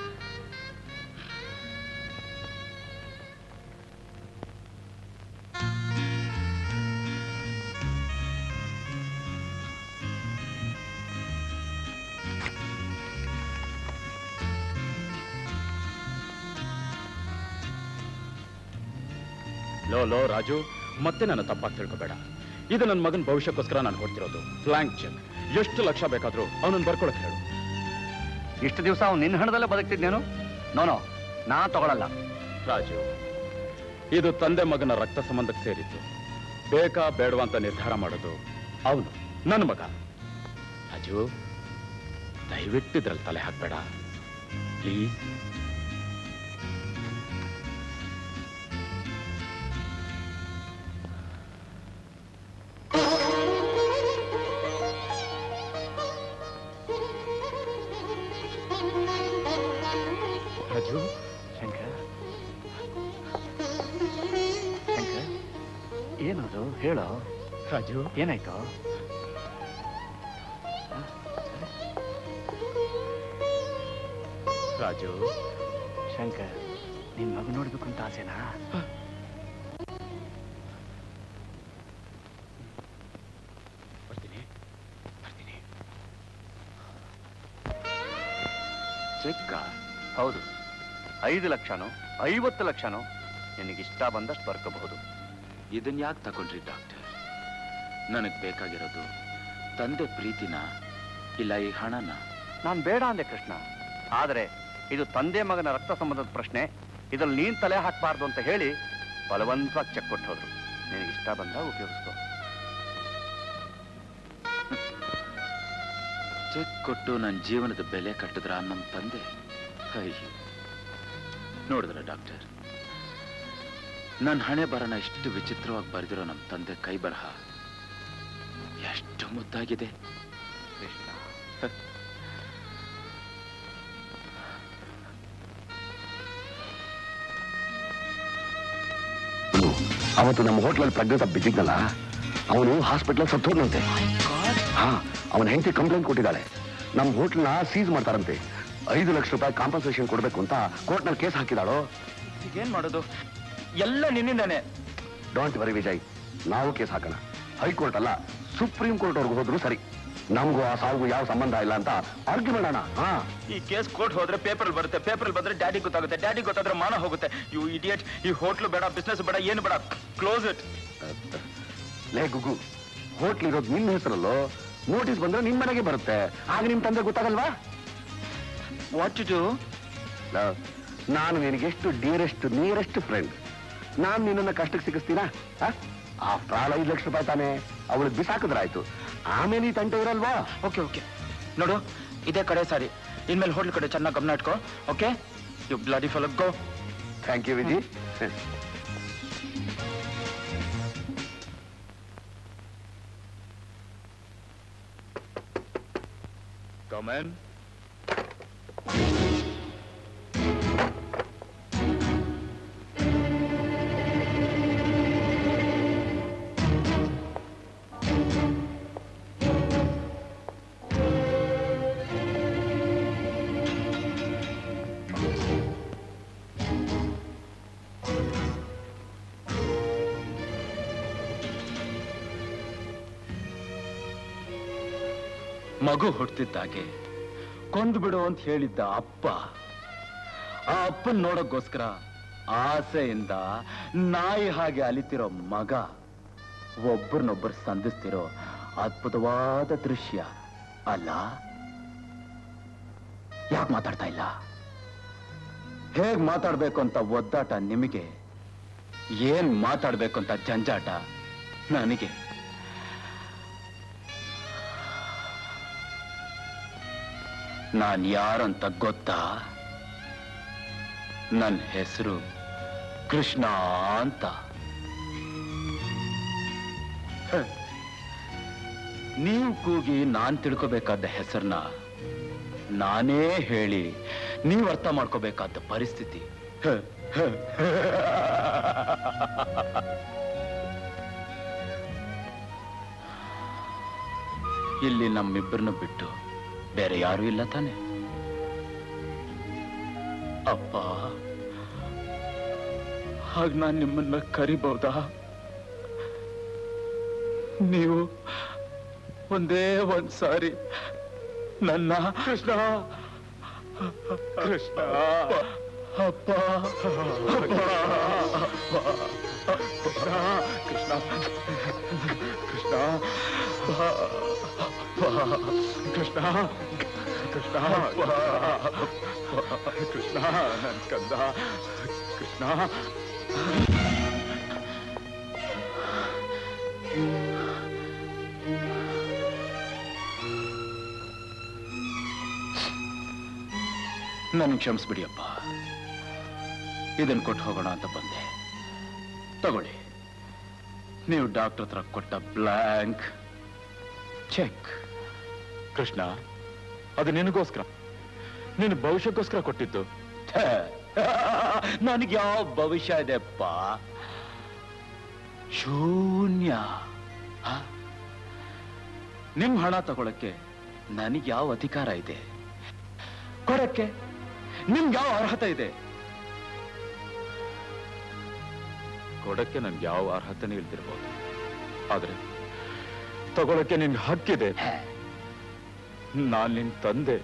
low ಲೋ ರಾಜು ಮತ್ತೆ ನನ್ನ ತಪ್ಪಾಗಿ ತಿಳ್ಕೊಬೇಡ. ಇದು ನನ್ನ ಮಗನ ಭವಿಷ್ಯಕ್ಕೋಸ್ಕರ ನಾನು ಹೊಡ್ತಿರೋದು. ಫ್ಲಾಂಕ್ ಚೆಕ್ ಎಷ್ಟು ಲಕ್ಷ ಬೇಕಾದರೂ ಅವನನ್ನು ಬರ್ಕೊಳಕ್ ಹೇಳು. ಇಷ್ಟು ದಿವಸ ಅವ್ನು ನಿನ್ನ ಹಣದಲ್ಲೇ ಬದುಕ್ತಿದ್ನೇನು? ನೋನೋ ನಾ ತಗೊಳಲ್ಲ. ರಾಜು ಇದು ತಂದೆ ಮಗನ ರಕ್ತ ಸಂಬಂಧಕ್ಕೆ ಸೇರಿತ್ತು ಬೇಕಾ ಬೇಡವಾ ಅಂತ ನಿರ್ಧಾರ ಮಾಡೋದು ಅವನು ನನ್ನ ಮಗ. ರಾಜು ದಯವಿಟ್ಟು ಇದ್ರಲ್ಲಿ ತಲೆ ಹಾಕ್ಬೇಡ. ಪ್ಲೀಸ್ ರಾಜು ಶಂಕರ್. ಶಂಕರ್ ಏನದು? ಹೇಳೋ. ರಾಜು. ಏನಾಯ್ತು? ರಾಜು. ಶಂಕರ್ ನಿನ್ ಮಗು ನೋಡ್ಬೇಕು ಅಂತ ಆಸೆನಾ? ಚೆಕ್ಕ? ಹೌದು. ಐದು ಲಕ್ಷನೋ ಐವತ್ತು ಲಕ್ಷನೋ? ನಿನಗಿಷ್ಟ ಬಂದಷ್ಟು ಬರ್ಕೋಬಹುದು. ಇದನ್ನ ಯಾಕೆ ತಗೊಂಡ್ರಿ ಡಾಕ್ಟರ್? ನನಗೆ ಬೇಕಾಗಿರೋದು ತಂದೆ ಪ್ರೀತಿನ ಇಲ್ಲ ಈ ಹಣನ? ನಾನು ಬೇಡ ಅಂದೆ ಕೃಷ್ಣ. ಆದರೆ ಇದು ತಂದೆ ಮಗನ ರಕ್ತ ಸಂಬಂಧದ ಪ್ರಶ್ನೆ. ಇದ್ರಲ್ಲಿ ನೀನ್ ತಲೆ ಹಾಕಬಾರ್ದು ಅಂತ ಹೇಳಿ ಬಲವಂತವಾಗಿ ಚೆಕ್ ಕೊಟ್ಟು ಹೋದ್ರು. ನಿನಗಿಷ್ಟ ಇಷ್ಟ ಬಂದಾಗ ಉಪಯೋಗಿಸ್ಕೋ. ಚೆಕ್ ಕೊಟ್ಟು ನನ್ನ ಜೀವನದ ಬೆಲೆ ಕಟ್ಟಿದ್ರ ನಮ್ಮ ತಂದೆ. ಅಯ್ಯೋ. ನೋಡಿದ್ರ ಡಾಕ್ಟರ್? ನನ್ನ ಹಣೆ ಬರನ ಎಷ್ಟು ವಿಚಿತ್ರವಾಗಿ ಬರೆದಿರೋ ನಮ್ಮ ತಂದೆ ಕೈ ಬರಹ. ಎಷ್ಟು ಮುದ್ದಾಗಿದೆ. ಕೃಷ್ಣ ಅವತ್ತು ನಮ್ಮ ಹೋಟ್ಲಲ್ಲಿ ಪ್ರಜ್ಞತ ಬಿದ್ದಿದ್ನಲ್ಲ ಅವನು ಹಾಸ್ಪಿಟಲ್ ಸತ್ತೋದಂತೆ ಹಾ. ಅವನ ಹೆಂಡತಿ ಕಂಪ್ಲೇಂಟ್ ಕೊಟ್ಟಿದ್ದಾಳೆ. ನಮ್ಮ ಹೋಟ್ಲನ್ನ ಸೀಸ್ ಮಾಡ್ತಾರಂತೆ. ಐದು ಲಕ್ಷ ರೂಪಾಯಿ ಕಾಂಪನ್ಸೇಷನ್ ಕೊಡಬೇಕು ಅಂತ ಕೋರ್ಟ್ನಲ್ಲಿ ಕೇಸ್ ಹಾಕಿದಾಳೋ? ಏನು ಮಾಡೋದು? ಎಲ್ಲ ನಿನ್ನಿಂದಾನೆ. ಡೋಂಟ್ ವರಿ ವಿಜಯ್ ನಾವು ಕೇಸ್ ಹಾಕೋಣ. ಹೈಕೋರ್ಟ್ ಅಲ್ಲ ಸುಪ್ರೀಂ ಕೋರ್ಟ್ ಅವ್ರಿಗೆ ಹೋದ್ರು ಸರಿ. ನಮಗೂ ಆ ಸಾವುಗೂ ಯಾವ ಸಂಬಂಧ ಇಲ್ಲ ಅಂತ ಆರ್ಗ್ಯೂ ಮಾಡೋಣ ಹಾ? ಈ ಕೇಸ್ ಕೋರ್ಟ್ ಹೋದ್ರೆ ಪೇಪರ್ ಬರುತ್ತೆ. ಪೇಪರ್ ಬಂದ್ರೆ ಡ್ಯಾಡಿ ಗೊತ್ತಾಗುತ್ತೆ. ಡ್ಯಾಡಿ ಗೊತ್ತಾದ್ರೆ ಮಾನ ಹೋಗುತ್ತೆ. ಯು ಇಡಿಯಟ್ ಈ ಹೋಟ್ಲು ಬೇಡ ಬಿಸ್ನೆಸ್ ಬೇಡ ಏನು ಬೇಡ. ಕ್ಲೋಸ್ ಇಟ್ ಲೇ ಗುಗು ಹೋಟ್ಲ್ ಇರೋದು ನಿನ್ನ ಹೆಸರಲ್ಲೋ? ನೋಟಿಸ್ ಬಂದ್ರೆ ನಿಮ್ ಮನೆಗೆ ಬರುತ್ತೆ. ಆಗ ನಿಮ್ ತಂದೆ ಗೊತ್ತಾಗಲ್ವಾ? ವಾಟ್ ಟು ನಾನು ನಿನಗೆ ಎಷ್ಟು ಡಿಯರೆಸ್ಟ್ ನಿಯರೆಸ್ಟ್ ಫ್ರೆಂಡ್ ನಾನು ನಿನ್ನನ್ನು ಕಷ್ಟಕ್ಕೆ ಸಿಗಿಸ್ತೀನಾ? ಆ ಆಲ್ ಐದು ಲಕ್ಷ ರೂಪಾಯಿ ತಾನೆ. ಅವಳು ಬಿಸಾಕಿದ್ರಾಯ್ತು. ಆಮೇಲೆ ಈ ತಂಟೆ ಇರಲ್ವಾ? ಓಕೆ ಓಕೆ ನೋಡು ಇದೇ ಕಡೆ ಸಾರಿ. ಇನ್ಮೇಲೆ ಹೋಟ್ಲ್ ಕಡೆ ಚೆನ್ನಾಗಿ ಗಮನ ಇಟ್ಕೋ okay you bloody Falak go thank you Viji come on ಮಗು ಕೊಂದು ಬಿಡು ಅಂತ ಹೇಳಿದ್ದ ಅಪ್ಪ. ಆ ಅಪ್ಪನ್ ನೋಡೋಕ್ಕೋಸ್ಕರ ಆಸೆಯಿಂದ ನಾಯಿ ಹಾಗೆ ಅಲಿತಿರೋ ಮಗ ಒಬ್ಬರನ್ನೊಬ್ಬರು ಸಂಧಿಸ್ತಿರೋ ಅದ್ಭುತವಾದ ದೃಶ್ಯ ಅಲ್ಲ? ಯಾಕೆ ಮಾತಾಡ್ತಾ ಇಲ್ಲ? ಹೇಗ್ ಮಾತಾಡ್ಬೇಕು ಅಂತ ಒದ್ದಾಟ ನಿಮಗೆ? ಏನ್ ಮಾತಾಡ್ಬೇಕು ಅಂತ ಜಂಜಾಟ ನನಗೆ? ನಾನ್ ಯಾರಂತ ಗೊತ್ತಾ ನನ್ನ ಹೆಸರು ಕೃಷ್ಣ ಅಂತ. ನೀವು ಕೂಗಿ ನಾನ್ ತಿಳ್ಕೋಬೇಕಾದ ಹೆಸರನ್ನ ನಾನೇ ಹೇಳಿ ನೀವು ಅರ್ಥ ಮಾಡ್ಕೋಬೇಕಾದ ಪರಿಸ್ಥಿತಿ. ಇಲ್ಲಿ ನಮ್ಮಿಬ್ಬರನ್ನು ಬಿಟ್ಟು ಬೇರೆ ಯಾರೂ ಇಲ್ಲ ತಾನೆ ಅಪ್ಪ ಹಾಗ ನಾನು ನಿಮ್ಮನ್ನ ಕರಿಬಹುದಾ ನೀವು ಒಂದೇ ಒಂದ್ ಸಾರಿ ನನ್ನ ಕೃಷ್ಣ ಕೃಷ್ಣ ಅಪ್ಪ ಅಪ್ಪ ಕೃಷ್ಣ ಕೃಷ್ಣ ಕೃಷ್ಣ ಕೃಷ್ಣ ಕೃಷ್ಣ ಕೃಷ್ಣ, ಕಂದ, ಕೃಷ್ಣ. ನನಗೆ ಕ್ಷಮಿಸ್ಬಿಡಿಯಪ್ಪ. ಇದನ್ನು ಕೊಟ್ಟು ಹೋಗೋಣ ಅಂತ ಬಂದೆ. ತಗೊಳ್ಳಿ. ನೀವು ಡಾಕ್ಟರ್ ಹತ್ರ ಕೊಟ್ಟ ಬ್ಲ್ಯಾಂಕ್ ಚೆಕ್. ಕೃಷ್ಣ ಅದು ನಿನಗೋಸ್ಕರ. ನಿನ್ನ ಭವಿಷ್ಯಕ್ಕೋಸ್ಕರ ಕೊಟ್ಟಿದ್ದು. ನನಗೆ ಯಾವ ಭವಿಷ್ಯ ಇದೆಪ್ಪ? ಶೂನ್ಯ? ನಿಮ್ ಹಣ ತಗೊಳಕ್ಕೆ ನನಗೆ ಯಾವ ಅಧಿಕಾರ ಇದೆ? ಕೊಡಕ್ಕೆ ನಿಮ್ಗೆ ಯಾವ ಅರ್ಹತೆ ಇದೆ? ಕೊಡಕ್ಕೆ ನನ್ಗೆ ಯಾವ ಅರ್ಹತೆನೇ ಇಲ್ದಿರ್ಬೋದು. ಆದ್ರೆ ತಗೊಳಕ್ಕೆ ನಿನ್ಗೆ ಹಕ್ಕಿದೆ. ನಾನ್ ನಿನ್ ತಂದೆ.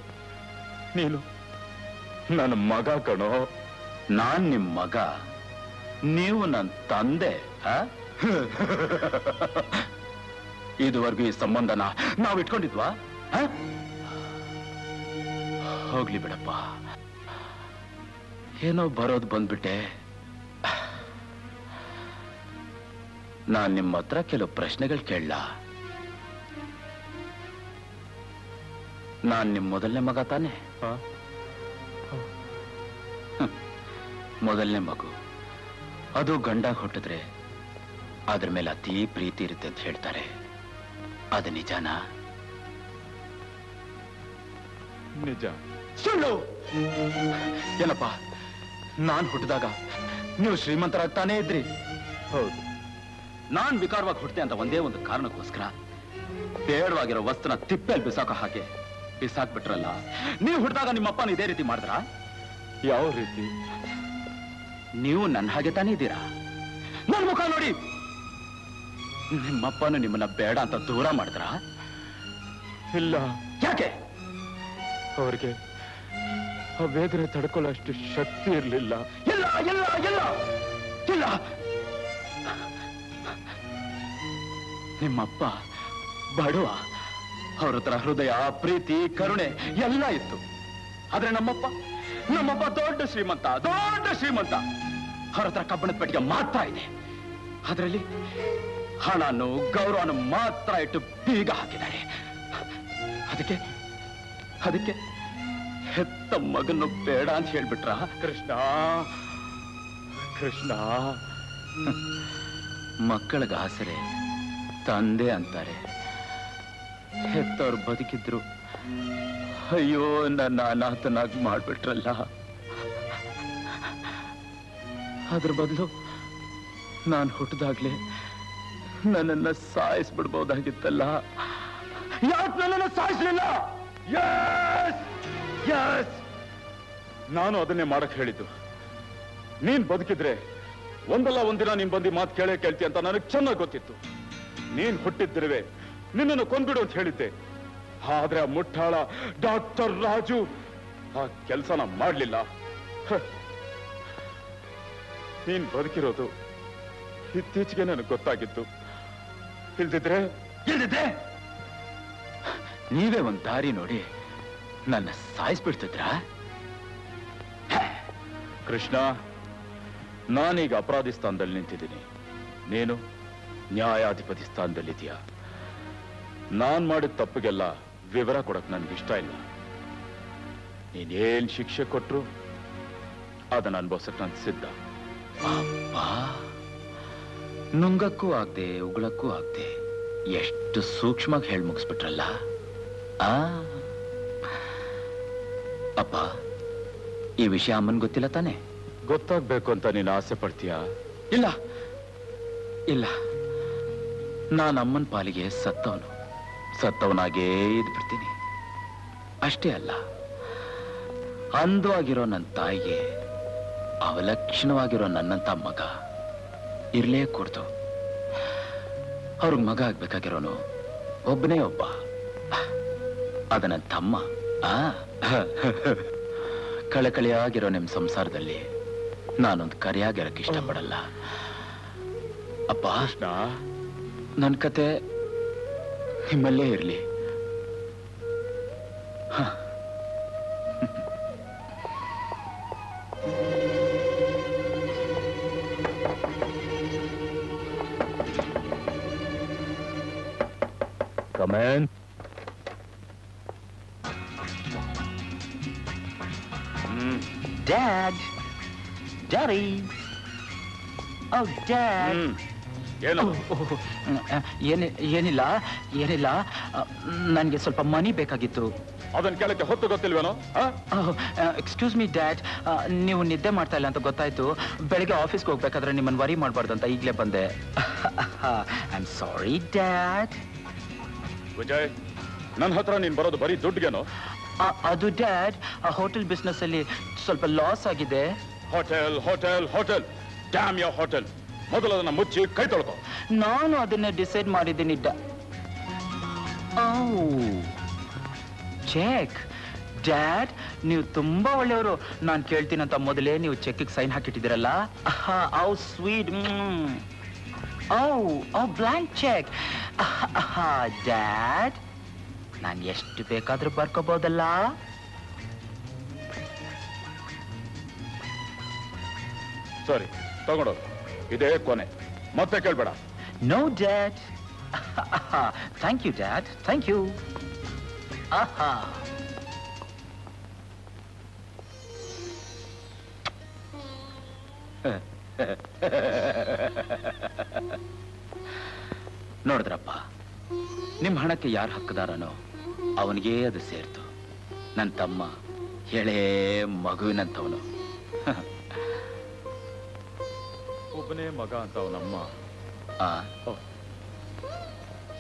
ನೀನು? ನನ್ನ ಮಗ ಕಣೋ. ನಾನ್ ನಿಮ್ ಮಗ. ನೀವು ನನ್ನ ತಂದೆ? ಇದುವರೆಗೂ ಈ ಸಂಬಂಧನ ನಾವು ಇಟ್ಕೊಂಡಿದ್ವಾ? ಹೋಗ್ಲಿ ಬಿಡಪ್ಪ. ಏನೋ ಬರೋದು ಬಂದ್ಬಿಟ್ಟೆ. ನಾನ್ ನಿಮ್ಮ ಹತ್ರ ಕೆಲವು ಪ್ರಶ್ನೆಗಳು ಕೇಳಲ್ಲ ನಾನ್ ನಿಮ್ಮ ಮೊದಲನೇ ಮಗ ತಾನೆ? ಮೊದಲನೇ ಮಗು. ಅದು ಗಂಡಾಗ ಹೊಟ್ಟಿದ್ರೆ ಅದ್ರ ಮೇಲೆ ಅತಿ ಪ್ರೀತಿ ಇರುತ್ತೆ ಅಂತ ಹೇಳ್ತಾರೆ. ಅದು ನಿಜಾನಾ? ನಿಜ. ಸುಳ್ಳು! ಏನಪ್ಪ ನಾನ್ ಹುಟ್ಟಿದಾಗ ನೀವು ಶ್ರೀಮಂತರಾಗ್ತಾನೇ ಇದ್ರಿ? ಹೌದು. ನಾನ್ ವಿಕಾರವಾಗಿ ಹುಟ್ಟಿದೆ ಅಂತ ಒಂದೇ ಒಂದು ಕಾರಣಕ್ಕೋಸ್ಕರ ಬೇಡವಾಗಿರೋ ವಸ್ತುನ ತಿಪ್ಪೆಲ್ ಬಿಸಾಕೋ ಹಾಗೆ ಬಿಸಾಕ್ಬಿಟ್ರಲ್ಲ ನೀವು ಹುಡ್ದಾಗ ನಿಮ್ಮಪ್ಪನ ಇದೇ ರೀತಿ ಮಾಡಿದ್ರಾ? ಯಾವ ರೀತಿ? ನೀವು ನನ್ನ ಹಾಗೆ ತಾನೇ ಇದ್ದೀರಾ? ನನ್ನ ಮುಖ ನೋಡಿ! ನಿಮ್ಮಪ್ಪನು ನಿಮ್ಮನ್ನ ಬೇಡ ಅಂತ ದೂರ ಮಾಡಿದ್ರ? ಇಲ್ಲ. ಯಾಕೆ? ಅವ್ರಿಗೆ ಆ ವೇದನೆ ತಡ್ಕೊಳ್ಳೋಷ್ಟು ಶಕ್ತಿ ಇರಲಿಲ್ಲ. ಇಲ್ಲ ಇಲ್ಲ ಇಲ್ಲ! ಇಲ್ಲ! ನಿಮ್ಮಪ್ಪ ಬಡವ. ಅವ್ರ ಹತ್ರ ಹೃದಯ ಪ್ರೀತಿ ಕರುಣೆ ಎಲ್ಲ ಇತ್ತು. ಆದ್ರೆ ನಮ್ಮಪ್ಪ ನಮ್ಮಪ್ಪ ದೊಡ್ಡ ಶ್ರೀಮಂತ ದೊಡ್ಡ ಶ್ರೀಮಂತ. ಅವ್ರ ಹತ್ರ ಕಬ್ಬಣದ ಪೆಟ್ಟಿಗೆ ಮಾತ್ರ ಇದೆ ಅದರಲ್ಲಿ ಹಣನು ಗೌರವನು ಮಾತ್ರ ಇಟ್ಟು ಬೀಗ ಹಾಕಿದ್ದಾರೆ. ಅದಕ್ಕೆ ಅದಕ್ಕೆ ಹೆತ್ತ ಮಗನು ಬೇಡ ಅಂತ ಹೇಳ್ಬಿಟ್ರ? ಕೃಷ್ಣ ಕೃಷ್ಣ. ಮಕ್ಕಳಿಗೆ ಆಸರೆ ತಂದೆ ಅಂತಾರೆ. ಹೆತ್ತವ್ರು ಬದುಕಿದ್ರು. ಅಯ್ಯೋ, ನನ್ನ ಅನಾಥನಾಗಿ ಮಾಡ್ಬಿಟ್ರಲ್ಲ. ಅದ್ರ ಬದಲು ನಾನು ಹುಟ್ಟಿದಾಗ್ಲೇ ನನ್ನನ್ನ ಸಾಯಿಸ್ಬಿಡ್ಬೋದಾಗಿತ್ತಲ್ಲ. ಯಾಕೆ ನನ್ನನ್ನು ಸಾಯಿಸ್ಲಿಲ್ಲ? ಯಸ್ ನಾನು ಅದನ್ನೇ ಮಾಡಕ್ ಹೇಳಿದ್ದು. ನೀನ್ ಬದುಕಿದ್ರೆ ಒಂದಲ್ಲ ಒಂದಿನ ನೀನ್ ಬಂದು ಮಾತು ಕೇಳೇ ಕೇಳ್ತಿ ಅಂತ ನನಗೆ ಚೆನ್ನಾಗಿ ಗೊತ್ತಿತ್ತು. ನೀನ್ ಹುಟ್ಟಿದ್ದಿರುವೆ ನಿನ್ನನ್ನು ಕೊಂದ್ಬಿಡು ಅಂತ ಹೇಳಿದ್ದೆ. ಆದ್ರೆ ಆ ಮುಟ್ಟಾಳ ಡಾಕ್ಟರ್ ರಾಜು ಆ ಕೆಲಸನ ಮಾಡ್ಲಿಲ್ಲ. ನೀನ್ ಬದುಕಿರೋದು ಇತ್ತೀಚೆಗೆ ನನಗೆ ಗೊತ್ತಾಗಿತ್ತು. ಇಲ್ದಿದ್ರೆ? ಇಲ್ದಿದ್ರೆ? ನೀವೇ ಒಂದ್ ದಾರಿ ನೋಡಿ ನನ್ನ ಸಾಯಿಸ್ಬಿಡ್ತಿದ್ರ? ಕೃಷ್ಣ ನಾನೀಗ ಅಪರಾಧಿ ಸ್ಥಾನದಲ್ಲಿ ನಿಂತಿದ್ದೀನಿ. ನೀನು ನ್ಯಾಯಾಧಿಪತಿ ಸ್ಥಾನದಲ್ಲಿದೆಯಾ ನಾನ್ ಮಾಡಿದ ತಪ್ಪಿಗೆಲ್ಲ ವಿವರ ಕೊಡಕ್ ನನ್ಗೆ ಇಷ್ಟ ಇಲ್ಲ ನೀನೇನ್ ಶಿಕ್ಷೆ ಕೊಟ್ರು ಅದನ್ನ ಅನ್ಭವಿಸಕ್ ನಾನು ಸಿದ್ಧ. ಅಪ್ಪ ನುಂಗಕ್ಕೂ ಆಗ್ದೆ ಉಗುಳಕ್ಕೂ ಆಗ್ದೆ ಎಷ್ಟು ಸೂಕ್ಷ್ಮವಾಗಿ ಹೇಳಿ ಮುಗಿಸ್ಬಿಟ್ರಲ್ಲ? ಆ? ಅಪ್ಪ ಈ ವಿಷಯ ಅಮ್ಮನ್ ಗೊತ್ತಿಲ್ಲ ತಾನೆ? ಗೊತ್ತಾಗ್ಬೇಕು ಅಂತ ನೀನ್ ಆಸೆ ಪಡ್ತೀಯಾ? ಇಲ್ಲ. ಇಲ್ಲ. ನಾನು ಅಮ್ಮನ ಪಾಲಿಗೆ ಸತ್ತವನು. ಸತ್ತವನಾಗೇ ಇದ್ಬಿಡ್ತೀನಿ ಅಷ್ಟೇ ಅಲ್ಲ ಅಂದವಾಗಿರೋ ನನ್ನ ತಾಯಿಗೆ ಅವಲಕ್ಷಣವಾಗಿರೋ ನನ್ನಂಥ ಮಗ ಇರಲೇ ಕೊಡ್ತು ಅವ್ರಿಗೆ ಮಗ ಆಗ್ಬೇಕಾಗಿರೋನು ಒಬ್ಬನೇ ಒಬ್ಬ. ಅದ ನನ್ನ ತಮ್ಮ ಆ ಕಳಕಳಿಯಾಗಿರೋ ನಿಮ್ಮ ಸಂಸಾರದಲ್ಲಿ ನಾನೊಂದು ಕರೆಯಾಗಿರೋಕ್ಕೆ ಇಷ್ಟಪಡಲ್ಲ. ಅಪ್ಪ ನನ್ನ ಕತೆ ನಿಮ್ಮಲ್ಲೇ ಇರಲಿ come on hmm dad daddy oh dad hmm ಏನು ಏನಿ ಏನಿಲ್ಲ ಏನಿಲ್ಲ. ನನಗೆ ಸ್ವಲ್ಪ ಮನಿ ಬೇಕಾಗಿತ್ತು. ಅದನ್ನ ಕೇಳಕ್ಕೆ ಹೊತ್ತು ಗೊತ್ತಿಲ್ವೇನೋ? Excuse me dad. ನೀವು ನಿದ್ದೆ ಮಾಡ್ತಾ ಇಲ್ಲ ಅಂತ ಗೊತ್ತಾಯ್ತು. ಬೆಳಗ್ಗೆ ಆಫೀಸ್ಗೆ ಹೋಗ್ಬೇಕಾದ್ರೆ ನಿಮ್ಮನ್ನು ವರಿ ಮಾಡಬಾರ್ದು ಅಂತ ಈಗಲೇ ಬಂದೆ. I am sorry dad. Vijay ನನ್ನ ಹತ್ರ ನೀನು ಬರೋದು ಬರೀ ಆ ಅದು ಡ್ಯಾಡ್. ಆ ಹೋಟೆಲ್ ಬಿಸ್ನೆಸ್ ಅಲ್ಲಿ ಸ್ವಲ್ಪ ಲಾಸ್ ಆಗಿದೆ. Hotel hotel hotel. ಡ್ಯಾಮ್ ಯಾವ ಹೋಟೆಲ್. ಮೊದಲು ಅದನ್ನ ಮುಚ್ಚಿ ಕೈ ತೊಳ್ಕೊ. ನಾನು ಅದನ್ನ ಡಿಸೈಡ್ ಮಾಡಿದ್ದೀನಿ, ಡ. ಚೆಕ್ ಡ್ಯಾಡ್ ನೀವು ತುಂಬಾ ಒಳ್ಳೆಯವರು. ನಾನು ಕೇಳ್ತೀನಂತ ಮೊದಲೇ ನೀವು ಚೆಕ್ಕಿಗೆ ಸೈನ್ ಹಾಕಿಟ್ಟಿದ್ದೀರಲ್ಲ? ಔ ಸ್ವೀಟ್ ಔ ಔ ಬ್ಲಾಂಕ್ ಚೆಕ್ ಡ್ಯಾಡ್ ನಾನು ಎಷ್ಟು ಬೇಕಾದರೂ ಬರ್ಕೋಬಹುದಲ್ಲ ಸರಿ ತಗೊಂಡೋಗ ಇದೇ ಕೊನೆ. ಮತ್ತೆ ಕೇಳ್ಬೇಡ. No dad thank you dad thank you Aha. ನೋಡಿದ್ರಪ್ಪ ನಿಮ್ಮ ಹಣಕ್ಕೆ ಯಾರು ಹಕ್ಕದಾರನೋ ಅವನಿಗೇ ಅದು ಸೇರ್ತು. ನನ್ನ ತಮ್ಮ ಎಳೆ ಮಗುವಿನಂತವನು. ಒಬ್ಬನೇ ಮಗ ಅಂತ ಅವನಮ್ಮ.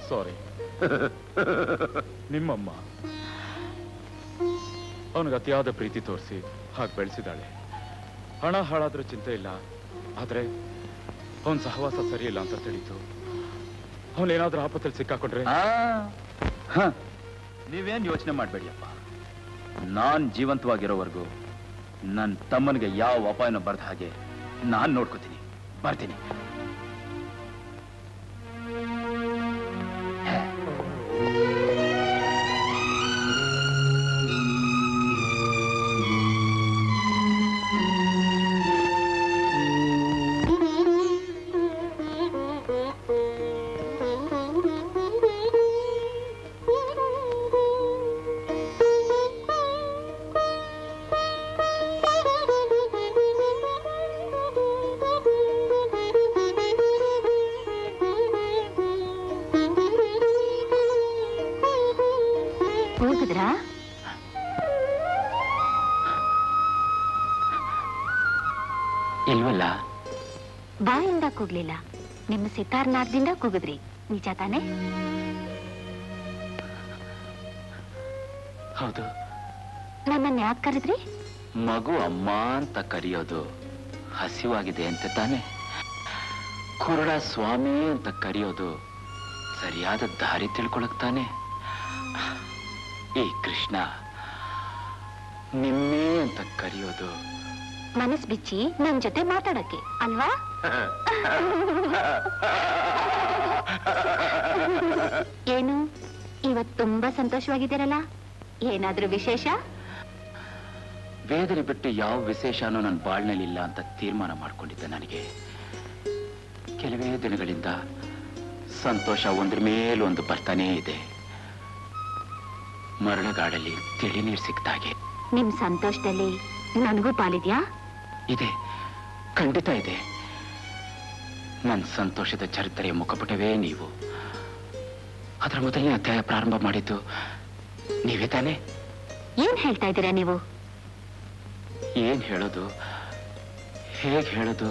ಸಾರಿ ನಿಮ್ಮಮ್ಮ. ಅವನಿಗೆ ಅತಿಯಾದ ಪ್ರೀತಿ ತೋರಿಸಿ ಹಾಗೆ ಬೆಳೆಸಿದಾಳೆ ಹಣ ಹಾಳಾದ್ರೂ ಚಿಂತೆ ಇಲ್ಲ. ಆದರೆ ಅವನ ಸಹವಾಸ ಸರಿ ಇಲ್ಲ ಅಂತ ತಿಳಿತು ಅವನೇನಾದ್ರೂ ಆಪತ್ತಲ್ಲಿ ಸಿಕ್ಕಾಕೊಂಡ್ರೆ? ನೀವೇನು ಯೋಚನೆ ಮಾಡಬೇಡಿಯಪ್ಪ? ನಾನು ಜೀವಂತವಾಗಿರೋವರೆಗೂ ನನ್ನ ತಮ್ಮನಿಗೆ ಯಾವ ಅಪಾಯನ ಬರೆದ ಹಾಗೆ ನಾನು ನೋಡ್ಕೋತೀನಿ. ಬರ್ತೀನಿ. ನಿಮ್ಮ ಸಿತಾರ್ನಾದದಿಂದ ಕೂಗಿದ್ರಿ. ನಿಜ ತಾನೆ? ಹೌದು. ನಮ್ಮನ್ನ ಯಾಕ್ ಕರೆದ್ರಿ? ಮಗು ಅಮ್ಮ ಅಂತ ಕರೆಯೋದು ಹಸಿವಾಗಿದೆ ಅಂತ ತಾನೆ. ಕುರುಡ ಸ್ವಾಮಿ ಅಂತ ಕರೆಯೋದು ಸರಿಯಾದ ದಾರಿ ತಿಳ್ಕೊಳಕ್ ತಾನೆ. ಈ ಕೃಷ್ಣ ನಿಮ್ಮೆ ಅಂತ ಕರೆಯೋದು ಮನಸ್ ಬಿಚ್ಚಿ ನನ್ ಜೊತೆ ಮಾತಾಡಕ್ಕೆ ಅಲ್ವಾ? ಏನು? ಇವತ್ ತುಂಬಾ ಸಂತೋಷವಾಗಿದ್ದೀರಲ್ಲ? ಏನಾದ್ರೂ ವಿಶೇಷ? ವೇದನೆ ಬಿಟ್ಟು ಯಾವ ವಿಶೇಷನೂ ನನ್ನ ಬಾಳ್ನಲ್ಲಿ ಇಲ್ಲ ಅಂತ ತೀರ್ಮಾನ ಮಾಡಿಕೊಂಡಿದ್ದೆ ನನಗೆ. ಕೆಲವೇ ದಿನಗಳಿಂದ ಸಂತೋಷ ಒಂದ್ರ ಮೇಲೊಂದು ಬರ್ತಾನೇ ಇದೆ. ಮರಳಗಾಡಲ್ಲಿ ತಿಳಿ ನೀರು ಸಿಕ್ತಾಗೆ ನಿಮ್ ಸಂತೋಷದಲ್ಲಿ ನನಗೂ ಪಾಲಿದ್ಯಾ? ಇದೆ. ಖಂಡಿತ ಇದೆ. ನನ್ನ ಸಂತೋಷದ ಚರಿತ್ರೆಯ ಮುಖಪುಟವೇ ನೀವು. ಅದರ ಮೊದಲನೇ ಅಧ್ಯಾಯ ಪ್ರಾರಂಭ ಮಾಡಿದ್ದು ನೀವೇ ತಾನೆ? ಏನ್ ಹೇಳ್ತಾ ಇದ್ದೀರಾ ನೀವು? ಏನ್ ಹೇಳೋದು? ಹೇಗೆ ಹೇಳೋದು?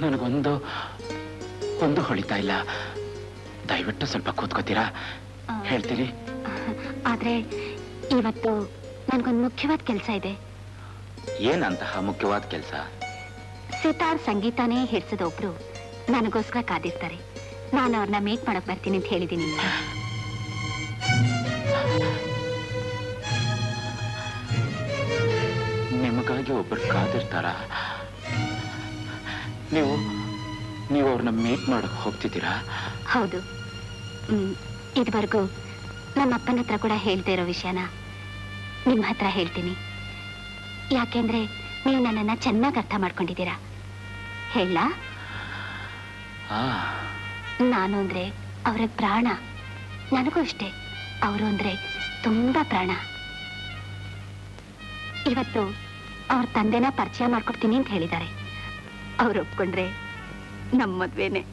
ನನಗೊಂದು ಒಂದು ಹೊಳಿತಾ ಇಲ್ಲ. ದಯವಿಟ್ಟು ಸ್ವಲ್ಪ ಕೂತ್ಕೋತೀರಾ? ಹೇಳ್ತೀರಿ ಆದ್ರೆ ಇವತ್ತು ನನ್ಗೊಂದು ಮುಖ್ಯವಾದ ಕೆಲಸ ಇದೆ. ಏನಂತಹ ಮುಖ್ಯವಾದ ಕೆಲಸ? ಸಿತಾರ್ ಸಂಗೀತನೇ ಹಿಡ್ಸದ ಒಬ್ರು ನನಗೋಸ್ಕರ ಕಾದಿರ್ತಾರೆ. ನಾನು ಅವ್ರನ್ನ ಮೀಟ್ ಮಾಡಕ್ ಬರ್ತೀನಿ ಅಂತ ಹೇಳಿದೀನಿ. ನಿಮಗಾಗಿ ಒಬ್ರು ಕಾದಿರ್ತಾರ? ನೀವು ನೀವು ಅವ್ರನ್ನ ಮೀಟ್ ಮಾಡಕ್ ಹೋಗ್ತಿದ್ದೀರಾ? ಹೌದು. ಹ್ಮ್ ಇದುವರೆಗೂ ನಮ್ಮ ಅಪ್ಪನ ಹತ್ರ ಕೂಡ ಹೇಳ್ತಾ ಇರೋ ವಿಷಯನ ನಿಮ್ಮ ಹತ್ರ ಹೇಳ್ತೀನಿ. ಯಾಕೆಂದ್ರೆ ನೀವು ನನ್ನನ್ನ ಚೆನ್ನಾಗಿ ಅರ್ಥ ಮಾಡ್ಕೊಂಡಿದ್ದೀರಾ? ಹೇಳ ನಾನು ಅಂದ್ರೆ ಅವರ ಪ್ರಾಣ. ನನಗೂ ಅಷ್ಟೇ. ಅವರು ಅಂದ್ರೆ ತುಂಬಾ ಪ್ರಾಣ. ಇವತ್ತು ಅವ್ರ ತಂದೆನ ಪರಿಚಯ ಮಾಡ್ಕೊಡ್ತೀನಿ ಅಂತ ಹೇಳಿದ್ದಾರೆ. ಅವ್ರು ಒಪ್ಕೊಂಡ್ರೆ ನಮ್ಮ ಮದ್ವೆನೆ.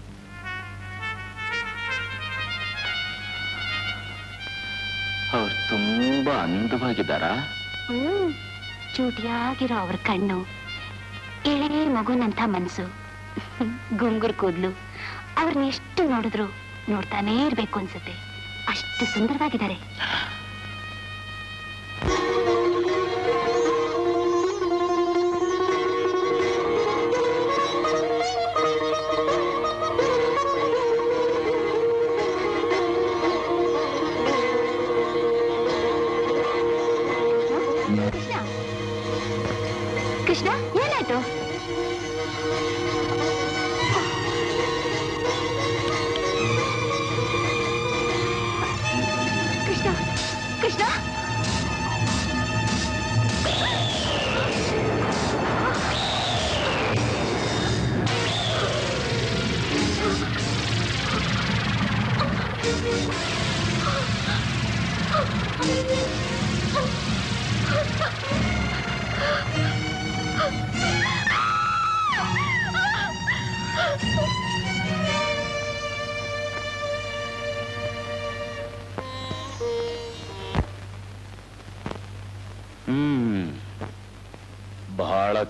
ಅವ್ರು ತುಂಬಾ ಅಂದವಾಗಿದ್ದಾರಾ? ಹ್ಮ್. ಚೂಟಿಯಾಗಿರೋ ಅವ್ರ ಕಣ್ಣು. ಎಳೆ ಮಗುನಂಥ ಮನಸ್ಸು. ಗುಂಗುರ್ ಕೂದ್ಲು. ಅವ್ರನ್ನ ಎಷ್ಟು ನೋಡಿದ್ರು ನೋಡ್ತಾನೇ ಇರ್ಬೇಕು ಅನ್ಸುತ್ತೆ. ಅಷ್ಟು ಸುಂದರವಾಗಿದ್ದಾರೆ.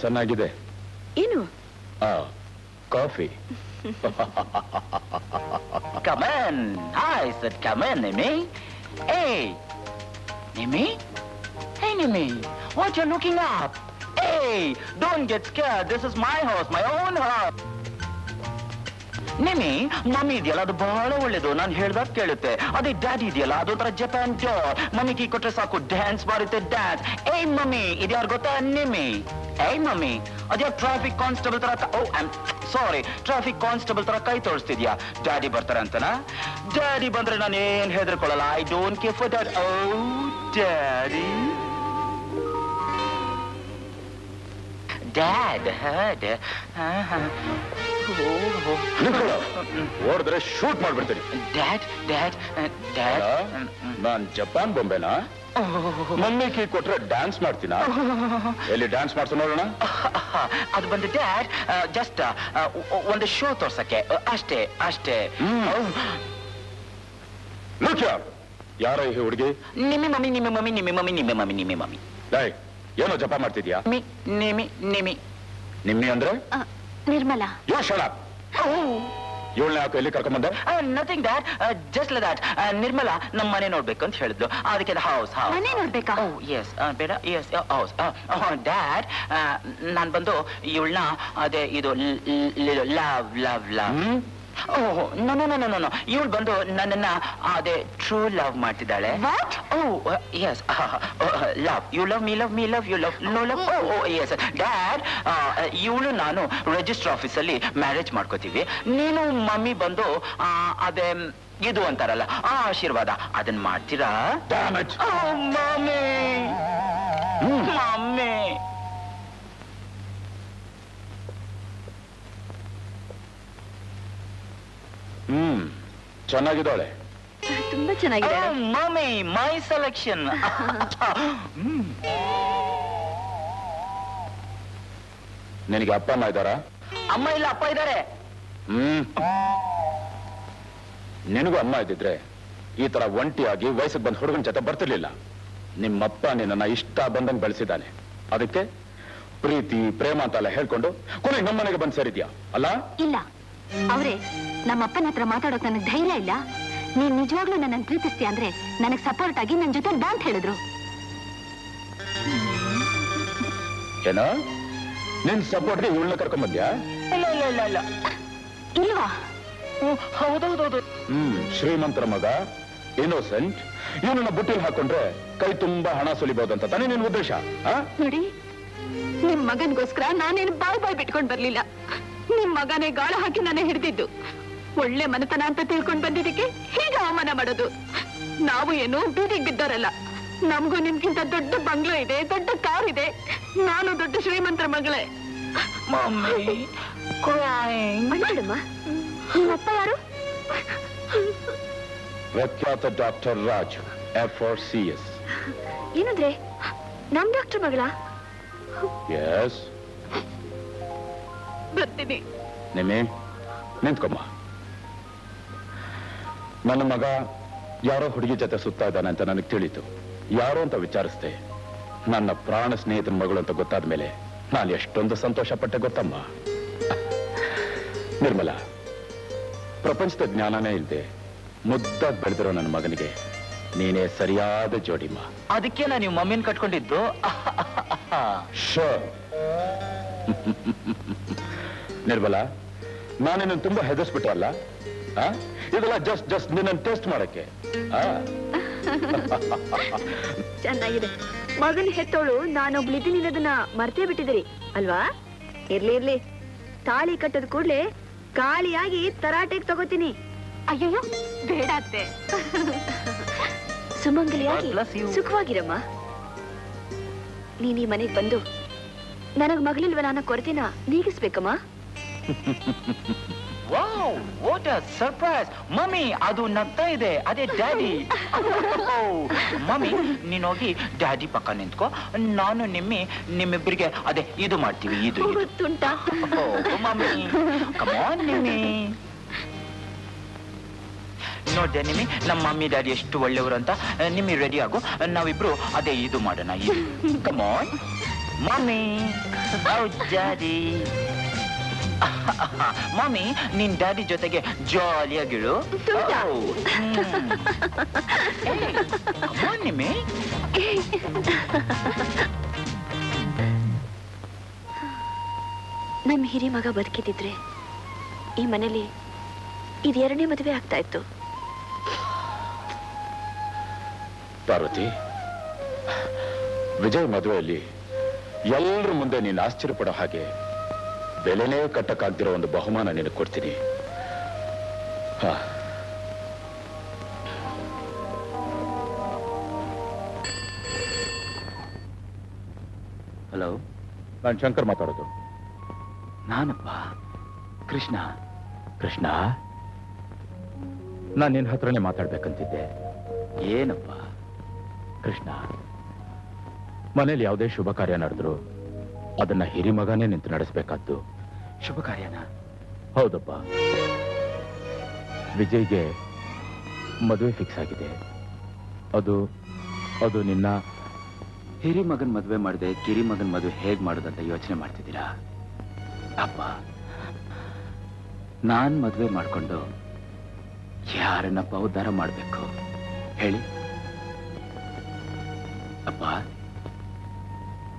ಚೆನ್ನಾಗಿದೆ. ಏನು? Coffee. Come on hi sir come on Nimi ಏ Nimi hey Nimi what you looking up ಏ don't get scare this is my house my own house Nimi mummy ಇದೆಯಲ್ಲ ಅದು ಬಹಳ ಒಳ್ಳೇದು. ನಾನು ಹೇಳ್ದಾಗ ಕೇಳುತ್ತೆ. ಅದೇ ಡ್ಯಾಡಿ ಇದೆಯಲ್ಲ ಅದು ಒಂಥರ ಜಪಾನ್ ಡೋರ್ ಮಮ್ಮಿ ಕೀ ಕೊಟ್ರೆ ಸಾಕು. ಡ್ಯಾನ್ಸ್ ಮಾಡುತ್ತೆ ಡ್ಯಾನ್ಸ್ ಏ ಮಮ್ಮಿ ಇದ್ಯಾರು ಗೊತ್ತಾ? ನಿಮಿ ಏಯ್ ಮಮ್ಮಿ ಅದ್ಯಾ ಟ್ರಾಫಿಕ್ ಕಾನ್ಸ್ಟೇಬಲ್ ತರ oh I'm sorry traffic constable ತರ ಕೈ ತೋರಿಸ್ತಿದ್ಯಾ? ಡ್ಯಾಡಿ ಬರ್ತಾರೆ ಅಂತನಾ? ಡ್ಯಾಡಿ ಬಂದ್ರೆ ನಾನು ಏನ್ ಹೆದರ್ಕೊಳ್ಳಲ್ಲ I don't care for dad oh daddy dad ಓಡಿದ್ರೆ shoot ಮಾಡ್ಬಿಡ್ತೀನಿ. ಡ್ಯಾಡ್ ಡ್ಯಾಡ್ ಡ್ಯಾಡ್ ನಾನ್ ಜಪಾನ್ ಬೊಂಬೆನಾ? ಮಮ್ಮಿ ಕೀ ಕೊಟ್ರೆ ಡ್ಯಾನ್ಸ್ ಮಾಡ್ತೀನ? ಎಲ್ಲಿ ಡ್ಯಾನ್ಸ್ ಮಾಡ್ತಾ ನೋಡೋಣ? ಅದು ಬಂದು ಡ್ಯಾಡ್ ಜಸ್ಟ್ ಒಂದು ಶೋ ತೋರ್ಸಕ್ಕೆ. ಅಷ್ಟೇ ಅಷ್ಟೇ. ಯಾರ ಈ ಹುಡುಗಿ? ನಿಮ್ಮಿ ಮಮ್ಮಿ ನಿಮ್ಮ ಮಮ್ಮಿ ನಿಮ್ಮ ಮಮ್ಮಿ ನಿಮ್ಮ ಮಮ್ಮಿ ನಿಮ್ಮ ಮಮ್ಮಿ. ಲೈ ಏನೋ ಜಪ ಮಾಡ್ತಿದ್ಯಾ? ಮಿ ನಿಮಿ ನಿಮಿ ನಿಮ್ಮಿ ಅಂದ್ರೆ? ಆ, ನಿರ್ಮಲಾ. ಯೋ ಶಳ ಇವಳನ್ನ ಯಾಕೆ ಎಲ್ಲಿ ಕರ್ಕೊಂಬಂದೆ nothing that just that Nirmala ನಮ್ಮ ಮನೆ ನೋಡ್ಬೇಕು ಅಂತ ಹೇಳಿದ್ಲು. ಅದಕ್ಕೆ ಹೌಸ್ ಹೌಸ್ ಮನೆ ನೋಡ್ಬೇಕಾ? ಓ ಎಸ್ ಬೇಡ. ಎಸ್ ಹೌಸ್ ಡ್ಯಾಡ್ ನಾನು ಬಂದು ಇವಳನ್ನ ಅದೇ ಇದು love love love oh no no no no no ಇವಳು ಬಂದು ನನ್ನನ್ನ ಅದೇ ಟ್ರೂ ಲವ್ ಮಾಡ್ತಿದ್ದಾಳೆ. ಓ yes love you love me love me love you love no love oh yes dad ಇವಳು ನಾನು ರಿಜಿಸ್ಟರ್ ಆಫೀಸಲ್ಲಿ ಮ್ಯಾರೇಜ್ ಮಾಡ್ಕೋತೀವಿ. ನೀನು ಮಮ್ಮಿ ಬಂದು ಆ, ಅದೇ ಇದು ಅಂತಾರಲ್ಲ ಆ ಆಶೀರ್ವಾದ. ಅದನ್ನ ಮಾಡ್ತೀರಾ? ಮಮ್ಮಿ. ಮಮ್ಮಿ. ಹ್ಮ್. ಚೆನ್ನಾಗಿದ್ದಾಳೆ. ತುಂಬಾ ಚೆನ್ನಾಗಿದೆ. ಮಮ್ಮಿ ಮೈ ಸೆಲೆಕ್ಷನ್ ನಿನಗೆ ಅಪ್ಪ ಅಮ್ಮ ಇದ್ದಾರಾ? ಅಮ್ಮ ಇಲ್ಲ ಅಪ್ಪ ಇದ್ದಾರೆ. ಹ್ಮ್. ನಿನಗೂ ಅಮ್ಮ ಇದ್ದಿದ್ರೆ ಈ ತರ ಒಂಟಿಯಾಗಿ ವಯಸ್ಸಿಗೆ ಬಂದ ಹುಡುಗನ ಜೊತೆ ಬರ್ತಿರ್ಲಿಲ್ಲ. ನಿಮ್ಮಪ್ಪ ನಿನ್ನನ್ನ ಇಷ್ಟ ಬಂದಂಗೆ ಬೆಳೆಸಿದ್ದಾನೆ. ಅದಕ್ಕೆ ಪ್ರೀತಿ ಪ್ರೇಮ ಅಂತೆಲ್ಲ ಹೇಳ್ಕೊಂಡು ಕೊನೆಗೆ ನಮ್ಮನೆಗೆ ಬಂದು ಸೇರಿದ್ಯಾ? ಅಲ್ಲ? ಇಲ್ಲ. ಅವರೇ ನಮ್ಮಪ್ಪನ ಹತ್ರ ಮಾತಾಡೋಕ್ ನನಗೆ ಧೈರ್ಯ ಇಲ್ಲ. ನೀನ್ ನಿಜವಾಗ್ಲೂ ನನ್ನ ಪ್ರೀತಿಸ್ತೀಯ ಅಂದ್ರೆ ನನಗ್ ಸಪೋರ್ಟ್ ಆಗಿ ನನ್ ಜೊತೆ ಬಾ ಅಂತ ಹೇಳಿದ್ರು. ಏನ? ನಿನ್ ಸಪೋರ್ಟ್ಗೆ ಇವಳನ್ನ ಕರ್ಕೊಂಡ್ ಬಂದ್ಯಾ? ಇಲ್ಲ ಇಲ್ಲ ಇಲ್ಲ ಇಲ್ಲ. ಇಲ್ವಾ? ಹೌದೌದೌದು. ಹ್ಮ್ ಶ್ರೀಮಂತರ ಮಗ ಇನ್ನೋಸೆಂಟ್ ಇವನನ್ನ ಬುಟ್ಟಿಲ್ ಹಾಕೊಂಡ್ರೆ ಕೈ ತುಂಬಾ ಹಣ ಸುಲಿಬಹುದಂತ ತಾನೇ ನಿನ್ ಉದ್ದೇಶ? ನೋಡಿ ನಿಮ್ ಮಗನ್ಗೋಸ್ಕರ ನಾನೇನು ಬಾಯ್ ಬಾಯ್ ಬಿಟ್ಕೊಂಡ್ ಬರ್ಲಿಲ್ಲ. ನಿಮ್ ಮಗನೇ ಗಾಳ ಹಾಕಿ ನನ್ನ ಹಿಡಿದಿದ್ದು. ಒಳ್ಳೆ ಮನೆತನ ಅಂತ ತಿಳ್ಕೊಂಡ್ ಬಂದಿದ್ದಕ್ಕೆ ಹೀಗೆ ಅವಮಾನ ಮಾಡೋದು. ನಾವು ಏನು ಬೀದಿಗೆ ಬಿದ್ದವರಲ್ಲ ನಮಗೂ ನಿಮ್ಗಿಂತ ದೊಡ್ಡ ಬಂಗ್ಲೋ ಇದೆ ದೊಡ್ಡ ಕಾರ್ ಇದೆ. ನಾನು ದೊಡ್ಡ ಶ್ರೀಮಂತರ ಮಗಳೇ. ನಿಮ್ಮಪ್ಪ ಯಾರು? ಪ್ರಖ್ಯಾತ doctor Raj F R C S ಏನಂದ್ರೆ? ನಮ್ ಡಾಕ್ಟರ್ ಮಗಳ? ಎಸ್ ಬರ್ತೀನಿ. ನಿಮ್ಮ ನಿಂತ್ಕೊಮ್ಮ. ನನ್ನ ಮಗ ಯಾರೋ ಹುಡುಗಿ ಜೊತೆ ಸುತ್ತಾ ಇದ್ದಾನೆ ಅಂತ ನನಗೆ ತಿಳಿತು. ಯಾರೋ ಅಂತ ವಿಚಾರಿಸ್ದೆ. ನನ್ನ ಪ್ರಾಣ ಸ್ನೇಹಿತನ ಮಗಳು ಅಂತ ಗೊತ್ತಾದ ಮೇಲೆ ನಾನು ಎಷ್ಟೊಂದು ಸಂತೋಷ ಪಟ್ಟೆ ಗೊತ್ತಮ್ಮ. ನಿರ್ಮಲ ಪ್ರಪಂಚದ ಜ್ಞಾನನೇ ಇಲ್ಲದೆ ಮುದ್ದಾಗಿ ಬೆಳೆದಿರೋ ನನ್ನ ಮಗನಿಗೆ ನೀನೇ ಸರಿಯಾದ ಜೋಡಿಮ್ಮ. ಅದಕ್ಕೆ ನಾನು ನೀವು ಮಮ್ಮಿನ ಕಟ್ಕೊಂಡಿದ್ದು? ಶೋರ್ ನಿರ್ಮಲ ನಾನಿನ್ನ ತುಂಬಾ ಹೆದರ್ಸ್ಬಿಟ್ಟೆ ಅಲ್ಲ? ಇದೆಲ್ಲ ಜಸ್ಟ್ ಜಸ್ಟ್ ನಿನ್ನ ಟೆಸ್ಟ್ ಮಾಡಕ್ಕೆ? ಚೆನ್ನಾಗಿದೆ. ಮಗನ್ ಹೆತ್ತೋಳು ನಾನೊಬ್ಳಿದ್ದೀನಿ ಅನ್ನೋದನ್ನ ಮರ್ತೇ ಬಿಟ್ಟಿದ್ದೀರಿ ಅಲ್ವಾ? ಇರ್ಲಿ ಇರ್ಲಿ. ತಾಳಿ ಕಟ್ಟದ ಕೂಡ್ಲೆ ಕಾಳಿಯಾಗಿ ತರಾಟೆಗೆ ತಗೋತೀನಿ. ಅಯ್ಯಯ್ಯೋ ಬೇಡ ಅತ್ತೆ. ಸುಮಂಗಲಿಯಾಗಿ. ಸುಖವಾಗಿರಮ್ಮ. ನೀನ್ ಈ ಮನೆಗ್ ಬಂದು ನನಗ್ ಮಗಳಿಲ್ವ ನನ್ನ ಕೊರತೆನ ನೀಗಿಸ್ಬೇಕಮ್ಮ? Wow what a surprise mummy ಅದು ನಗ್ತಾ ಇದೆ. ಅದೇ ಡ್ಯಾಡಿ ಮಮ್ಮಿ ನೀನ್ ಹೋಗಿ ಡ್ಯಾಡಿ ಪಕ್ಕ ನಿಂತ್ಕೋ. ನಾನು ನಿಮ್ಮಿ ನಿಮ್ಮಿಬ್ಬರಿಗೆ ಅದೇ ಇದು ಮಾಡ್ತೀವಿ ಇದು ಗೊತ್ತುಂಟಾ ಮಮ್ಮಿ ಕಮಾನ್ ನಿಮ್ಮಿ. ನೋಡ್ದೆ ನಿಮ್ಮಿ ನಮ್ಮ ಮಮ್ಮಿ ಡ್ಯಾಡಿ ಎಷ್ಟು ಒಳ್ಳೆಯವರು ಅಂತ. ನಿಮ್ಮಿ ರೆಡಿ ಆಗು. ನಾವಿಬ್ರು ಅದೇ ಇದು ಮಾಡೋಣ come on mummy daddy mummy ನಿನ್ ಡ್ಯಾಡಿ ಜೊತೆಗೆ ಜಾಲಿಯಾಗಿಳು ನಿಮ್ಮೆ ನಮ್ಮ. ನಮ್ ಹಿರಿ ಮಗ ಬದುಕಿದ್ರೆ ಈ ಮನೇಲಿ ಇದು ಎರಡನೇ ಮದುವೆ ಆಗ್ತಾ ಇತ್ತು. ಪಾರ್ವತಿ ವಿಜಯ್ ಮದುವೆಯಲ್ಲಿ ಎಲ್ಲರ ಮುಂದೆ ನೀನು ಆಶ್ಚರ್ಯಪಡೋ ಹಾಗೆ ಬೆಲೆನೇ ಕಟ್ಟಕ್ಕಾಗ್ದಿರೋ ಒಂದು ಬಹುಮಾನ ನಿನಗೆ ಕೊಡ್ತೀನಿ. ಹಾ. ಹಲೋ? ನಾನು ಶಂಕರ್ ಮಾತಾಡೋದು. ನಾನಪ್ಪ ಕೃಷ್ಣ. ಕೃಷ್ಣ? ನಾನು ನಿನ್ನ ಹತ್ರನೇ ಮಾತಾಡ್ಬೇಕಂತಿದ್ದೆ. ಏನಪ್ಪ? ಕೃಷ್ಣ? ಮನೇಲಿ ಯಾವುದೇ ಶುಭ ಕಾರ್ಯ ನಡೆದ್ರು ಅದನ್ನ ಹಿರಿಮಗನೇ ನಿಂತು ನಡೆಸಬೇಕಾದ್ದು. ಶುಭ ಕಾರ್ಯನ? ಹೌದಪ್ಪ. ವಿಜಯ್ಗೆ ಮದುವೆ ಫಿಕ್ಸ್ ಆಗಿದೆ. ಅದು ಅದು ನಿನ್ನ ಹಿರಿ ಮಗನ್ ಮದ್ವೆ ಮಾಡದೆ ಕಿರಿ ಮಗನ್ ಮದುವೆ ಹೇಗೆ ಮಾಡೋದಂತ ಯೋಚನೆ ಮಾಡ್ತಿದ್ದೀರಾ? ಅಪ್ಪ ನಾನ್ ಮದುವೆ ಮಾಡ್ಕೊಂಡು ಯಾರನ್ನಪ್ಪ ಉದ್ಧಾರ ಮಾಡ್ಬೇಕು? ಹೇಳಿ. ಅಪ್ಪ.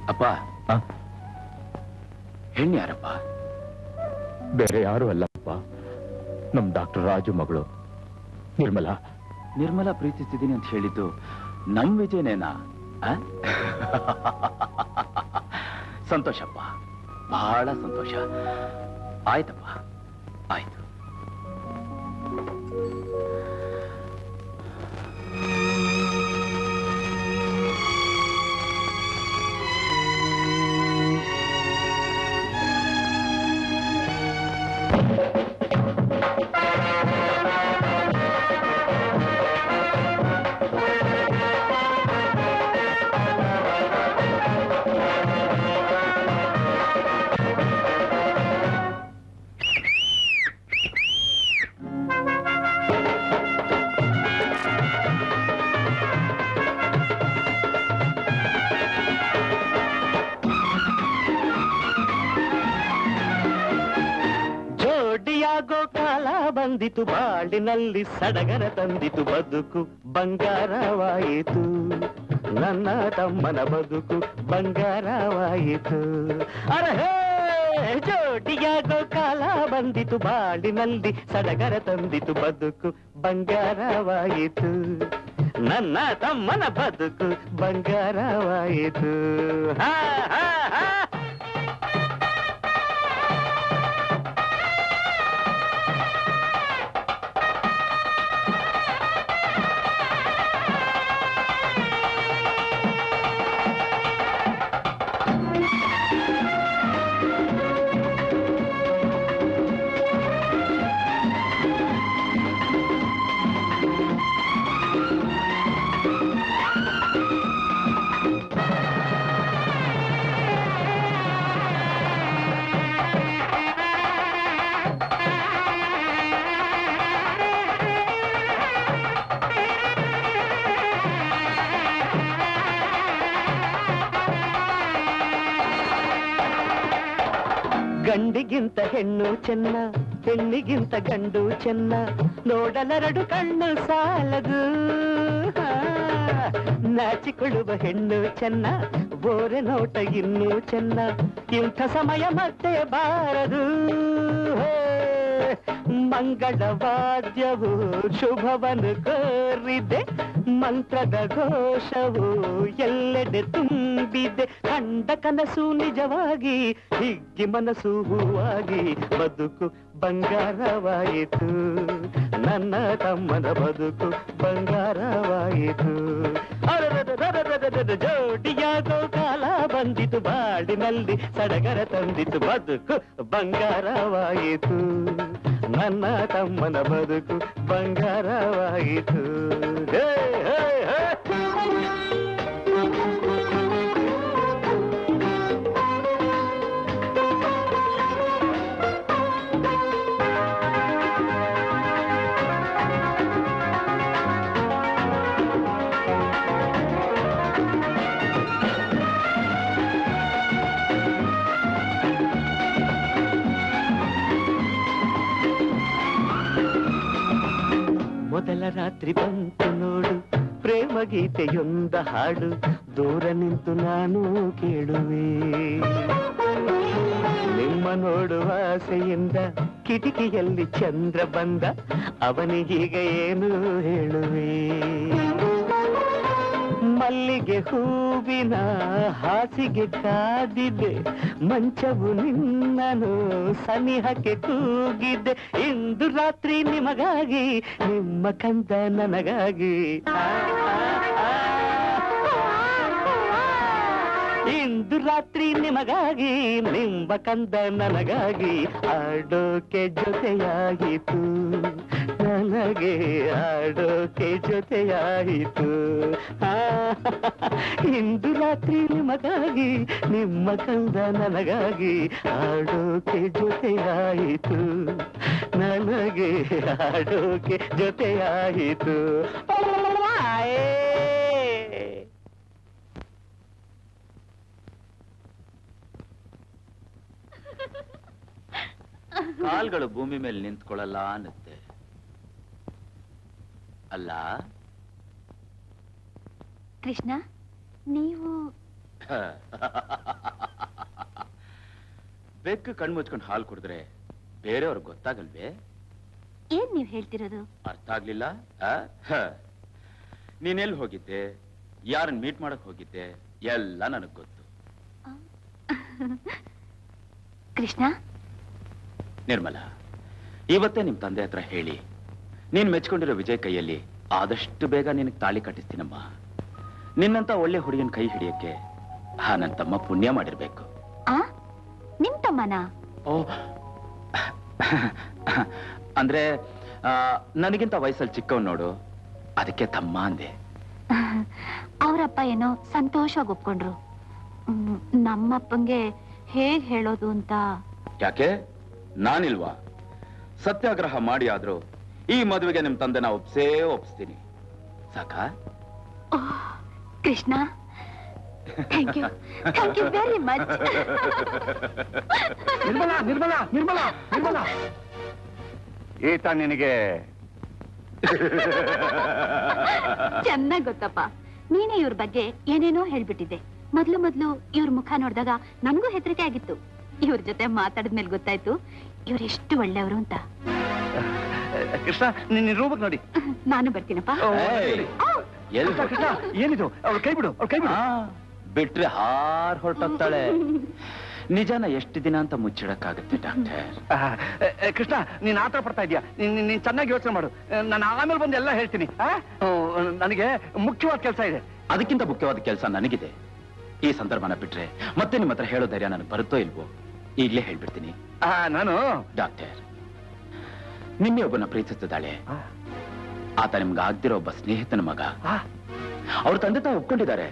ಅಪ್ಪ. ಆ? ಹೆಣ್ಣು ಯಾರಪ್ಪ? ಬೇರೆ ಯಾರು ಅಲ್ಲಪ್ಪ. ನಮ್ ಡಾಕ್ಟರ್ ರಾಜು ಮಗಳು. ನಿರ್ಮಲಾ. ನಿರ್ಮಲಾ ಪ್ರೀತಿಸ್ತಿದ್ದೀನಿ ಅಂತ ಹೇಳಿದ್ದು ನಮ್ ವಿಜಯನೇನಾ? ಸಂತೋಷಪ್ಪ. ಬಹಳ ಸಂತೋಷ. ಆಯ್ತಪ್ಪ. ಬಾಳಿನಲ್ಲಿ ಸಡಗರ ತಂದಿತು ಬದುಕು, ಬಂಗಾರವಾಯಿತು. ನನ್ನ ತಮ್ಮನ ಬದುಕು, ಬಂಗಾರವಾಯಿತು. ಅರಹೇ ಜೋಡಿಯಾಗೋ ಕಾಲ ಬಂದಿತು ಬಾಡಿನಲ್ಲಿ ಸಡಗರ ತಂದಿತು ಬದುಕು, ಬಂಗಾರವಾಯಿತು. ನನ್ನ ತಮ್ಮನ ಬದುಕು, ಬಂಗಾರವಾಯಿತು. ಹಾ ಹಾ ಹಾ. ಗಂಡಿಗಿಂತ ಹೆಣ್ಣು ಚೆನ್ನ, ಹೆಣ್ಣಿಗಿಂತ ಗಂಡು ಚೆನ್ನ, ನೋಡಲೆರಡು ಕಣ್ಣು ಸಾಲದು. ನಾಚಿಕೊಳ್ಳುವ ಹೆಣ್ಣು ಚೆನ್ನ, ಬೋರೆ ನೋಟ ಇನ್ನೂ ಚೆನ್ನ, ಇಂಥ ಸಮಯ ಮತ್ತೆ ಬಾರದು. ಮಂಗಳವಾದ್ಯವು ಶುಭವನ್ನು ಕೋರಿದೆ. ಮಂತ್ರದ ಘೋಷವು ಎಲ್ಲೆಡೆ ತುಂಬಿದೆ. ಕಂಡ ಕನಸು ನಿಜವಾಗಿ, ಹಿಗ್ಗಿ ಮನಸ್ಸು ಹೂವಾಗಿ ಬದುಕು ಬಂಗಾರವಾಯಿತು. ನನ್ನ ತಮ್ಮನ ಬದುಕು ಬಂಗಾರವಾಯಿತು. ಜೋಡಿಯಾಗೋ ಕಾಲ ಬಂದಿತು. ಬಾಡಿನಲ್ಲಿ ಸಡಗರ ತಂದಿತು. ಬದುಕು ಬಂಗಾರವಾಯಿತು. ನನ್ನ ತಮ್ಮನ ಬದುಕು ಬಂಗಾರವಾಯಿತು ಹೇ ಹೇ ಹೇ ಮೊದಲ ರಾತ್ರಿ ಬಂತು ನೋಡು, ಪ್ರೇಮ ಗೀತೆಯೊಂದ ಹಾಡು, ದೂರ ನಿಂತು ನಾನು ಕೇಳುವೆ. ನಿಮ್ಮ ನೋಡುವ ಆಸೆಯಿಂದ ಕಿಟಕಿಯಲ್ಲಿ ಚಂದ್ರ ಬಂದ ಅವನಿಗೀಗ ಏನು ಹೇಳುವೆ? ಮಲ್ಲಿಗೆ ಹೂವಿನ ಹಾಸಿಗೆ ಕಾದಿದೆ. ಮಂಚವು ನಿನ್ನನು ಸನಿಹಕ್ಕೆ ಕೂಗಿದ್ದೆ ಇಂದು ರಾತ್ರಿ ನಿಮಗಾಗಿ, ನಿಮ್ಮ ಕಂದ ನನಗಾಗಿ. ಇಂದು ರಾತ್ರಿ ನಿಮಗಾಗಿ, ನಿಮ್ಮ ಕಂದ ನನಗಾಗಿ ಆಡೋಕೆ ಜೊತೆಯಾಯಿತು ನನಗೆ ಆಡೋಕೆ ಜೊತೆಯಾಯಿತು. ಇಂದು ರಾತ್ರಿ ನಿಮಗಾಗಿ, ನಿಮ್ಮ ಕಂದ ನನಗಾಗಿ ಆಡೋಕೆ ಜೊತೆಯಾಯಿತು. ನನಗೆ ಆಡೋಕೆ ಜೊತೆಯಾಯಿತು. ಕಾಲ್ಗಳು ಭೂಮಿ ಮೇಲೆ ನಿಂತ್ಕೊಳ್ಳಲ್ಲ ಅನ್ನುತ್ತೆ. ಅಲ್ಲ? ಕೃಷ್ಣ ನೀವು ಬೆಕ್ಕು ಕಣ್ಮುಚ್ಕೊಂಡು ಹಾಲು ಕುಡಿದ್ರೆ ಬೇರೆಯವ್ರಿಗೆ ಗೊತ್ತಾಗಲ್ವೇ? ಏನ್ ನೀವ್ ಹೇಳ್ತಿರೋದು? ಅರ್ಥ ಆಗ್ಲಿಲ್ಲ. ನೀನೆಲ್ಲಿ ಹೋಗಿದ್ದೆ? ಯಾರನ್ನ ಮೀಟ್ ಮಾಡಕ್ ಹೋಗಿದ್ದೆ? ಎಲ್ಲ ನನಗ್ ಗೊತ್ತು. ಕೃಷ್ಣ? ನಿರ್ಮಲ ಇವತ್ತೇ ನಿಮ್ ತಂದೆ ಹತ್ರ ಹೇಳಿ. ನೀನ್ ಮೆಚ್ಕೊಂಡಿರೋ ವಿಜಯ್ ಕೈಯಲ್ಲಿ ಆದಷ್ಟು ಬೇಗ ನಿನಗೆ ತಾಳಿ ಕಟ್ಟಿಸ್ತೀನಮ್ಮ. ನಿನ್ನಂತ ಒಳ್ಳೆ ಹುಡುಗಿನ ಕೈ ಹಿಡಿಯಕ್ಕೆ ಹಾ ನನ್ ತಮ್ಮ ಪುಣ್ಯ ಮಾಡಿರ್ಬೇಕು. ಆ? ನಿಮ್ ತಮ್ಮನ? ಓ ಅಂದ್ರೆ ನನಗಿಂತ ವಯಸ್ಸಲ್ಲಿ ಚಿಕ್ಕವ್ ನೋಡು. ಅದಕ್ಕೆ ತಮ್ಮ ಅಂದೆ. ಅವರಪ್ಪ ಏನೋ ಸಂತೋಷವಾಗಿ ಒಪ್ಕೊಂಡ್ರು. ನಮ್ಮಪ್ಪಂಗೆ ಹೇಗ್ ಹೇಳೋದು ಅಂತ. ಯಾಕೆ? ನಾನಿಲ್ವಾ? ಸತ್ಯಾಗ್ರಹ ಮಾಡಿ ಆದ್ರೂ ಈ ಮದುವೆಗೆ ನಿಮ್ ತಂದೆನ ಒಪ್ಸೇ ಒಪ್ಸ್ತೀನಿ. ಸಾಕಾ? Krishna thank you thank you very much Nirmala Nirmala Nirmala Nirmala. ಈತ ನಿನಗೆ? ಚೆನ್ನಾಗ್ ಗೊತ್ತಪ್ಪ. ನೀನೇ ಇವ್ರ ಬಗ್ಗೆ ಏನೇನೋ ಹೇಳ್ಬಿಟ್ಟಿದ್ದೆ. ಮೊದ್ಲು ಮೊದ್ಲು ಇವ್ರ ಮುಖ ನೋಡಿದಾಗ ನನ್ಗೂ ಹೆದರಿಕೆ ಆಗಿತ್ತು. ಇವ್ರ ಜೊತೆ ಮಾತಾಡಿದ್ಮೇಲೆ ಗೊತ್ತಾಯ್ತು ಇವ್ರು ಎಷ್ಟು ಒಳ್ಳೆಯವರು ಅಂತ. ಕೃಷ್ಣ ನಿನ್ನ ರೂಪಕ್ಕೆ ನೋಡಿ. ನಾನು ಬರ್ತೀನಪ್ಪ. ಕೃಷ್ಣ, ಏನಿದು? ಅವಳು ಕೈ ಬಿಡು ಅವಳು ಕೈ ಬಿಡು. ಬಿಟ್ರೆ ಹಾರ್ ಹೊರಟೋಗ್ತಾಳೆ. ನಿಜಾನ ಎಷ್ಟು ದಿನ ಅಂತ ಮುಚ್ಚಿಡಕ್ಕಾಗುತ್ತೆ ಡಾಕ್ಟರ್? ಕೃಷ್ಣ ನೀನ್ ಆತರ ಪಡ್ತಾ ಇದೀಯ? ನೀನ್ ನೀನ್- ನೀನ್ ಚೆನ್ನಾಗಿ ಯೋಚನೆ ಮಾಡು. ನಾನು ಆಮೇಲೆ ಬಂದು ಎಲ್ಲ ಹೇಳ್ತೀನಿ. ನನಗೆ ಮುಖ್ಯವಾದ ಕೆಲಸ ಇದೆ. ಅದಕ್ಕಿಂತ ಮುಖ್ಯವಾದ ಕೆಲಸ ನನಗಿದೆ. ಈ ಸಂದರ್ಭನ ಬಿಟ್ರೆ ಮತ್ತೆ ನಿಮ್ಮ ಹತ್ರ ಹೇಳೋ ಧೈರ್ಯ ನನಗೆ ಬರುತ್ತೋ ಇಲ್ವೋ? ಈಗಲೇ ಹೇಳ್ಬಿಡ್ತೀನಿ. ಆ, ನಾನು ಡಾಕ್ಟರ್ ನಿನ್ನೆ ಒಬ್ಬನ ಪ್ರೀತಿಸ್ತಿದ್ದಾಳೆ ಆತ ನಿಮ್ಗೆ ಆಗ್ದಿರೋ ಒಬ್ಬ ಸ್ನೇಹಿತನ ಮಗ. ಅವ್ರ ತಂದೆ ತಾವು ಒಪ್ಕೊಂಡಿದ್ದಾರೆ.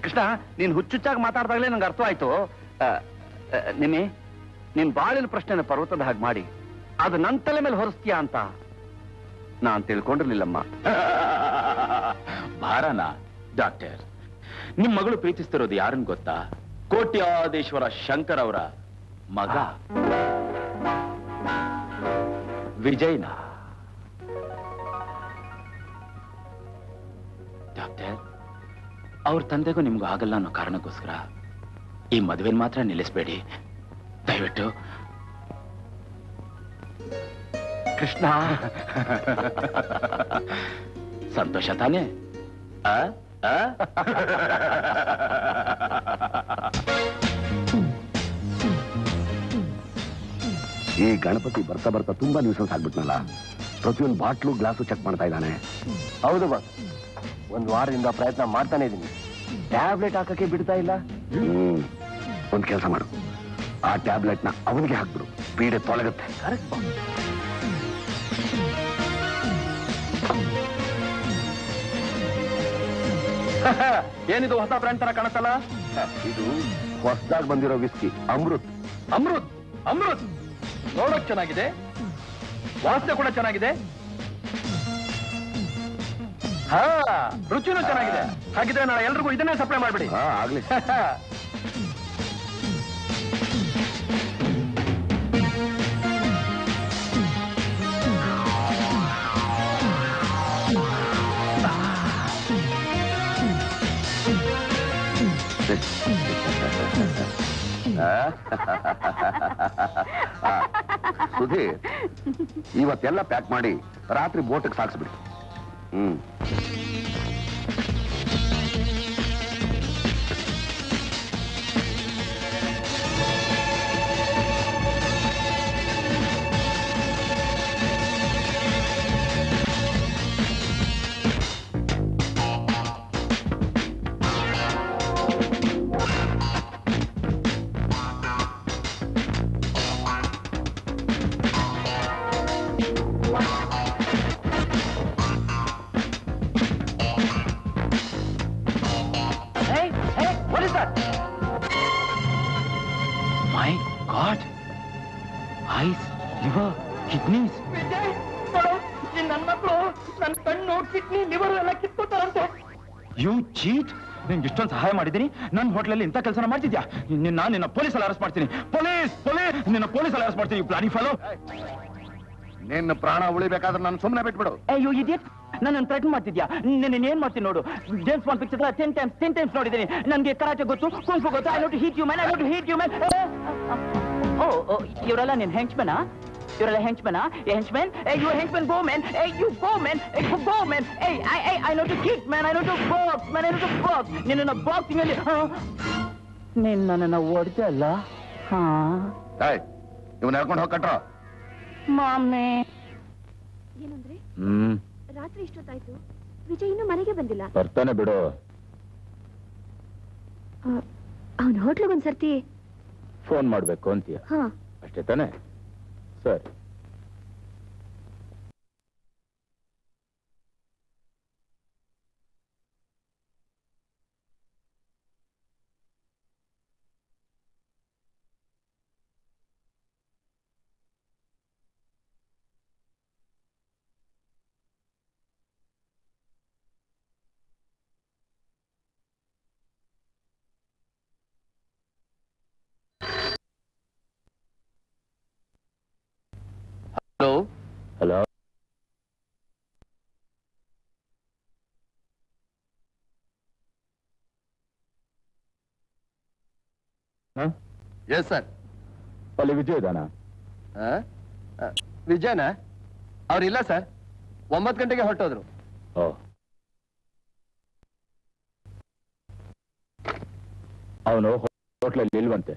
ಕೃಷ್ಣ ನೀನ್ ಹುಚ್ಚುಚ್ಚಾಗಿ ಮಾತಾಡ್ದಾಗಲೇ ನಂಗೆ ಅರ್ಥ ಆಯ್ತು ಆ, ಆ, ನಿನ್ನೆ ನಿನ್ ಬಾಳಿನ ಪ್ರಶ್ನೆನ ಪರ್ವತದ ಹಾಗೆ ಮಾಡಿ. ಅದು ನನ್ ತಲೆ ಮೇಲೆ ಹೊರಿಸ್ತೀಯಾ ಅಂತ. ನಾನ್ ತಿಳ್ಕೊಂಡಿರ್ಲಿಲ್ಲಮ್ಮ. ಭಾರನ ಡಾಕ್ಟರ್ ನಿಮ್ ಮಗಳು ಪ್ರೀತಿಸ್ತಿರೋದು ಯಾರನ್ ಗೊತ್ತಾ? ಕೋಟ್ಯಾದೇಶ್ವರ ಶಂಕರ್ ಅವರ ಮಗ ವಿಜಯ್ನ? ಡಾಕ್ಟರ್, ಅವ್ರ ತಂದೆಗೂ ನಿಮ್ಗೂ ಆಗಲ್ಲ ಅನ್ನೋ ಕಾರಣಕ್ಕೋಸ್ಕರ ಈ ಮದುವೆನ ಮಾತ್ರ ನಿಲ್ಲಿಸ್ಬೇಡಿ. ದಯವಿಟ್ಟು. ಕೃಷ್ಣ. ಸಂತೋಷ ತಾನೇ? ಆ? ಈ ಗಣಪತಿ ಬರ್ತಾ ಬರ್ತಾ ತುಂಬಾ ನ್ಯೂಸನ್ಸ್ ಆಗ್ಬಿಟ್ನಲ್ಲ. ಪ್ರತಿಯೊಂದು ಬಾಟ್ಲು ಗ್ಲಾಸು ಚೆಕ್ ಮಾಡ್ತಾ ಇದ್ದಾನೆ. ಹೌದು ಬಾ ಒಂದ್ ವಾರದಿಂದ ಪ್ರಯತ್ನ ಮಾಡ್ತಾನೆ ಇದೀನಿ. ಟ್ಯಾಬ್ಲೆಟ್ ಹಾಕಕ್ಕೆ ಬಿಡ್ತಾ ಇಲ್ಲ? ಹ್ಮ್. ಒಂದ್ ಕೆಲಸ ಮಾಡು. ಆ ಟ್ಯಾಬ್ಲೆಟ್ನ ಅವನಿಗೆ ಹಾಕ್ಬಿಡು. ಪೀಡೆ ತೊಲಗುತ್ತೆ ಏನಿದು ಹೊಸ ಬ್ರ್ಯಾಂಡ್ ತರ ಕಾಣತ್ತಲ್ಲ ಇದು ಹೊಸದಾಗಿ ಬಂದಿರೋ ವಿಸ್ಕಿ ಅಮೃತ್. ಅಮೃತ್? ಅಮೃತ್? ನೋಡಕ್ ಚೆನ್ನಾಗಿದೆ? ವಾಸನೆ ಕೂಡ ಚೆನ್ನಾಗಿದೆ? ಹಾ ರುಚಿನೂ ಚೆನ್ನಾಗಿದೆ. ಹಾಗಿದ್ರೆ ನಾಳೆ ಎಲ್ರಿಗೂ ಇದನ್ನೇ ಸಪ್ಲೈ ಮಾಡ್ಬಿಡಿ. ಹಾ ಆಗ್ಲಿ. ಸುಧೀರ್ ಇವತ್ತೆಲ್ಲ ಪ್ಯಾಕ್ ಮಾಡಿ ರಾತ್ರಿ ಬೋಟಿಗೆ ಸಾಕ್ಸ್ಬಿಡಿ. ಹ್ಮ್. ಹೋಟ್ಲಲ್ಲಿ ಇಂಥ ಕೆಲಸನ ಮಾಡ್ತಿದ್ಯಾ? ನಿನ್ನ ನಿನ್ನ ಪೊಲೀಸಲ್ಲಿ ಅರೆಸ್ಟ್ ಮಾಡ್ತೀನಿ. Police police! ನಿನ್ನ ಪೊಲೀಸಲ್ಲಿ ಅರೆಸ್ಟ್ ಮಾಡ್ತೀನಿ ಪ್ಲಾನಿ ಫಾಲೋ ನಿನ್ನ ಪ್ರಾಣ ಉಳಿಬೇಕಾದ್ರೆ ನಾನು ಸುಮ್ಮನೆ ಬಿಟ್ಬಿಡು. ಅಯ್ಯೋ ಇಡಿಯಟ್ ನನ್ನ ಥ್ರೆಟ್ ಮಾಡ್ತಿದ್ಯಾ? ನಿನ್ನ ಏನ್ ಮಾಡ್ತೀನಿ ನೋಡು? James Bond picture ten times ten times ನೋಡಿದ್ದೀನಿ. ನನಗೆ ಕರಾಟೆ ಗೊತ್ತು ಕುಂಫು ಗೊತ್ತು. I not hit you man I not hit you man ಓ ಇವರೆಲ್ಲ ನಿನ್ನ ಹೆಂಚ್ಮನ ಇವರೆಲ್ಲ henchman hey henchmen hey you henchmen go men hey you go men hey you go men hey I I I not kick man I not box man I not box ನಿನ್ನ boxing ಅಲ್ಲಿ ನೀನ್ ನನ್ನನ್ನ ಹೊಡೆದಲ್ಲ ಹಾ ಇವನ್ ಹೇಳ್ಕೊಂಡು ಹೋಗ್ಕಟ್ರು ಮಾಮೆ ಏನಂದ್ರೆ? ಹ್ಮ್. ರಾತ್ರಿ ಇಷ್ಟೊತ್ತಾಯ್ತು. ವಿಜಯ್ ಇನ್ನೂ ಮನೆಗೆ ಬಂದಿಲ್ಲ. ಬರ್ತಾನೆ ಬಿಡು. ಅವನ ಹೋಟ್ಲಿಗೆ ಒಂದ್ಸರ್ತಿ ಫೋನ್ ಮಾಡ್ಬೇಕು ಅಂತೀಯ. ಹಾ. ಅಷ್ಟೇ ತಾನೆ? ಸರಿ ಹಲೋ. ಹಲೋ. ಎಸ್ ಸರ್ ಅಲ್ಲಿ ವಿಜಯ್ ಇದಾನ ವಿಜಯನ? ಅವ್ರಿಲ್ಲ ಸರ್ ಒಂಬತ್ತು ಗಂಟೆಗೆ ಹೊರಟೋದ್ರು. ಅವನು ಹೋಟ್ಲಲ್ಲಿ ಇಲ್ವಂತೆ.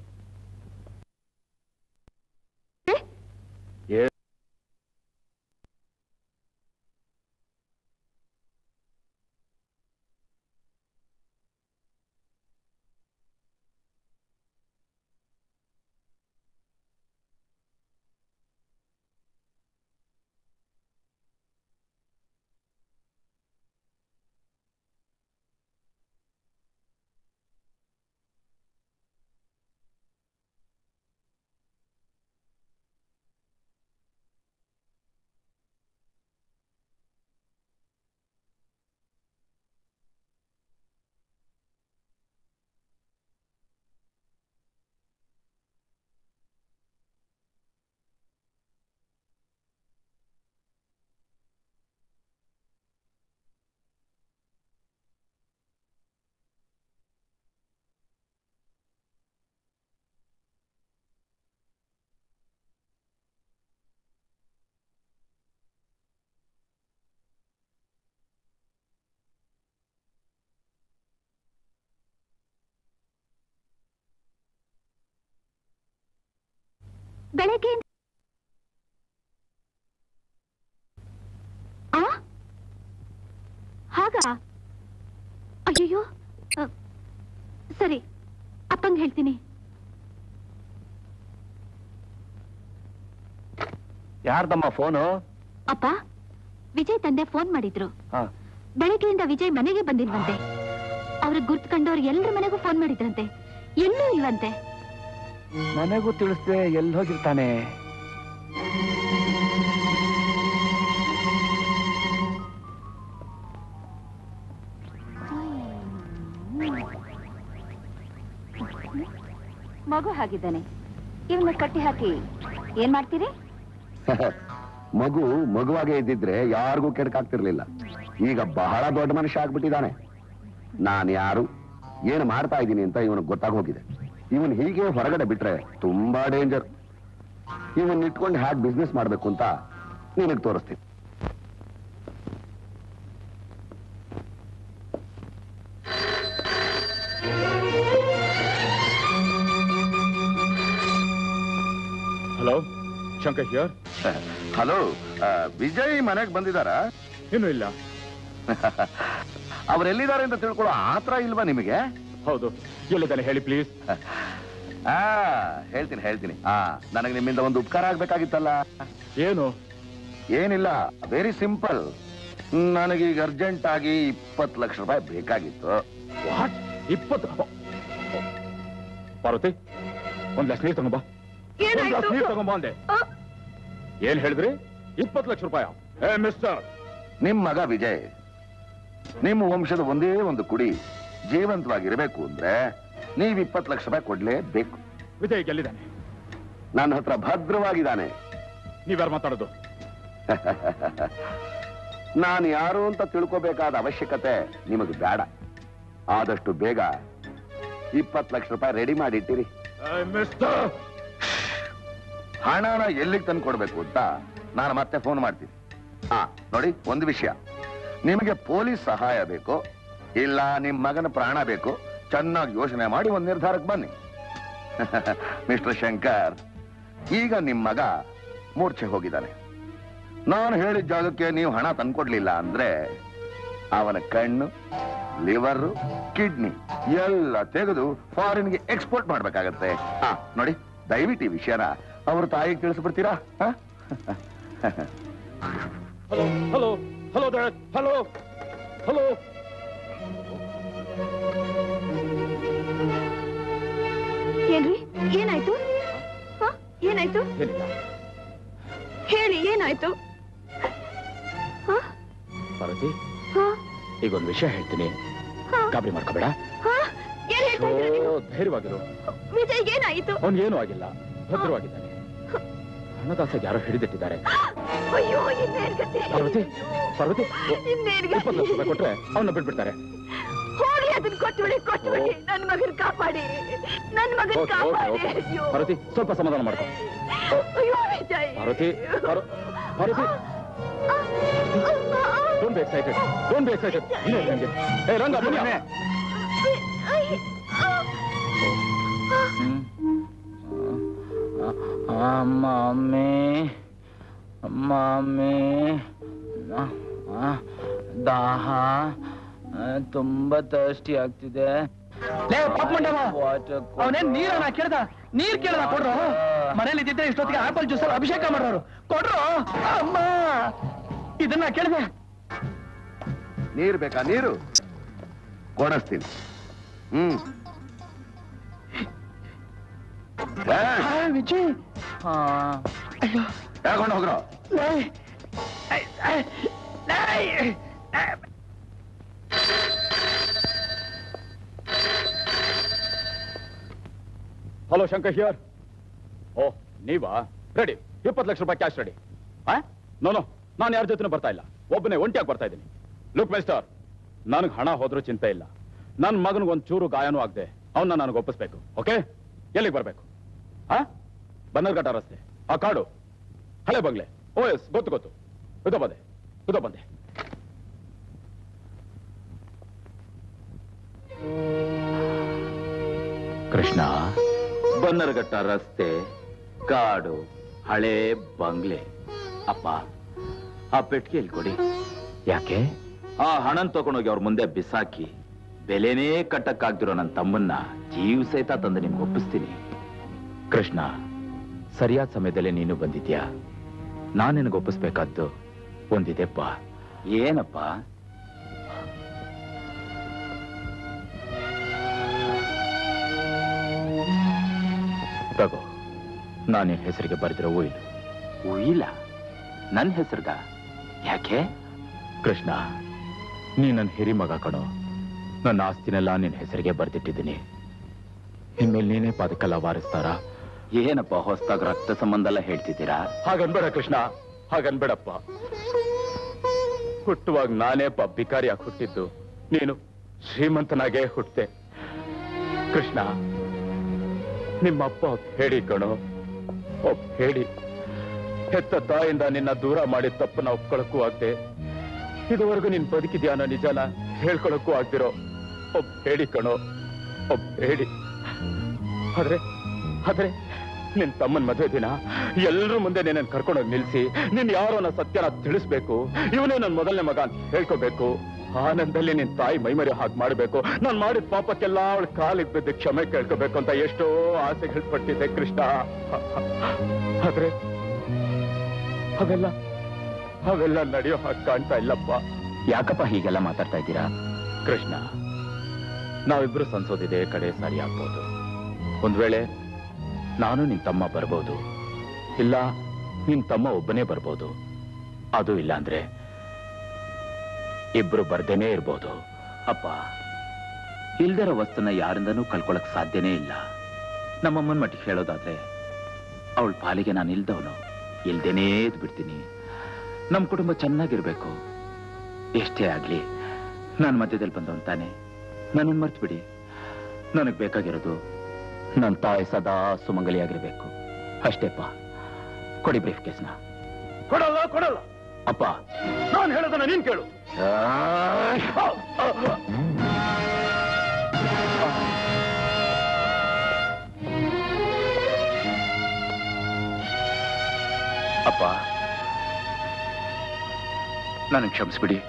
ಬೆಳಗ್ಗೆ ಹಾಗ? ಅಯ್ಯಯ್ಯೋ ಸರಿ ಅಪ್ಪಂಗೆ ಹೇಳ್ತೀನಿ. ಯಾರ್ದಮ್ಮ ಫೋನು? ಅಪ್ಪ ವಿಜಯ್ ತಂದೆ ಫೋನ್ ಮಾಡಿದ್ರು. ಬೆಳಗ್ಗೆಯಿಂದ ವಿಜಯ್ ಮನೆಗೆ ಬಂದಿಲ್ವಂತೆ. ಅವ್ರಿಗೆ ಗುರ್ತ್ಕೊಂಡವ್ರು ಎಲ್ಲರ ಮನೆಗೂ ಫೋನ್ ಮಾಡಿದ್ರಂತೆ. ಎಲ್ಲೂ ಇಲ್ವಂತೆ. ನನಗೂ ತಿಳಿಸ್ದೆ ಎಲ್ಲಿ ಹೋಗಿರ್ತಾನೆ. ಮಗು ಹಾಗಿದ್ದಾನೆ. ಇವನ್ನ ಕಟ್ಟಿ ಹಾಕಿ ಏನ್ ಮಾಡ್ತೀರಿ? ಮಗು ಮಗುವಾಗೆ ಇದ್ದಿದ್ರೆ ಯಾರಿಗೂ ಕೆಡಕಾಗ್ತಿರ್ಲಿಲ್ಲ. ಈಗ ಬಹಳ ದೊಡ್ಡ ಮನುಷ್ಯ ಆಗ್ಬಿಟ್ಟಿದ್ದಾನೆ. ನಾನು ಯಾರು ಏನು ಮಾಡ್ತಾ ಇದ್ದೀನಿ ಅಂತ ಇವನಿಗೆ ಗೊತ್ತಾಗೋಗಿದೆ ಇವನ್ ಹೀಗೆ ಹೊರಗಡೆ ಬಿಟ್ರೆ ತುಂಬಾ ಡೇಂಜರ್ ಇವನ್ ಇಟ್ಕೊಂಡು ಹ್ಯಾಕ್ ಬಿಸ್ನೆಸ್ ಮಾಡ್ಬೇಕು ಅಂತ ನಿನಗೆ ತೋರಿಸ್ತೀನಿ. Hello Shankar here hello Vijay ಮನೆಗೆ ಬಂದಿದಾರಾ? ಇನ್ನೂ ಇಲ್ಲ. ಅವರೆಲ್ಲಿದ್ದಾರೆ ಅಂತ ತಿಳ್ಕೊಳ್ಳೋ ಆತರ ಇಲ್ವಾ ನಿಮಗೆ? ಹೌದು. ಎಲ್ಲಿದ್ದಾನೆ ಹೇಳಿ ಪ್ಲೀಸ್ ಆ ಹೇಳ್ತೀನಿ ಹೇಳ್ತೀನಿ. ಆ ನನಗೆ ನಿಮ್ಮಿಂದ ಒಂದು ಉಪಕಾರ ಆಗ್ಬೇಕಾಗಿತ್ತಲ್ಲ. ಏನು? ಏನಿಲ್ಲ ವೆರಿ ಸಿಂಪಲ್ ನನಗೀಗ ಅರ್ಜೆಂಟ್ ಆಗಿ ಇಪ್ಪತ್ ಲಕ್ಷ ರೂಪಾಯಿ ಬೇಕಾಗಿತ್ತು. ಇಪ್ಪತ್ತು ಪಾರ್ವತಿ ಒಂದ್ ಲಕ್ಷ ನೀರು ತಗೊಂಬಾ ಒಂದ್ ಲಕ್ಷ ನೀರು ತಗೊಂಬಾ ಅಂದೆ. ಏನ್ ಹೇಳಿದ್ರಿ? ಇಪ್ಪತ್ ಲಕ್ಷ ರೂಪಾಯಿ. ಏ ಮಿಸ್ಟರ್ ನಿಮ್ ಮಗ ವಿಜಯ್ ನಿಮ್ಮ ವಂಶದ ಒಂದೇ ಒಂದು ಕುಡಿ. ಜೀವಂತವಾಗಿರ್ಬೇಕು ಅಂದ್ರೆ ನೀವ್ ಇಪ್ಪತ್ತು ಲಕ್ಷ ರೂಪಾಯಿ ಕೊಡ್ಲೇಬೇಕು. ವಿಜಯ್ ಗೆಲ್ಲಿದ್ದಾನೆ ನನ್ನ ಹತ್ರ ಭದ್ರವಾಗಿದ್ದಾನೆ. ನೀವ್ಯಾರು ಮಾತಾಡೋದು? ನಾನು ಯಾರು ಅಂತ ತಿಳ್ಕೋಬೇಕಾದ ಅವಶ್ಯಕತೆ ನಿಮಗೆ ಬೇಡ. ಆದಷ್ಟು ಬೇಗ ಇಪ್ಪತ್ತು ಲಕ್ಷ ರೂಪಾಯಿ ರೆಡಿ ಮಾಡಿಟ್ಟಿರಿ ಹಣನ ಎಲ್ಲಿಗೆ ತಂದು ಕೊಡ್ಬೇಕು ಅಂತ ನಾನು ಮತ್ತೆ ಫೋನ್ ಮಾಡ್ತೀನಿ. ಹಾ ನೋಡಿ ಒಂದು ವಿಷಯ. ನಿಮಗೆ ಪೊಲೀಸ್ ಸಹಾಯ ಬೇಕು ಇಲ್ಲ, ನಿಮ್ ಮಗನ ಪ್ರಾಣ ಬೇಕು. ಚೆನ್ನಾಗಿ ಯೋಚನೆ ಮಾಡಿ ಒಂದು ನಿರ್ಧಾರಕ್ಕೆ ಬನ್ನಿ. ಮಿಸ್ಟರ್ ಶಂಕರ್, ಈಗ ನಿಮ್ ಮಗ ಮೂರ್ಛೆ ಹೋಗಿದ್ದಾನೆ. ನಾನು ಹೇಳಿದ ಜಾಗಕ್ಕೆ ನೀವು ಹಣ ತಂದ್ಕೊಡ್ಲಿಲ್ಲ ಅಂದ್ರೆ ಅವನ ಕಣ್ಣು, ಲಿವರ್, ಕಿಡ್ನಿ ಎಲ್ಲ ತೆಗೆದು ಫಾರಿನ್ಗೆ ಎಕ್ಸ್ಪೋರ್ಟ್ ಮಾಡ್ಬೇಕಾಗತ್ತೆ. ಹಾ, ನೋಡಿ, ದಯವಿಟ್ಟು ಈ ವಿಷಯನ ಅವ್ರ ತಾಯಿಗೆ ತಿಳಿಸ್ಬಿಡ್ತೀರಾ? Hello hello hello hello hello ಏನ್ರಿ? ಏನಾಯ್ತು? ಹಾ? ಏನಾಯ್ತು? ಹೇಳಿ ಏನಾಯ್ತು? ಹಾ? ಪಾರ್ವತಿ ಹಾ? ಈಗ ಒಂದು ವಿಷಯ ಹೇಳ್ತೀನಿ. ಹಾ? ಗಾಬರಿ ಮಾಡ್ಕೋಬೇಡ. ಧೈರ್ಯವಾಗಿರು. ವಿಜಯ್ಗೆ ಏನಾಯ್ತು? ಅವ್ನ್ ಏನೂ ಆಗಿಲ್ಲ. ಭದ್ರವಾಗಿದ್ದಾನೆ. ಹಣದಾಸಗೆ ಯಾರೋ ಹಿಡಿದಿಟ್ಟಿದ್ದಾರೆ. ಪಾರ್ವತಿ ಪಾರ್ವತಿ? ಇಪ್ಪತ್ತು ಲಕ್ಷ ರೂಪಾಯಿ ಕೊಟ್ರೆ ಅವನ್ನ ಬಿಟ್ಬಿಡ್ತಾರೆ. ಅದನ್ನ ಕೊಟ್ಬಿಡಿ ಕೊಟ್ಬಿಡಿ. ನನ್ ಮಗನ್ ಕಾಪಾಡಿ. ನನ್ ಮಗನ್ ಓಕೆ, ಓಕೆ, ಕಾಪಾಡಿ. ಓಕೆ. ಅಯ್ಯೋ. ಪಾರ್ವತಿ ಸ್ವಲ್ಪ ಸಮಾಧಾನ ಮಾಡ್ಕೊ. ಅಯ್ಯೋ ವಿಜಯ್ ಪಾರ್ವತಿ ಪಾರ್- Parvati. Don't be excited don't be excited ಏ ರಂಗ ಬನ್ನಿ. ಮಮ್ಮಿ ಮಮ್ಮಿ ದಾಹ ತುಂಬಾ ತರ್ಸ್ಟಿ ಆಗ್ತಿದೆ. ಅವನೇನ್ ನೀರನ್ನ ಕೇಳ್ದ ನೀರ್ ಕೇಳ್ದ ಕೊಡ್ರು ಮನೇಲಿ ಇದ್ದಿದ್ರೆ ಇಷ್ಟೊತ್ತಿಗೆ ಆಪಲ್ ಜ್ಯೂಸ್ ಅಲ್ಲಿ ಅಭಿಷೇಕ ಮಾಡೋರು ಕೊಡ್ರು ಅಮ್ಮ ಇದನ್ನ ಕೇಳಿದೆ ನೀರ್ ಬೇಕಾ ನೀರು ಕೊಡಿಸ್ತೀನಿ ಹ್ಮ್ ವಿಜಯ್ ತಗೊಂಡು ಹೋಗ್ರೋ ಲೇ ಐ, ಐ, ಲೇ, ಐ. ಹಲೋ ಶಂಕರ್ ಹಿಯರ್ ಓ ನೀವಾ? ರೆಡಿ ಇಪ್ಪತ್ತು ಲಕ್ಷ ರೂಪಾಯಿ ಕ್ಯಾಶ್ ರೆಡಿ ಆ? ನೋ ನೋ ನಾನು ಯಾರ ಜೊತೆನೂ ಬರ್ತಾ ಇಲ್ಲ. ಒಬ್ಬನೇ ಒಂಟಿಯಾಗಿ ಬರ್ತಾ ಇದ್ದೀನಿ. ಲುಕ್ ಮಿಸ್ಟರ್ ನನಗೆ ಹಣ ಹೋದ್ರೂ ಚಿಂತೆ ಇಲ್ಲ. ನನ್ನ ಮಗನಿಗೆ ಒಂದು ಚೂರು ಗಾಯನೂ ಆಗದೆ. ಅವನ್ನ ನನಗೆ ಒಪ್ಪಿಸ್ಬೇಕು. ಓಕೆ ಎಲ್ಲಿಗೆ ಬರಬೇಕು? ಹಾ ಬನ್ನರ್ಘಟ್ಟ ರಸ್ತೆ. ಆ ಕಾಡು. ಹಳೆ ಬಂಗ್ಲೆ. ಓ ಎಸ್ ಗೊತ್ತು ಗೊತ್ತು. ಇದು ಬಂದೆ. ಇದು ಬಂದೆ. ಕೃಷ್ಣ. ಬನ್ನರಘಟ್ಟ ರಸ್ತೆ ಕಾಡು ಹಳೆ ಬಂಗ್ಲೆ. ಅಪ್ಪ ಆ ಪೆಟ್ಟಿಗೆಯಲ್ಲಿ ಕೊಡಿ. ಯಾಕೆ? ಆ ಹಣನ್ ತಗೊಂಡೋಗಿ ಅವ್ರ ಮುಂದೆ ಬಿಸಾಕಿ ಬೆಲೆನೇ ಕಟ್ಟಕ್ಕಾಗ್ದಿರೋ ನನ್ನ ತಮ್ಮನ್ನ ಜೀವ ಸಹಿತ ತಂದು ನಿಮ್ಗೆ ಒಪ್ಪಿಸ್ತೀನಿ. ಕೃಷ್ಣ ಸರಿಯಾದ ಸಮಯದಲ್ಲಿ ನೀನು ಬಂದಿದ್ಯಾ? ನಾನು ನಿನಗೆ ಒಪ್ಪಿಸ್ಬೇಕಾದ್ದು ಒಂದಿದೆಪ್ಪ ಏನಪ್ಪ? ನಾನು ಹೆಸರಿಗೆ ಬರೆದಿರೋ ಉಯಿಲು. ಉಯಿಲ? ನನ್ನ ಹೆಸರ್ಗ ಯಾಕೆ? ಕೃಷ್ಣ ನೀ ನನ್ನ ಹಿರಿ ಮಗ ಕಣೋ. ನನ್ನ ಆಸ್ತಿನೆಲ್ಲ ನಿನ್ನ ಹೆಸರಿಗೆ ಬರೆದಿಟ್ಟಿದ್ದೀನಿ. ಇನ್ಮೇಲೆ ನೀನೇ ಪಾದಕ್ಕೆಲ್ಲ ವಾರಿಸ್ತಾರ? ಏನಪ್ಪ ಹೊಸದಾಗ ರಕ್ತ ಸಂಬಂಧ ಎಲ್ಲ ಹೇಳ್ತಿದ್ದೀರಾ? ಹಾಗನ್ಬೇಡ ಕೃಷ್ಣ ಹಾಗನ್ಬೇಡಪ್ಪ. ಹುಟ್ಟುವಾಗ ನಾನೇ ಭಿಕಾರಿಯಾಗಿ ಹುಟ್ಟಿದ್ದು. ನೀನು ಶ್ರೀಮಂತನಾಗೇ ಹುಟ್ಟೆ ಕೃಷ್ಣ ನಿಮ್ಮಪ್ಪ ಹೇಳಿ ಕಣೋ ಹೇಳಿ. ಹೆತ್ತ ತಾಯಿಂದ ನಿನ್ನ ದೂರ ಮಾಡಿ ತಪ್ಪನ್ನ ಒಪ್ಕೊಳಕ್ಕೂ ಆಗ್ದೆ. ಇದುವರೆಗೂ ನೀನ್ ಬದುಕಿದ್ಯಾ ಅನ್ನೋ ನಿಜನ ಹೇಳ್ಕೊಳಕ್ಕೂ ಆಗ್ದಿರೋ. ಒಬ್ ಹೇಳಿ ಕಣೋ, ಒಬ್ ಹೇಳಿ. ಆದ್ರೆ ಆದ್ರೆ, ನಿನ್ ತಮ್ಮನ್ ಮದುವೆ ದಿನ ಎಲ್ಲರೂ ಮುಂದೆ ನಿನ್ನ ಕರ್ಕೊಂಡೋಗಿ ನಿಲ್ಸಿ, ನಿನ್ ಯಾರೋ ನ ಸತ್ಯನ ತಿಳಿಸ್ಬೇಕು, ಇವನೇ ನನ್ನ ಮೊದಲನೇ ಮಗ ಅಂತ ಹೇಳ್ಕೋಬೇಕು. ಆನಂದಲ್ಲಿ ನಿನ್ ತಾಯಿ ಮೈಮರಿ ಹಾಗೆ ಮಾಡಬೇಕು. ನಾನು ಮಾಡಿದ ಪಾಪಕ್ಕೆಲ್ಲ ಅವಳ ಕಾಲಿಗೆ ಬಿದ್ದು ಕ್ಷಮೆ ಕೇಳ್ಕೋಬೇಕು ಅಂತ ಎಷ್ಟೋ ಆಸೆಗಳು ಪಟ್ಟಿದ್ದೆ ಕೃಷ್ಣ. ಆದ್ರೆ ಅವೆಲ್ಲ ಅವೆಲ್ಲ ನಡೆಯೋ ಹಾಗೆ ಕಾಣ್ತಾ ಇಲ್ಲಪ್ಪ. ಯಾಕಪ್ಪ ಹೀಗೆಲ್ಲ ಮಾತಾಡ್ತಾ ಇದ್ದೀರಾ? ಕೃಷ್ಣ ನಾವಿಬ್ರು ಸಂಸೋದಿದೆ ಕಡೆ ಸರಿ ಆಗ್ಬೋದು. ಒಂದ್ ವೇಳೆ ನಾನು ನಿನ್ ತಮ್ಮ ಬರ್ಬೋದು. ಇಲ್ಲ ನಿನ್ ತಮ್ಮ ಒಬ್ಬನೇ ಬರ್ಬೋದು. ಅದು ಇಲ್ಲ ಅಂದ್ರೆ ಇಬ್ರು ಬರ್ದೇನೆ ಇರ್ಬೋದು. ಅಪ್ಪ, ಇಲ್ದಿರೋ ವಸ್ತುನ ಯಾರಿಂದನೂ ಕಲ್ಕೊಳಕ್ ಸಾಧ್ಯನೇ ಇಲ್ಲ. ನಮ್ಮಮ್ಮನ್ ಮಟ್ಟಿಗೆ ಹೇಳೋದಾದ್ರೆ, ಅವಳ ಪಾಲಿಗೆ ನಾನು ಇಲ್ದವನು, ಇಲ್ದೇನೇ ಇದ್ ಬಿಡ್ತೀನಿ ನಮ್ ಕುಟುಂಬ ಚೆನ್ನಾಗಿರ್ಬೇಕು. ಎಷ್ಟೇ ಆಗ್ಲಿ, ನಾನು ಮಧ್ಯದಲ್ಲಿ ಬಂದವನ್ ತಾನೆ. ನನ್ನನ್ನು ಮರ್ತು ಬಿಡಿ ನನಗ್ ಬೇಕಾಗಿರೋದು ನನ್ನ ತಾಯಿ ಸದಾ ಸುಮಂಗಲಿಯಾಗಿರ್ಬೇಕು. ಅಷ್ಟೇಪ್ಪ ಕೊಡಿ ಬ್ರೀಫ್ ಕೇಸ್ನ. ಕೊಡಲ್ಲ ಕೊಡಲ್ಲ. ಅಪ್ಪ. ನಾನು ಹೇಳೋದನ್ನ ನೀನ್ ಕೇಳು. ಅಪ್ಪ. ನನಗೆ ಕ್ಷಮಿಸ್ಬಿಡಿ.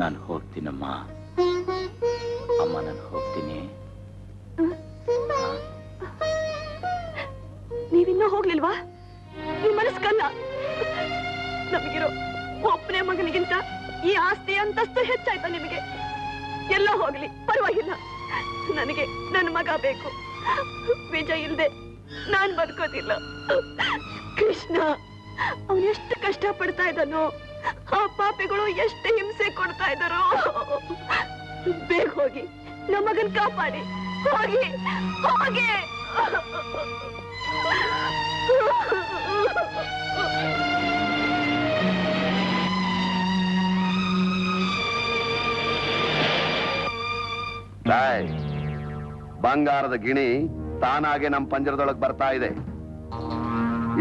ನಾನು ಹೋಗ್ತೀನಮ್ಮ. ಅಮ್ಮ, ನಾನು ಹೋಗ್ತೀನಿ. ನೀವಿನ್ನೂ ಹೋಗ್ಲಿಲ್ವಾ? ನಿಮ್ ಮನಸ್ಕಲ್ಲ ನಮಗಿರೋ ಒಬ್ಬನೇ ಮಗನಿಗಿಂತ ಈ ಆಸ್ತಿ ಅಂತಸ್ತು ಹೆಚ್ಚಾಯ್ತಾ ನಿಮಗೆ. ಎಲ್ಲ ಹೋಗ್ಲಿ, ಪರವಾಗಿಲ್ಲ. ನನಗೆ ನನ್ನ ಮಗ ಬೇಕು. ವಿಜಯ್ ಇಲ್ಲದೆ ನಾನು ಬದುಕೋದಿಲ್ಲ. ಕೃಷ್ಣ, ಅವನು ಎಷ್ಟು ಕಷ್ಟ ಪಡ್ತಾ ಇದ್ದಾನೋ. ಆ ಪಾಪಿಗಳು ಎಷ್ಟು ಹಿಂಸೆ ಕೊಡ್ತಾ ಇದ್ದಾರೋ, ಬೇಗ ಹೋಗಿ, ನಮ್ಮ ಮಗನ್ ಕಾಪಾಡಿ, ಹೋಗಿ ಹೋಗಿ. ಬಂಗಾರದ ಗಿಣಿ ತಾನಾಗೆ ನಮ್ಮ ಪಂಜರದೊಳಗ್ ಬರ್ತಾ ಇದೆ.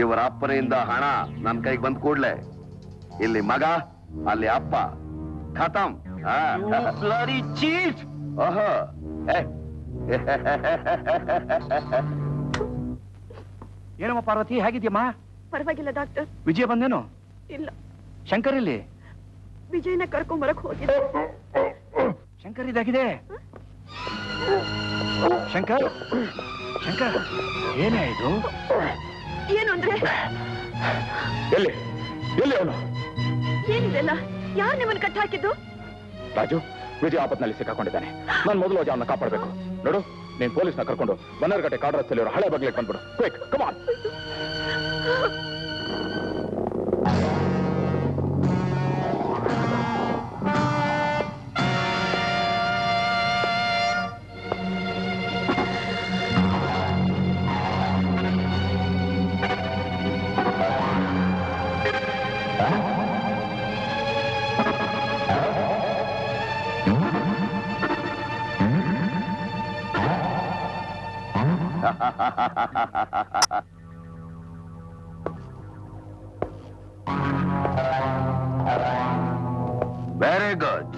ಇವರ ಅಪ್ಪನೆಯಿಂದ ಹಣ ನನ್ನ ಕೈಗೆ ಬಂದ್ ಕೂಡ್ಲೆ. ಇಲ್ಲಿ ಮಗ ಅಲ್ಲಿ ಅಪ್ಪ. ಖತಂ. ಆ. ಓಹೋ. ಏ. ಏನಮ್ಮ ಪಾರ್ವತಿ ಹೇಗಿದ್ಯಮ್ಮ? ಪರವಾಗಿಲ್ಲ ಡಾಕ್ಟರ್. ವಿಜಯ ಬಂದೇನು? ಇಲ್ಲ. ಶಂಕರ್ ಇಲ್ಲಿ ವಿಜಯನ ಕರ್ಕೊಂಬರಕ್ ಹೋಗಿದೆ ಶಂಕರ್ ಇದಾಗಿದೆ. ಶಂಕರ್? ಶಂಕರ್ ಏನೇ ಇದು? ಏನು ಅಂದ್ರೆ? ಎಲ್ಲಿ? ಎಲ್ಲಿ ಅವನು? ಏನಿದೆಲ್ಲ ಯಾರು ನಿಮ್ಮನ್ನ ಕಟ್ಟ ಹಾಕಿದ್ದು? ರಾಜು, ವಿಜಯ ಆಪತ್ನಲ್ಲಿ ಸಿಕ್ಕಾಕೊಂಡಿದ್ದಾನೆ. ನಾನು ಮೊದಲು ಹೋಗಿ ಅವನ್ನ ಕಾಪಾಡಬೇಕು. ನೋಡು, ನೀನ್ ಪೊಲೀಸ್ನ ಕರ್ಕೊಂಡು ಬನ್ನರ್ಗಟ್ಟೆ ಕಾಡ್ರಸ್ತಲ್ಲಿ ಹಳೆ ಬಗ್ಲಿಕ್ಕೆ ಬಂದ್ಬಿಡು. ಕ್ವಿಕ್ ಕಮಾನ್ ವೆರಿ ಗುಡ್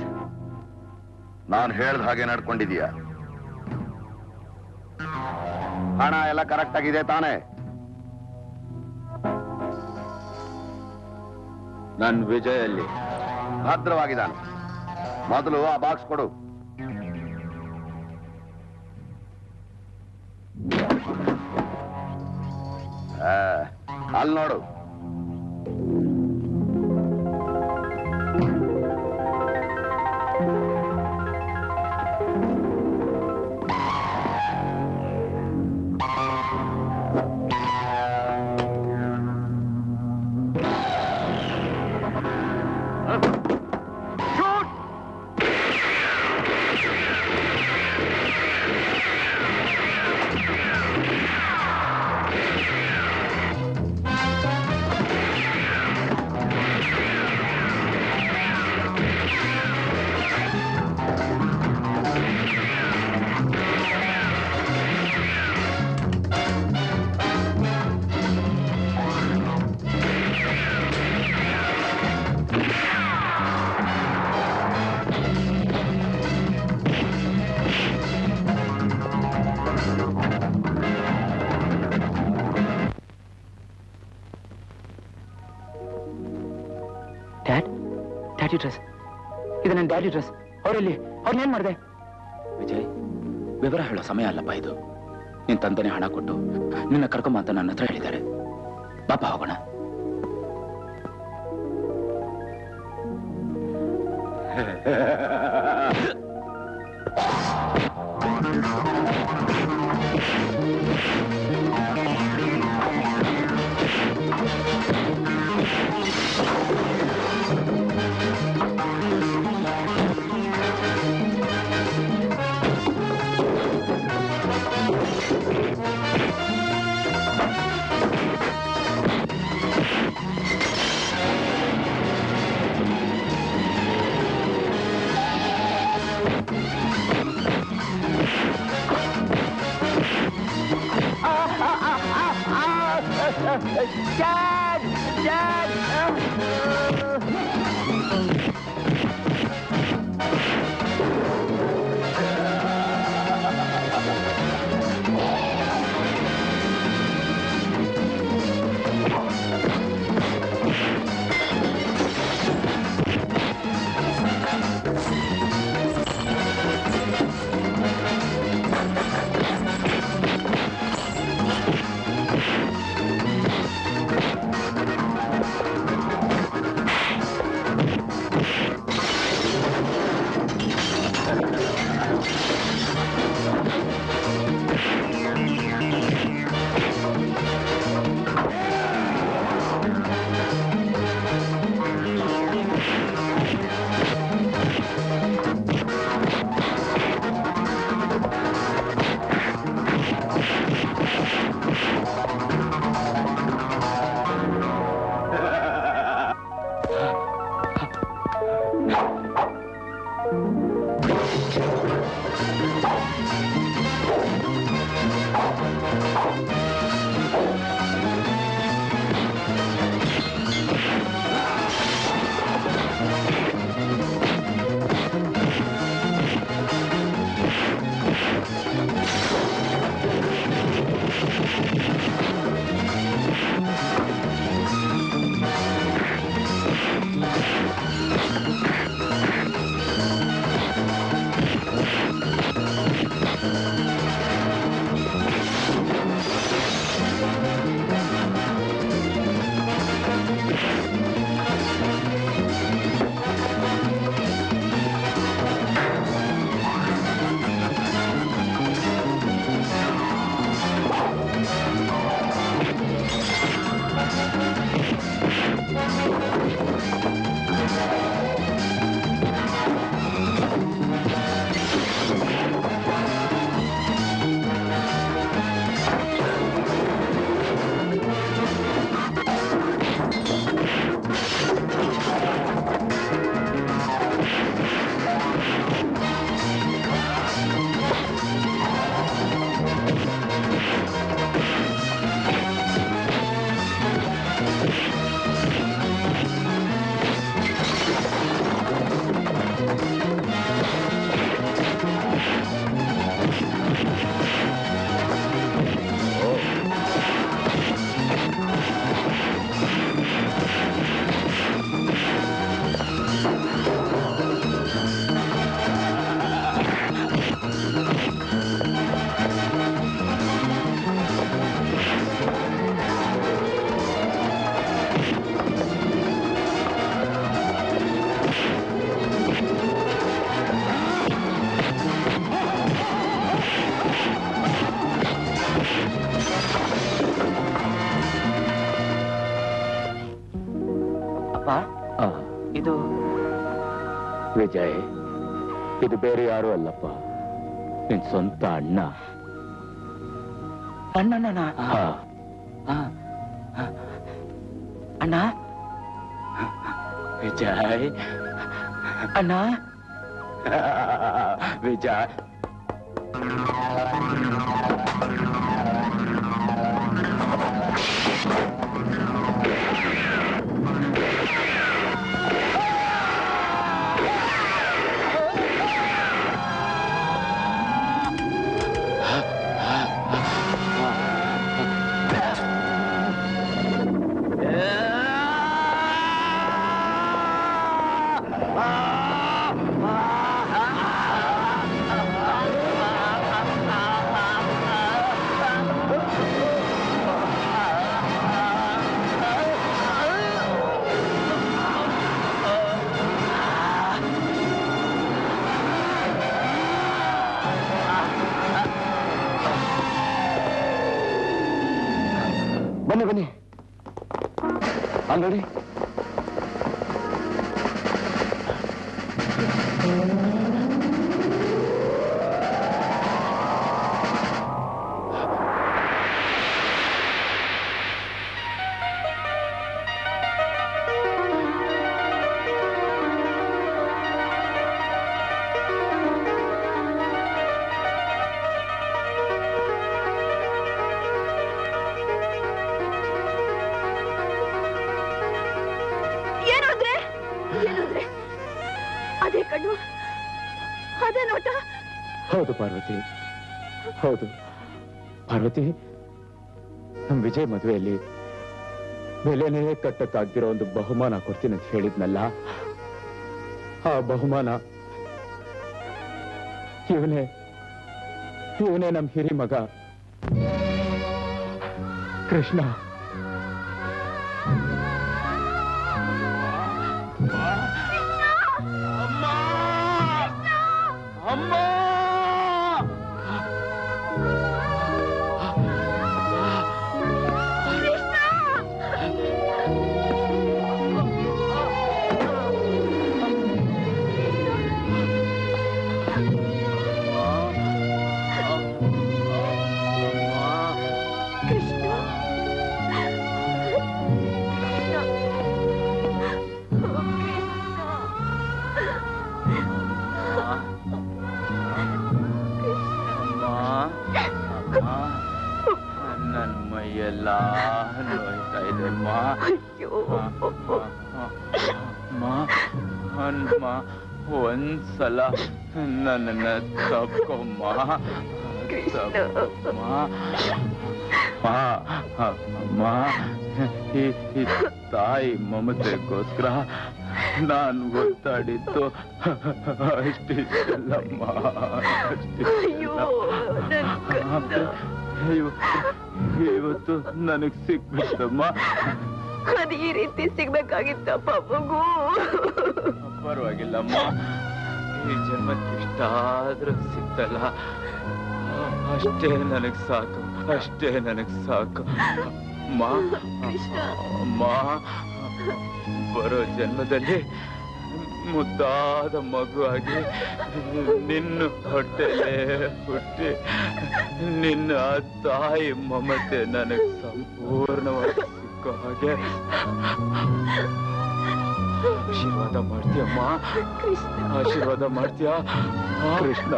ನಾನು ಹೇಳ್ದ ಹಾಗೆ ನಡ್ಕೊಂಡಿದೀಯ ಹಣ ಎಲ್ಲ ಕರೆಕ್ಟ್ ಆಗಿದೆ ತಾನೇ? ನನ್ ವಿಜಯಲ್ಲಿ ಭದ್ರವಾಗಿದ್ದಾನೆ. ಮೊದಲು ಆ ಬಾಕ್ಸ್ ಕೊಡು. ಆ, ಡ್ಯಾಡಿ ಡ್ರೆಸ್ ಅವರಲ್ಲಿ ಅವ್ರನ್ನೇನ್ ಮಾಡಿದೆ? ವಿಜಯ್, ವಿವರ ಹೇಳೋ ಸಮಯ ಅಲ್ಲಪ್ಪ ಇದು. ನಿನ್ ತಂದೆನೇ ಹಣ ಕೊಟ್ಟು ನಿನ್ನ ಕರ್ಕೊಂಬ ಅಂತ ನನ್ನ ಹತ್ರ ಹೇಳಿದ್ದಾರೆ ಇದು ಬೇರೆ ಯಾರು ಅಲ್ಲಪ್ಪ. ನಿನ್ ಸ್ವಂತ ಅಣ್ಣ. ಅಣ್ಣನ? ಅಲ್ಲಿ ಪಾರ್ವತಿ ನಮ್ ವಿಜಯ್ ಮದುವೆಯಲ್ಲಿ ಬೆಲೆನೇ ಕಟ್ಟಕ್ಕಾಗ್ದಿರೋ ಒಂದು ಬಹುಮಾನ ಕೊಡ್ತೀನಿ ಅಂತ ಹೇಳಿದ್ನಲ್ಲ, ಆ ಬಹುಮಾನ ಇವನೇ ಇವನೇ ನಮ್ಮ ಹಿರಿ ಮಗ ಕೃಷ್ಣ. ಈ ತಾಯಿ ಮಮತೆಗೋಸ್ಕರ ನಾನು ಗೊತ್ತಾಡಿತ್ತು ಅಷ್ಟಿಲ್ಲಮ್ಮ ಇವತ್ತು ಇವತ್ತು ನನಗ್ ಸಿಕ್ಬಿಟ್ಟಮ್ಮ ಅದು ಈ ರೀತಿ ಸಿಗ್ಬೇಕಾಗಿತ್ತಪ್ಪ ಮಗು. ಪರವಾಗಿಲ್ಲಮ್ಮ. ಈ ಜನ್ಮಕ್ಕೆ ಇಷ್ಟಾದ್ರೂ ಸಿಕ್ತಲ್ಲ ಅಷ್ಟೇ ನನಗ್ ಸಾಕು ಅಷ್ಟೇ ನನಗ್ ಸಾಕು. ಮಾ ಬರೋ ಜನ್ಮದಲ್ಲಿ ಮುದ್ದಾದ ಮಗುವಾಗಿ ನಿನ್ನ ಹೊಟ್ಟೆಲೆ ಹುಟ್ಟಿ ನಿನ್ನ ತಾಯಿ ಮಮತೆ ನನಗೆ ಸಂಪೂರ್ಣವಾಗಿ ಸಿಕ್ಕೋ ಹಾಗೆ ಆಶೀರ್ವಾದ ಮಾಡ್ತೀಯಮ್ಮ ಆಶೀರ್ವಾದ ಮಾಡ್ತೀಯ? ಕೃಷ್ಣ.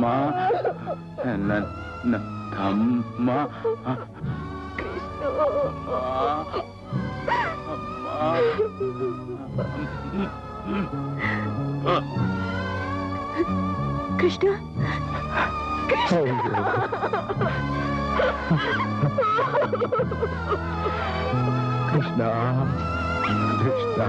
ಮಾ ನನ್ನ ತಮ್ಮ. ಕೃಷ್ಣ. ಕೃಷ್ಣ ಕೃಷ್ಣ